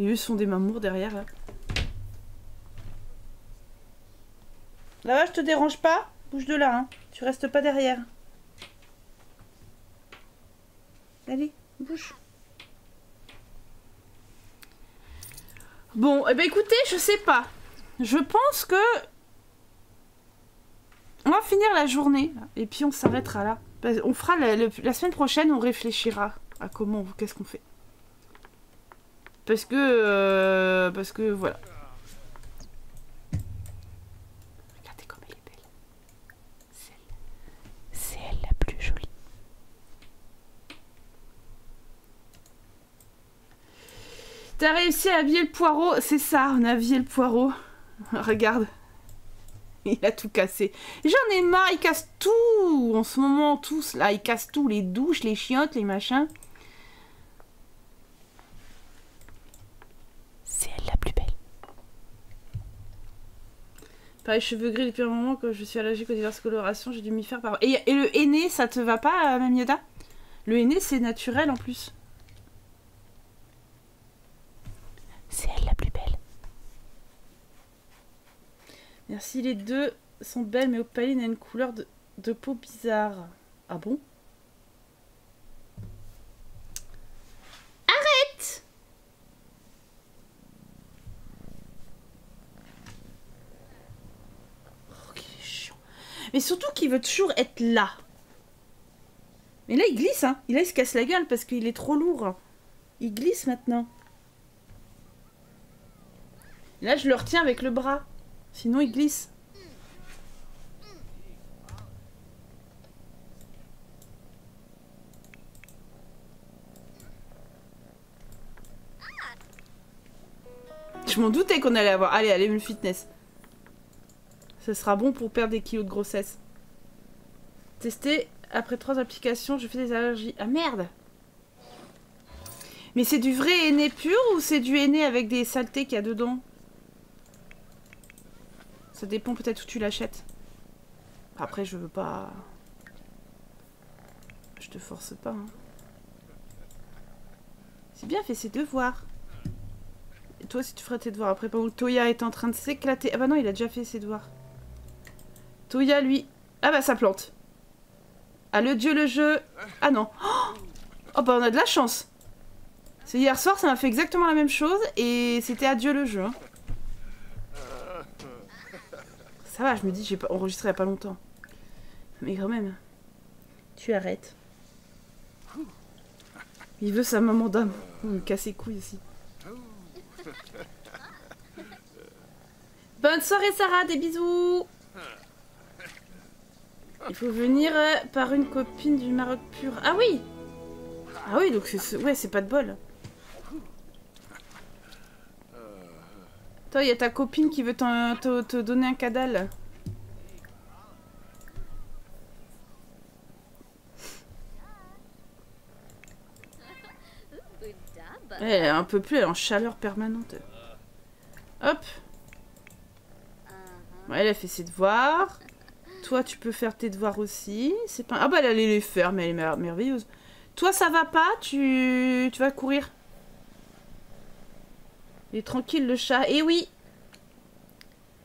[SPEAKER 1] Et eux sont des mamours derrière là. Là-bas, je te dérange pas Bouge de là, hein. Tu restes pas derrière. Allez, bouge. Bon, eh ben écoutez, je sais pas. Je pense que on va finir la journée et puis on s'arrêtera là. On fera la semaine prochaine, on réfléchira à comment, qu'est-ce qu'on fait. Parce que, euh, parce que voilà. Regardez comme elle est belle. C'est elle, c'est elle la plus jolie. T'as réussi à habiller le poireau, c'est ça, on a habillé le poireau. Regarde. Il a tout cassé. J'en ai marre, il casse tout en ce moment, tous là, il casse tout, les douches, les chiottes, les machins. C'est elle la plus belle. Pareil, cheveux gris depuis un moment, quand je suis allergique aux diverses colorations, j'ai dû m'y faire par... Et, et le henné, ça te va pas, euh, Mamie Yoda Le henné, c'est naturel en plus. C'est elle la plus belle. Merci, les deux sont belles, mais Opaline a une couleur de, peau bizarre. Ah bon? Arrête Oh, qu'il est chiant. Mais surtout qu'il veut toujours être là. Mais là, il glisse, hein. Là, il se casse la gueule parce qu'il est trop lourd. Il glisse maintenant. Là, je le retiens avec le bras. Sinon, il glisse. Je m'en doutais qu'on allait avoir. Allez, allez, le fitness. Ce sera bon pour perdre des kilos de grossesse. Tester. Après trois applications, je fais des allergies. Ah merde Mais c'est du vrai henné pur ou c'est du henné avec des saletés qu'il y a dedans? Ça dépend peut-être où tu l'achètes. Après, je veux pas... Je te force pas. hein. C'est bien fait ses devoirs. Et toi, si tu ferais tes devoirs après, pendant que Toya est en train de s'éclater. Ah bah non, il a déjà fait ses devoirs. Toya, lui. Ah bah ça plante. Ah le dieu le jeu. Ah non. Oh, Oh, bah on a de la chance. C'est hier soir, ça m'a fait exactement la même chose et c'était adieu le jeu. hein. Ça va, je me dis, j'ai pas enregistré il y a pas longtemps. Mais quand même. Tu arrêtes. Il veut sa maman d'âme. Il me casse les couilles aussi. Bonne soirée Sarah, des bisous Il faut venir euh, par une copine du Maroc pur. Ah oui Ah oui, donc c'est ouais, c'est pas de bol. Toi, il y a ta copine qui veut te, donner un cadal. Elle est un peu plus, elle en chaleur permanente. Hop. Elle a fait ses devoirs. Toi, tu peux faire tes devoirs aussi. C'est pas... Ah bah, elle allait les faire, mais elle est mer- merveilleuse. Toi, ça va pas? Tu, tu vas courir? Il est tranquille, le chat. Et oui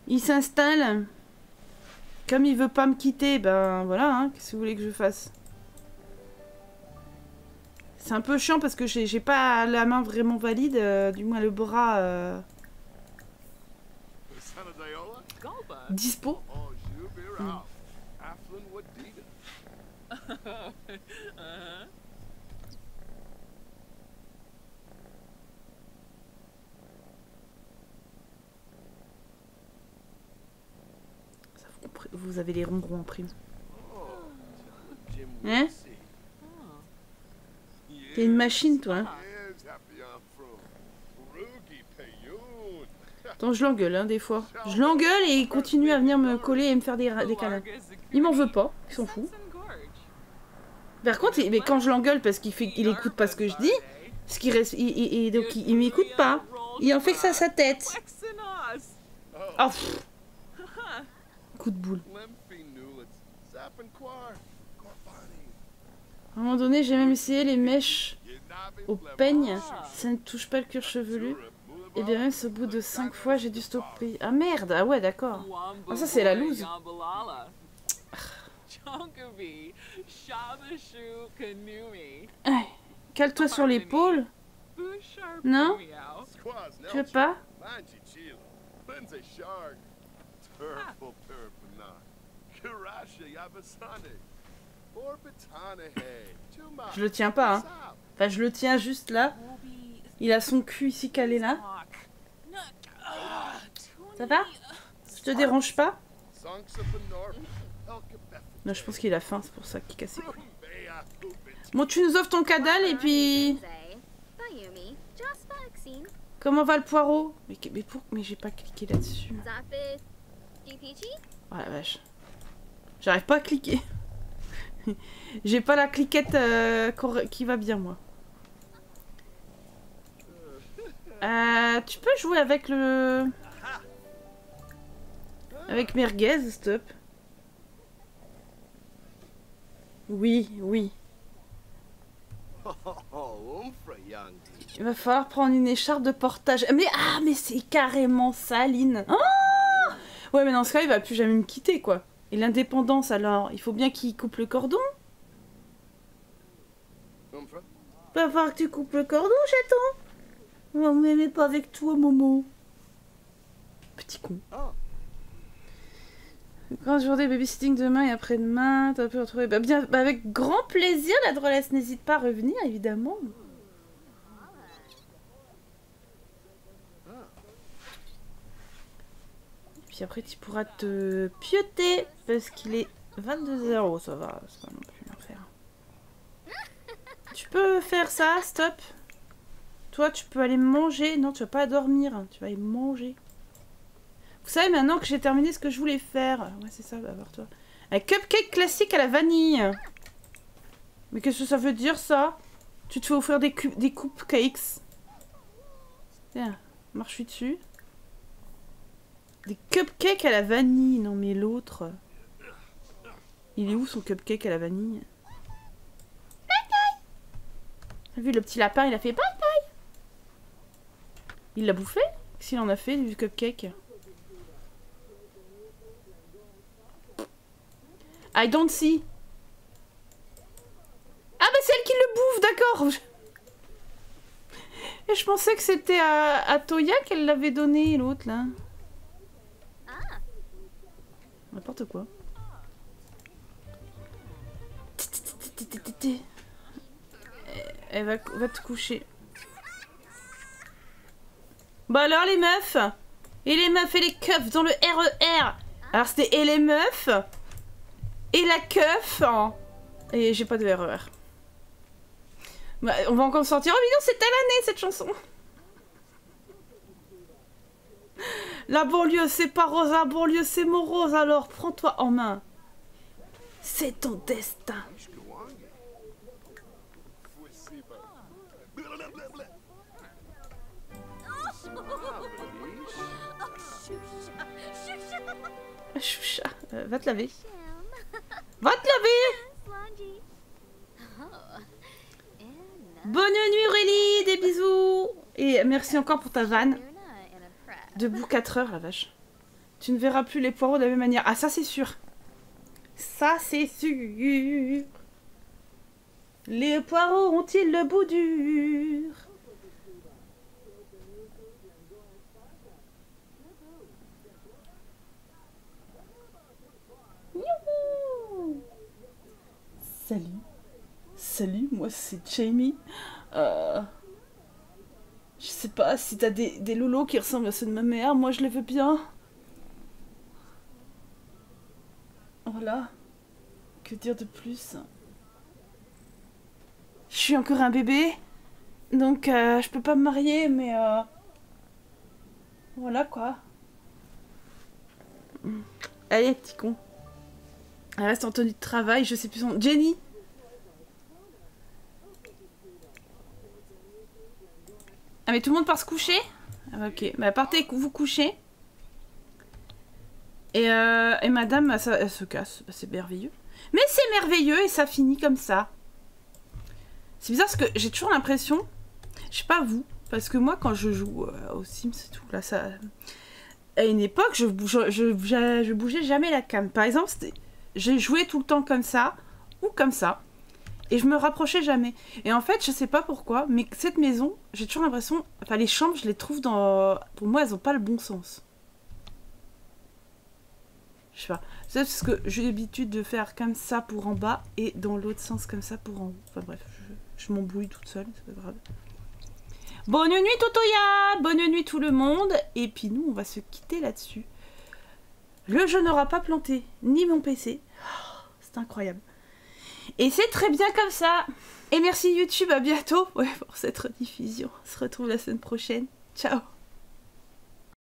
[SPEAKER 1] Il s'installe. Comme il veut pas me quitter, ben voilà, hein. Qu'est-ce que vous voulez que je fasse? C'est un peu chiant parce que j'ai pas la main vraiment valide, euh, du moins le bras euh, dispo.
[SPEAKER 4] Oh,
[SPEAKER 1] Hmm. vous, avez les ronrons en prime. Hein?
[SPEAKER 4] Yeah.
[SPEAKER 1] T'es une machine, toi. hein. Attends, je l'engueule, hein, des fois. Je l'engueule et il continue à venir me coller et me faire des, des câlins. Il m'en veut pas, il s'en fout. Par contre, mais quand je l'engueule parce qu'il fait, il écoute pas ce que je dis, ce qui reste, il, il- il- donc il, il m'écoute pas. Il en fait que ça à sa tête. Oh, pff. Coup de boule. À un moment donné, j'ai même essayé les mèches au peigne. Ça ne touche pas le cuir chevelu. Et bien même au bout de 5 fois, j'ai dû stopper. Ah merde, ah ouais, d'accord. Ah, ça, c'est la loose. Cale-toi sur l'épaule. Non? Tu veux pas? Je le tiens pas, hein. Enfin, je le tiens juste là. Il a son cul ici calé là. Ça va? Je te dérange pas? Non, je pense qu'il a faim, c'est pour ça qu'il casse. Bon, tu nous offres ton cadal et puis... Comment va le poireau? Mais, mais, pour... mais j'ai pas cliqué là-dessus. Oh la vache. J'arrive pas à cliquer. j'ai pas la cliquette euh, qui va bien, moi. Euh, tu peux jouer avec le... Avec Merguez, stop. Oui, oui. Il va falloir prendre une écharpe de portage. Mais ah, mais c'est carrément Saline. Ah ouais, mais dans ce cas, il va plus jamais me quitter, quoi. Et l'indépendance, alors, il faut bien qu'il coupe le cordon? Va falloir que tu coupes le cordon, chaton? On m'aimait pas avec toi, Momo. Petit con. Grande journée babysitting demain et après-demain. T'as pu retrouver. Bah, bien, bah, avec grand plaisir, la drôlesse. N'hésite pas à revenir, évidemment. Puis après, tu pourras te pioter parce qu'il est 22h. Ça va, c'est pas non plus l'enfer. Tu peux faire ça, stop. Toi, tu peux aller manger. Non, tu vas pas dormir. Tu vas aller manger. Vous savez maintenant que j'ai terminé ce que je voulais faire. Ouais, c'est ça, va voir toi. Un cupcake classique à la vanille. Mais qu'est-ce que ça veut dire ça? Tu te fais offrir des, des cupcakes. Tiens, marche dessus. Des cupcakes à la vanille. Non mais l'autre. Il est où son cupcake à la vanille? T'as vu le petit lapin, il a fait bye bye. Il l'a bouffé? S'il en a fait du cupcake? I don't see. Ah bah c'est elle qui le bouffe, d'accord. Je- Et je pensais que c'était à, à Toya qu'elle l'avait donné, l'autre là. N'importe quoi. Elle va, te coucher. Bah alors les meufs Et les meufs et les keufs dans le RER Alors c'était et les meufs et la keuf hein. Et j'ai pas de RER. Bah, on va encore sortir. Oh mais non, c'est telle année cette chanson La banlieue c'est pas rose, la banlieue c'est morose alors prends-toi en main. C'est ton destin. Choucha, euh, va te laver. Va te laver Bonne nuit Aurélie, des bisous Et merci encore pour ta vanne. Debout 4 heures, la vache. Tu ne verras plus les poireaux de la même manière. Ah, ça c'est sûr. Ça c'est sûr. Les poireaux ont-ils le bout dur? Youhou Salut. Salut, moi c'est Jamie. Euh... Je sais pas si t'as des, des qui ressemblent à ceux de ma mère, moi je les veux bien. Voilà. Que dire de plus? Je suis encore un bébé. Donc euh, je peux pas me marier, mais euh, voilà quoi. Allez, petit con. Elle reste en tenue de travail, je sais plus son. Jenny? Ah, mais tout le monde part se coucher Ah, Ok, bah partez vous coucher. Et, euh, et madame, elle, se- casse. Bah, c'est merveilleux. Mais c'est merveilleux et ça finit comme ça. C'est bizarre parce que j'ai toujours l'impression, je sais pas vous, parce que moi quand je joue euh, aux Sims et tout, là ça. À une époque, je, bouge, je, je, bougeais jamais la cam. Par exemple, j'ai joué tout le temps comme ça ou comme ça. Et je me rapprochais jamais. Et en fait, je sais pas pourquoi, mais cette maison, j'ai toujours l'impression. Enfin, les chambres, je les trouve dans. Pour moi, elles ont pas le bon sens. Je sais pas. C'est parce que j'ai l'habitude de faire comme ça pour en bas et dans l'autre sens comme ça pour en haut. Enfin bref, je, je m'embrouille toute seule, c'est pas grave. Bonne nuit Totoya Bonne nuit tout le monde Et puis nous, on va se quitter là-dessus. Le jeu n'aura pas planté, ni mon PC. Oh, C'est incroyable. Et c'est très bien comme ça Et merci YouTube, à bientôt pour cette rediffusion. On se retrouve la semaine prochaine. Ciao